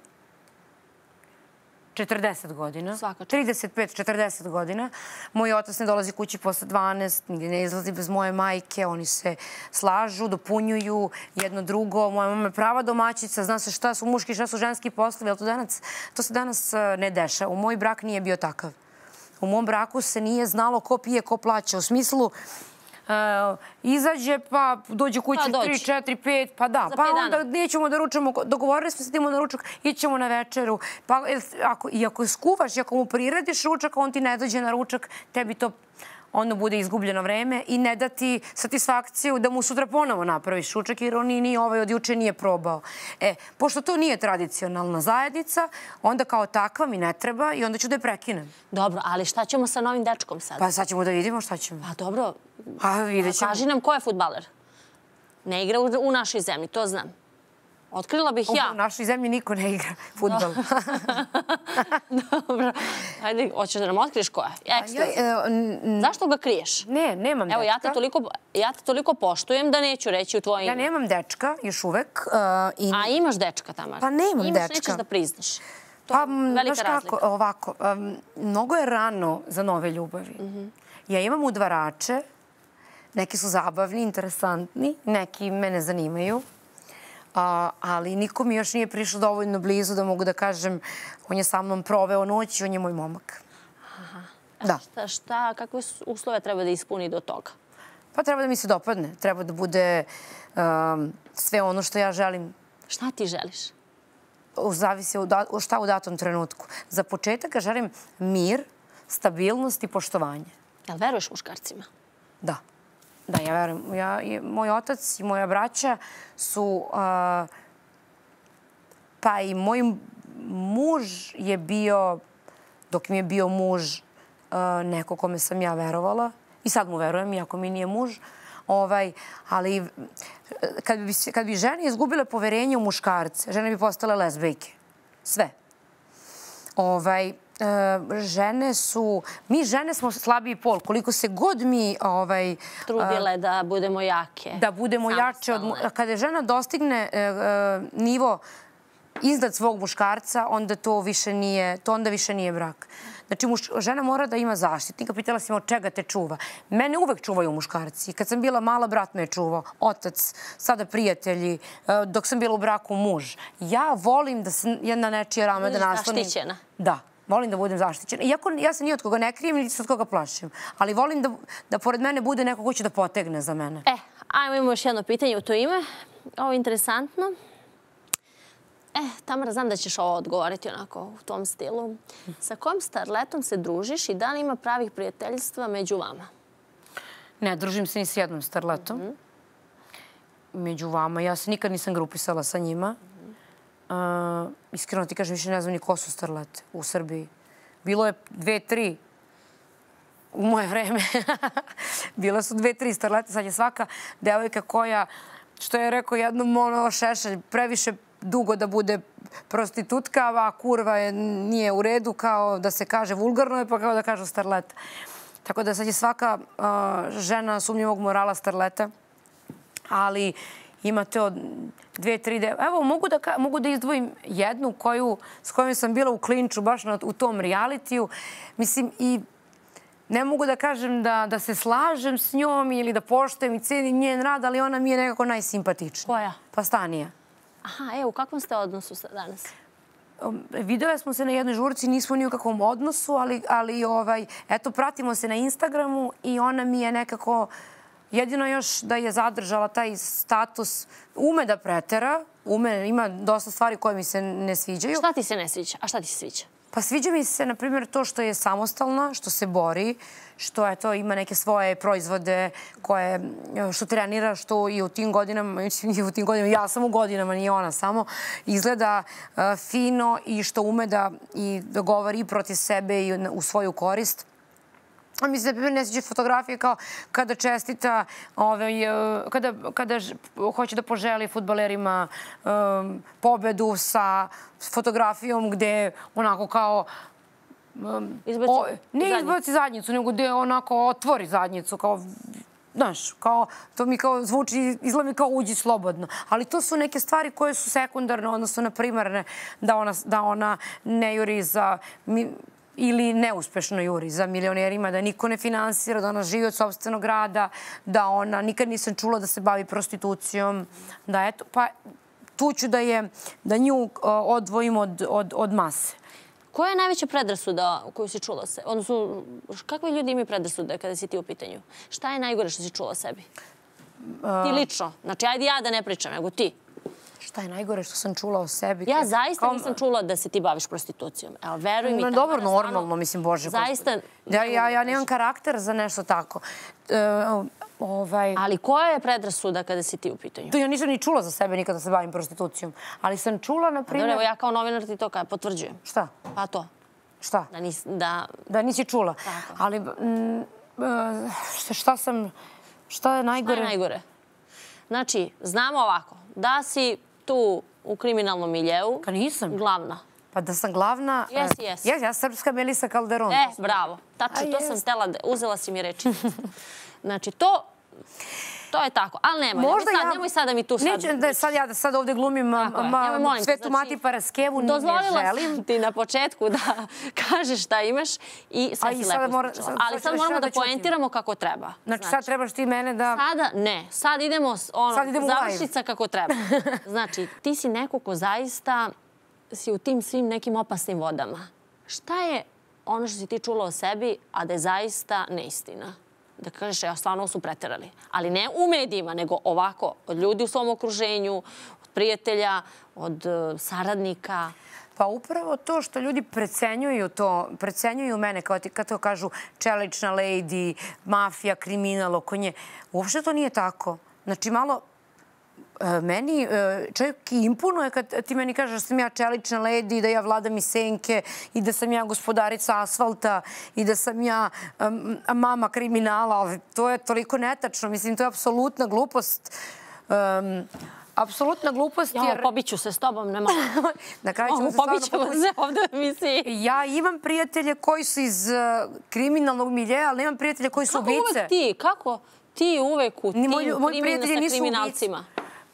Speaker 2: 40 godina.
Speaker 1: Svaka čast.
Speaker 2: 35-40 godina. Moj otac ne dolazi kući posle 12, nigdje ne izlazi bez moje majke. Oni se slažu, dopunjuju jedno drugo. Moja mama je prava domaćica, zna se šta su muški, šta su ženski poslovi, ali to, danas, to se danas eh, ne deša. U moj brak nije bio takav. U mom braku se nije znalo ko pije, ko plaća. U smislu, izađe pa dođe kući
Speaker 1: Pa
Speaker 2: u
Speaker 1: dođe.
Speaker 2: 3, 4, 5, pa da.
Speaker 1: Za
Speaker 2: pa onda
Speaker 1: dana.
Speaker 2: nećemo da ručamo, dogovorili smo se da idemo na ručak, ićemo na večeru. Pa, ako, I ako skuvaš, i ako mu prirediš ručak, on ti ne dođe na ručak, tebi to onda bude izgubljeno vreme i ne dati satisfakciju da mu sutra ponovo napraviš ručak jer on ni ovaj od juče nije probao. E, pošto to nije tradicionalna zajednica, onda kao takva mi ne treba i onda ću da je prekinem.
Speaker 1: Dobro, ali šta ćemo sa novim dečkom sad?
Speaker 2: Pa sad ćemo da vidimo šta ćemo.
Speaker 1: Pa dobro,
Speaker 2: A vidjet ćemo.
Speaker 1: kaži nam ko je futbaler. Ne igra u, u našoj zemlji, to znam. Otkrila bih ja.
Speaker 2: U našoj zemlji niko ne igra futbol.
Speaker 1: Dobro. Ajde, hoćeš da nam otkriješ ko je? Ekstra.
Speaker 2: Ja, e,
Speaker 1: Zašto ga kriješ?
Speaker 2: ne, nemam
Speaker 1: Evo, ja te,
Speaker 2: dečka.
Speaker 1: toliko, ja te toliko poštujem da neću reći u tvoje
Speaker 2: Ja
Speaker 1: ime.
Speaker 2: nemam dečka još uvek. e, i
Speaker 1: A imaš dečka, Tamara?
Speaker 2: Pa nemam
Speaker 1: imaš,
Speaker 2: dečka.
Speaker 1: nećeš da priznaš. To
Speaker 2: Pa, znaš kako, ovako, um, mnogo je rano za nove ljubavi.
Speaker 1: Mhm.
Speaker 2: Ja imam udvarače, neki su zabavni, interesantni, neki mene zanimaju, a, ali niko mi još nije prišao dovoljno blizu da mogu da kažem on je sa mnom proveo noć i on je moj momak. Da.
Speaker 1: Šta, šta, kakve uslove treba da ispuni do toga?
Speaker 2: Pa treba da mi se dopadne, treba da bude um, sve ono što ja želim
Speaker 1: Šta ti želiš?
Speaker 2: zavisi od da- šta u datom trenutku. Za početak ja želim mir, stabilnost i poštovanje.
Speaker 1: Jel veruješ muškarcima?
Speaker 2: Da. Da, ja verujem. Ja, i moj otac i moja braća su... pa i moj muž je bio, dok mi je bio muž, neko kome sam ja verovala. I sad mu verujem, iako mi nije muž. Ovaj, ali e, kad bi, kad bi žene izgubile poverenje u muškarce, žene bi postale lezbejke. Sve. Ovaj, žene su... Mi žene smo slabiji pol. Koliko se god mi ovaj,
Speaker 1: Trudile da budemo jake.
Speaker 2: da budemo jače od... Kada žena dostigne e, e, nivo iznad svog muškarca, onda to više nije, to onda više nije brak. Znači, muš, žena mora da ima zaštitnika. Pitala si me od čega te čuva. Mene uvek čuvaju muškarci. Kad sam bila mala, brat me je čuvao. Otac, sada prijatelji, e, dok sam bila u braku, muž. Ja volim da se jedna nečija rame da naslonim.
Speaker 1: zaštićena.
Speaker 2: Da, volim da budem zaštićena. Iako ja se ni od koga ne krijem, niti se od koga plašim. Ali volim da, da pored mene bude neko ko će da potegne za mene.
Speaker 1: E, ajmo imamo još jedno pitanje u to ime. Ovo je interesantno. E, Tamara, znam da ćeš ovo odgovoriti onako u tom stilu. Sa kojom starletom se družiš i da li ima pravih prijateljstva među vama?
Speaker 2: Ne, družim se ni s jednom starletom. Među vama. Ja se nikad nisam grupisala sa njima. Uh, iskreno ti kažem, više ne znam ni ko su starlete u Srbiji. Bilo je dve, tri u moje vreme. Bila su dve, tri starlete. Sad je svaka devojka koja, što je rekao jednom ono šešelj, previše dugo da bude prostitutka, a kurva je, nije u redu kao da se kaže vulgarno je, pa kao da kažu starleta. Tako da sad je svaka uh, žena sumnjivog morala starleta, ali imate od dve, tri de... Evo, mogu da, mogu da izdvojim jednu koju, s kojom sam bila u klinču baš na, u tom realitiju. Mislim, i ne mogu da kažem da, da se slažem s njom ili da poštujem i cenim njen rad, ali ona mi je nekako najsimpatičnija.
Speaker 1: Koja?
Speaker 2: Pa Stanija.
Speaker 1: Aha, evo, u kakvom ste odnosu sa- danas?
Speaker 2: Um, Videle smo se na jednoj žurci, nismo ni u kakvom odnosu, ali, ali ovaj, eto, pratimo se na Instagramu i ona mi je nekako, jedino još da je zadržala taj status, ume da pretera, ume, ima dosta stvari koje mi se ne sviđaju.
Speaker 1: Šta ti se ne sviđa? A šta ti se sviđa?
Speaker 2: Pa sviđa mi se, na primjer, to što je samostalna, što se bori, što eto, ima neke svoje proizvode koje, što trenira, što i u tim godinama, i u tim godinama, ja sam u godinama, nije ona samo, izgleda uh, fino i što ume da, i da govori i protiv sebe i u svoju korist. A mi se, primjer, ne sviđa fotografije kao kada čestita, ovaj, e, kada, hoće da poželi futbalerima um, pobedu sa fotografijom gde onako kao
Speaker 1: Izbaci
Speaker 2: o, ne
Speaker 1: zadnjicu.
Speaker 2: izbaci zadnjicu, nego gde onako otvori zadnjicu, kao Znaš, kao, to mi kao zvuči, izgleda mi kao uđi slobodno. Ali to su neke stvari koje su sekundarne, odnosno na primarne, da ona, da ona ne juri za, mi, ili neuspešno juri za milionerima, da niko ne finansira, da ona živi od sobstvenog rada, da ona, nikad nisam čula da se bavi prostitucijom, da eto, pa tu ću da je, da nju uh, odvojim od, od, od mase.
Speaker 1: Koja je najveća predrasuda koju si čula se? Odnosno, kakve ljudi imaju predrasude kada si ti u pitanju? Šta je najgore što si čula o sebi? Ti lično. Znači, ajde ja da ne pričam, nego ti.
Speaker 2: Šta je najgore što sam čula o sebi?
Speaker 1: Ja zaista
Speaker 2: kao-
Speaker 1: nisam čula da se ti baviš prostitucijom. Evo, veruj mi.
Speaker 2: No,
Speaker 1: Tamara,
Speaker 2: dobro, normalno, mislim, Bože.
Speaker 1: Zaista...
Speaker 2: Ja, ja, ja
Speaker 1: ne
Speaker 2: nemam karakter za nešto tako. E, ovaj,
Speaker 1: Ali koja je predrasuda kada si ti u pitanju?
Speaker 2: to ja nisam ni čula za sebe nikada da se bavim prostitucijom. Ali sam čula, na
Speaker 1: Dobro,
Speaker 2: primjer...
Speaker 1: evo ja kao novinar ti to kaj potvrđujem.
Speaker 2: Šta?
Speaker 1: Pa to.
Speaker 2: Šta?
Speaker 1: Da, nis, da
Speaker 2: Da nisi čula.
Speaker 1: Tako.
Speaker 2: Ali e, šta, šta sam... Šta je
Speaker 1: Šta
Speaker 2: najgore?
Speaker 1: je najgore? Znači, znamo ovako, da si tu u kriminalnom miljeu,
Speaker 2: Pa nisam.
Speaker 1: glavna.
Speaker 2: Pa da sam glavna... e,
Speaker 1: Jesi, jesi.
Speaker 2: Ja, srpska Melisa Calderon.
Speaker 1: E, bravo. Tačno, to sam da... Uzela si mi reči. Znači, to... To je tako. Ali nemoj,
Speaker 2: Možda
Speaker 1: nemoj, sad,
Speaker 2: ja...
Speaker 1: nemoj sad da mi tu sad...
Speaker 2: Neću da sad ja da sad ovde glumim
Speaker 1: Tako
Speaker 2: ma,
Speaker 1: Nemoj, molim te,
Speaker 2: Svetu
Speaker 1: znači,
Speaker 2: Mati Paraskevu, ne
Speaker 1: Dozvolila
Speaker 2: želim.
Speaker 1: sam ti na početku da kažeš šta imaš i sve
Speaker 2: A
Speaker 1: si lepo
Speaker 2: mora- sad-
Speaker 1: Ali
Speaker 2: sad
Speaker 1: moramo da
Speaker 2: da
Speaker 1: poentiramo kako treba.
Speaker 2: Znači sad trebaš ti mene da...
Speaker 1: Sada ne, sad idemo ono,
Speaker 2: Sad idemo
Speaker 1: završnica kako treba. Znači, ti si neko ko zaista si u tim svim nekim opasnim vodama. Šta je ono što si ti čula o sebi, a da je zaista neistina? Da kažeš, ja stvarno su preterali. Ali ne u medijima, nego ovako, od ljudi u svom okruženju, od prijatelja, od e, saradnika.
Speaker 2: Pa upravo to što ljudi precenjuju to, precenjuju mene, kao ti kad to kažu čelična lady, mafija, kriminal oko nje. Uopšte to nije tako. Znači malo, meni e, čovjek impunuje kad ti meni kažeš da sam ja čelična lady, da ja vladam i senke i da sam ja gospodarica asfalta i da sam ja mama kriminala. To je toliko netačno. Mislim, to je apsolutna glupost. Um, apsolutna glupost
Speaker 1: Ja,
Speaker 2: jer...
Speaker 1: pobiću se s tobom, nema.
Speaker 2: Na kraju ćemo se stvarno
Speaker 1: se ovdje u emisiji.
Speaker 2: Ja imam prijatelje koji su iz uh, kriminalnog miljeja, ali nemam prijatelje koji su
Speaker 1: Kako
Speaker 2: ubice.
Speaker 1: uvek ti? Kako ti uvek u tim krimina-
Speaker 2: prijatelji
Speaker 1: sa
Speaker 2: nisu
Speaker 1: kriminalcima?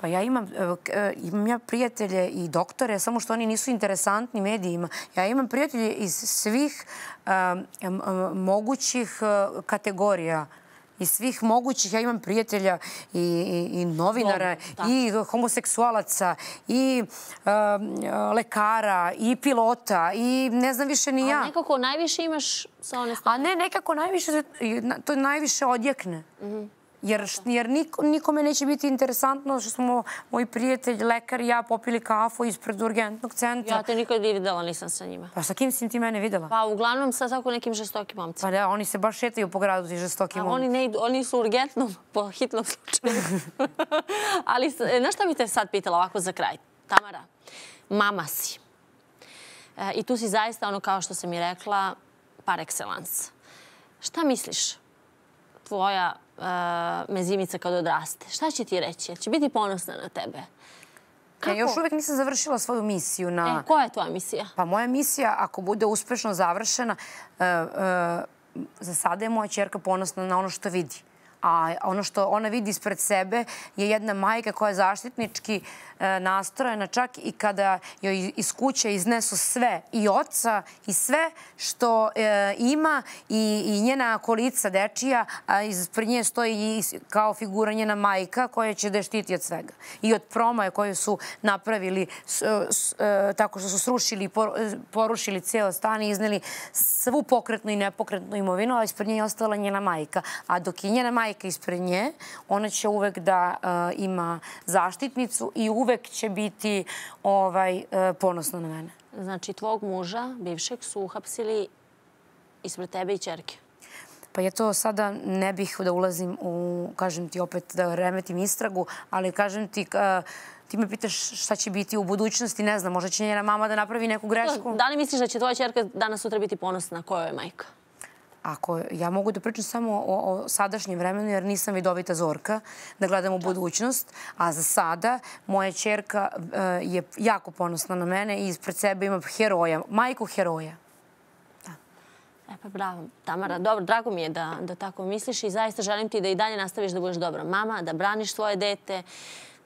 Speaker 2: Pa ja imam, k- e, imam ja prijatelje i doktore, samo što oni nisu interesantni medijima. Ja imam prijatelje iz svih em, mogućih kategorija iz svih mogućih. Ja imam prijatelja i, i, i novinara,
Speaker 1: Dobro,
Speaker 2: i homoseksualaca, i um, lekara, i pilota, i ne znam više ni ja.
Speaker 1: Ali nekako najviše imaš sa one strane.
Speaker 2: A ne, nekako najviše, to najviše odjekne. Š- jer niko, nikome neće biti interesantno što smo moji prijatelj, lekar i ja popili kafu ispred urgentnog centra.
Speaker 1: Ja te nikad ni videla nisam sa njima.
Speaker 2: Pa sa kim si ti mene videla?
Speaker 1: Pa uglavnom sa tako nekim žestokim momcima.
Speaker 2: Pa da, oni se baš šetaju po gradu ti žestoki
Speaker 1: A
Speaker 2: momci.
Speaker 1: oni, ne oni su urgentnom po hitnom slučaju. Ali, s- e, znaš šta bi te sad pitala ovako za kraj? Tamara, mama si. E, I tu si zaista, ono kao što sam i rekla, par excellence. Šta misliš? Tvoja mezimica kad odraste. Šta će ti reći? Će biti ponosna na tebe?
Speaker 2: Ja još uvijek nisam završila svoju misiju na...
Speaker 1: E, koja je tvoja misija?
Speaker 2: Pa moja misija, ako bude uspešno završena, e, e, za sada je moja čerka ponosna na ono što vidi. A ono što ona vidi ispred sebe je jedna majka koja je zaštitnički e, nastrojena čak i kada joj iz kuće iznesu sve i oca i sve što e, ima i, i njena kolica dečija, a ispred nje stoji i kao figura njena majka koja će da je štiti od svega. I od promaje koje su napravili s, e, s, e, tako što su srušili i por- e, porušili ceo stan i izneli svu pokretnu i nepokretnu imovinu, a ispred nje je ostala njena majka. A dok je njena majka ispred nje, ona će uvek da e, ima zaštitnicu i uvek će biti ovaj, e, ponosna na mene.
Speaker 1: Znači, tvog muža, bivšeg, su uhapsili ispred tebe i čerke.
Speaker 2: Pa je to sada ne bih da ulazim u, kažem ti opet, da remetim istragu, ali kažem ti, ka- ti me pitaš šta će biti u budućnosti, ne znam, možda će njena mama da napravi neku grešku.
Speaker 1: Da li misliš da će tvoja čerka danas sutra biti ponosna koja je majka?
Speaker 2: Ako ja mogu da pričam samo o, o sadašnjem vremenu, jer nisam vidovita zorka, da gledam u budućnost, a za sada moja čerka e, je jako ponosna na mene i ispred sebe ima heroja, majku heroja.
Speaker 1: E pa bravo, Tamara, dobro, drago mi je da, da tako misliš i zaista želim ti da i dalje nastaviš da budeš dobra mama, da braniš svoje dete,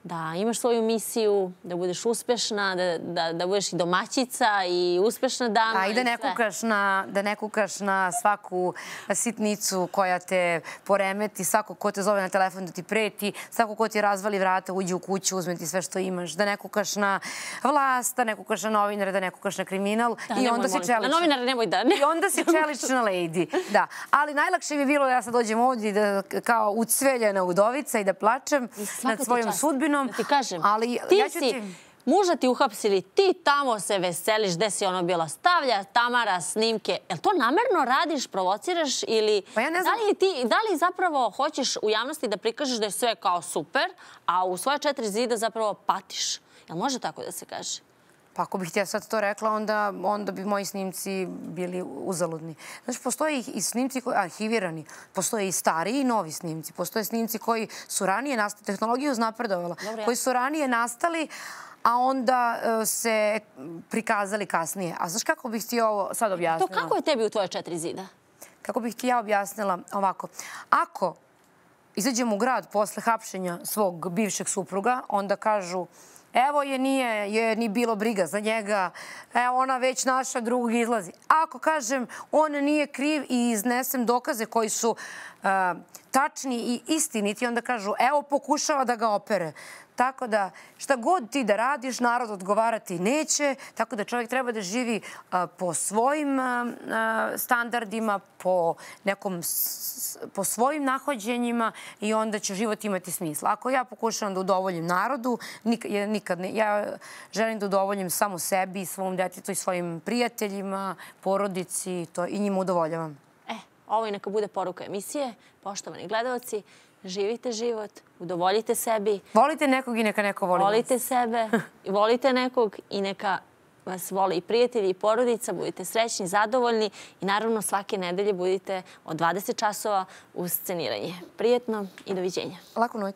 Speaker 1: da imaš svoju misiju, da budeš uspešna, da, da, da budeš i domaćica i uspešna dama.
Speaker 2: A i da ne kukaš na, da ne kukaš na svaku sitnicu koja te poremeti, svako ko te zove na telefon da ti preti, svako ko ti razvali vrata, uđe u kuću, uzme ti sve što imaš, da ne kukaš na vlast, da ne kukaš na novinare, da ne kukaš na kriminal
Speaker 1: Da,
Speaker 2: i
Speaker 1: nemoj,
Speaker 2: onda si čelična.
Speaker 1: Na novinare nemoj da... Ne.
Speaker 2: I onda si čelična lady. Da. Ali najlakše bi bilo da ja sad dođem ovdje da kao ucveljena udovica i da plačem nad svojom sudbinom imenom.
Speaker 1: Da ti kažem,
Speaker 2: ali
Speaker 1: ti
Speaker 2: ja ću
Speaker 1: si,
Speaker 2: ti...
Speaker 1: muža ti uhapsili, ti tamo se veseliš, gde si ono bila stavlja, Tamara, snimke. Jel to namerno radiš, provociraš ili...
Speaker 2: Pa ja ne znam-
Speaker 1: Da li, ti, da li zapravo hoćeš u javnosti da prikažeš da je sve kao super, a u svoje četiri zida zapravo patiš? Jel može tako da se kaže?
Speaker 2: Pa ako bih ti ja sad to rekla, onda, onda bi moji snimci bili uzaludni. Znači, postoje i snimci koji, arhivirani, postoje i stariji i novi snimci. Postoje snimci koji su ranije nastali, tehnologiju uznapredovala,
Speaker 1: Dobro,
Speaker 2: koji su ranije nastali, a onda e, se prikazali kasnije. A znaš kako bih ti ovo sad
Speaker 1: To
Speaker 2: objasnila?
Speaker 1: kako je tebi u tvoje četiri zida?
Speaker 2: Kako bih ti ja objasnila ovako. Ako izađemo u grad posle hapšenja svog bivšeg supruga, onda kažu evo je nije, je ni bilo briga za njega, evo ona već naša drugog izlazi. Ako kažem on nije kriv i iznesem dokaze koji su uh, tačni i istiniti, onda kažu evo pokušava da ga opere. Tako da šta god ti da radiš, narod odgovarati neće, tako da čovjek treba da živi a, po svojim a, standardima, po nekom s- po svojim nahođenjima i onda će život imati smisla. Ako ja pokušam da udovoljim narodu, nik- ja nikad ne, ja želim da udovoljim samo sebi, svom djetetu i svojim prijateljima, porodici to, i njima udovoljavam.
Speaker 1: E, ovo i neka bude poruka emisije. Poštovani gledalci, živite život, udovoljite sebi,
Speaker 2: Volite nekog i neka neko voli vas.
Speaker 1: volite sebe, volite nekog i neka vas vole i prijatelji i porodica, budite srećni, zadovoljni i naravno svake nedelje budite od 20 časova uz sceniranje. Prijetno i doviđenja.
Speaker 2: Laku noć.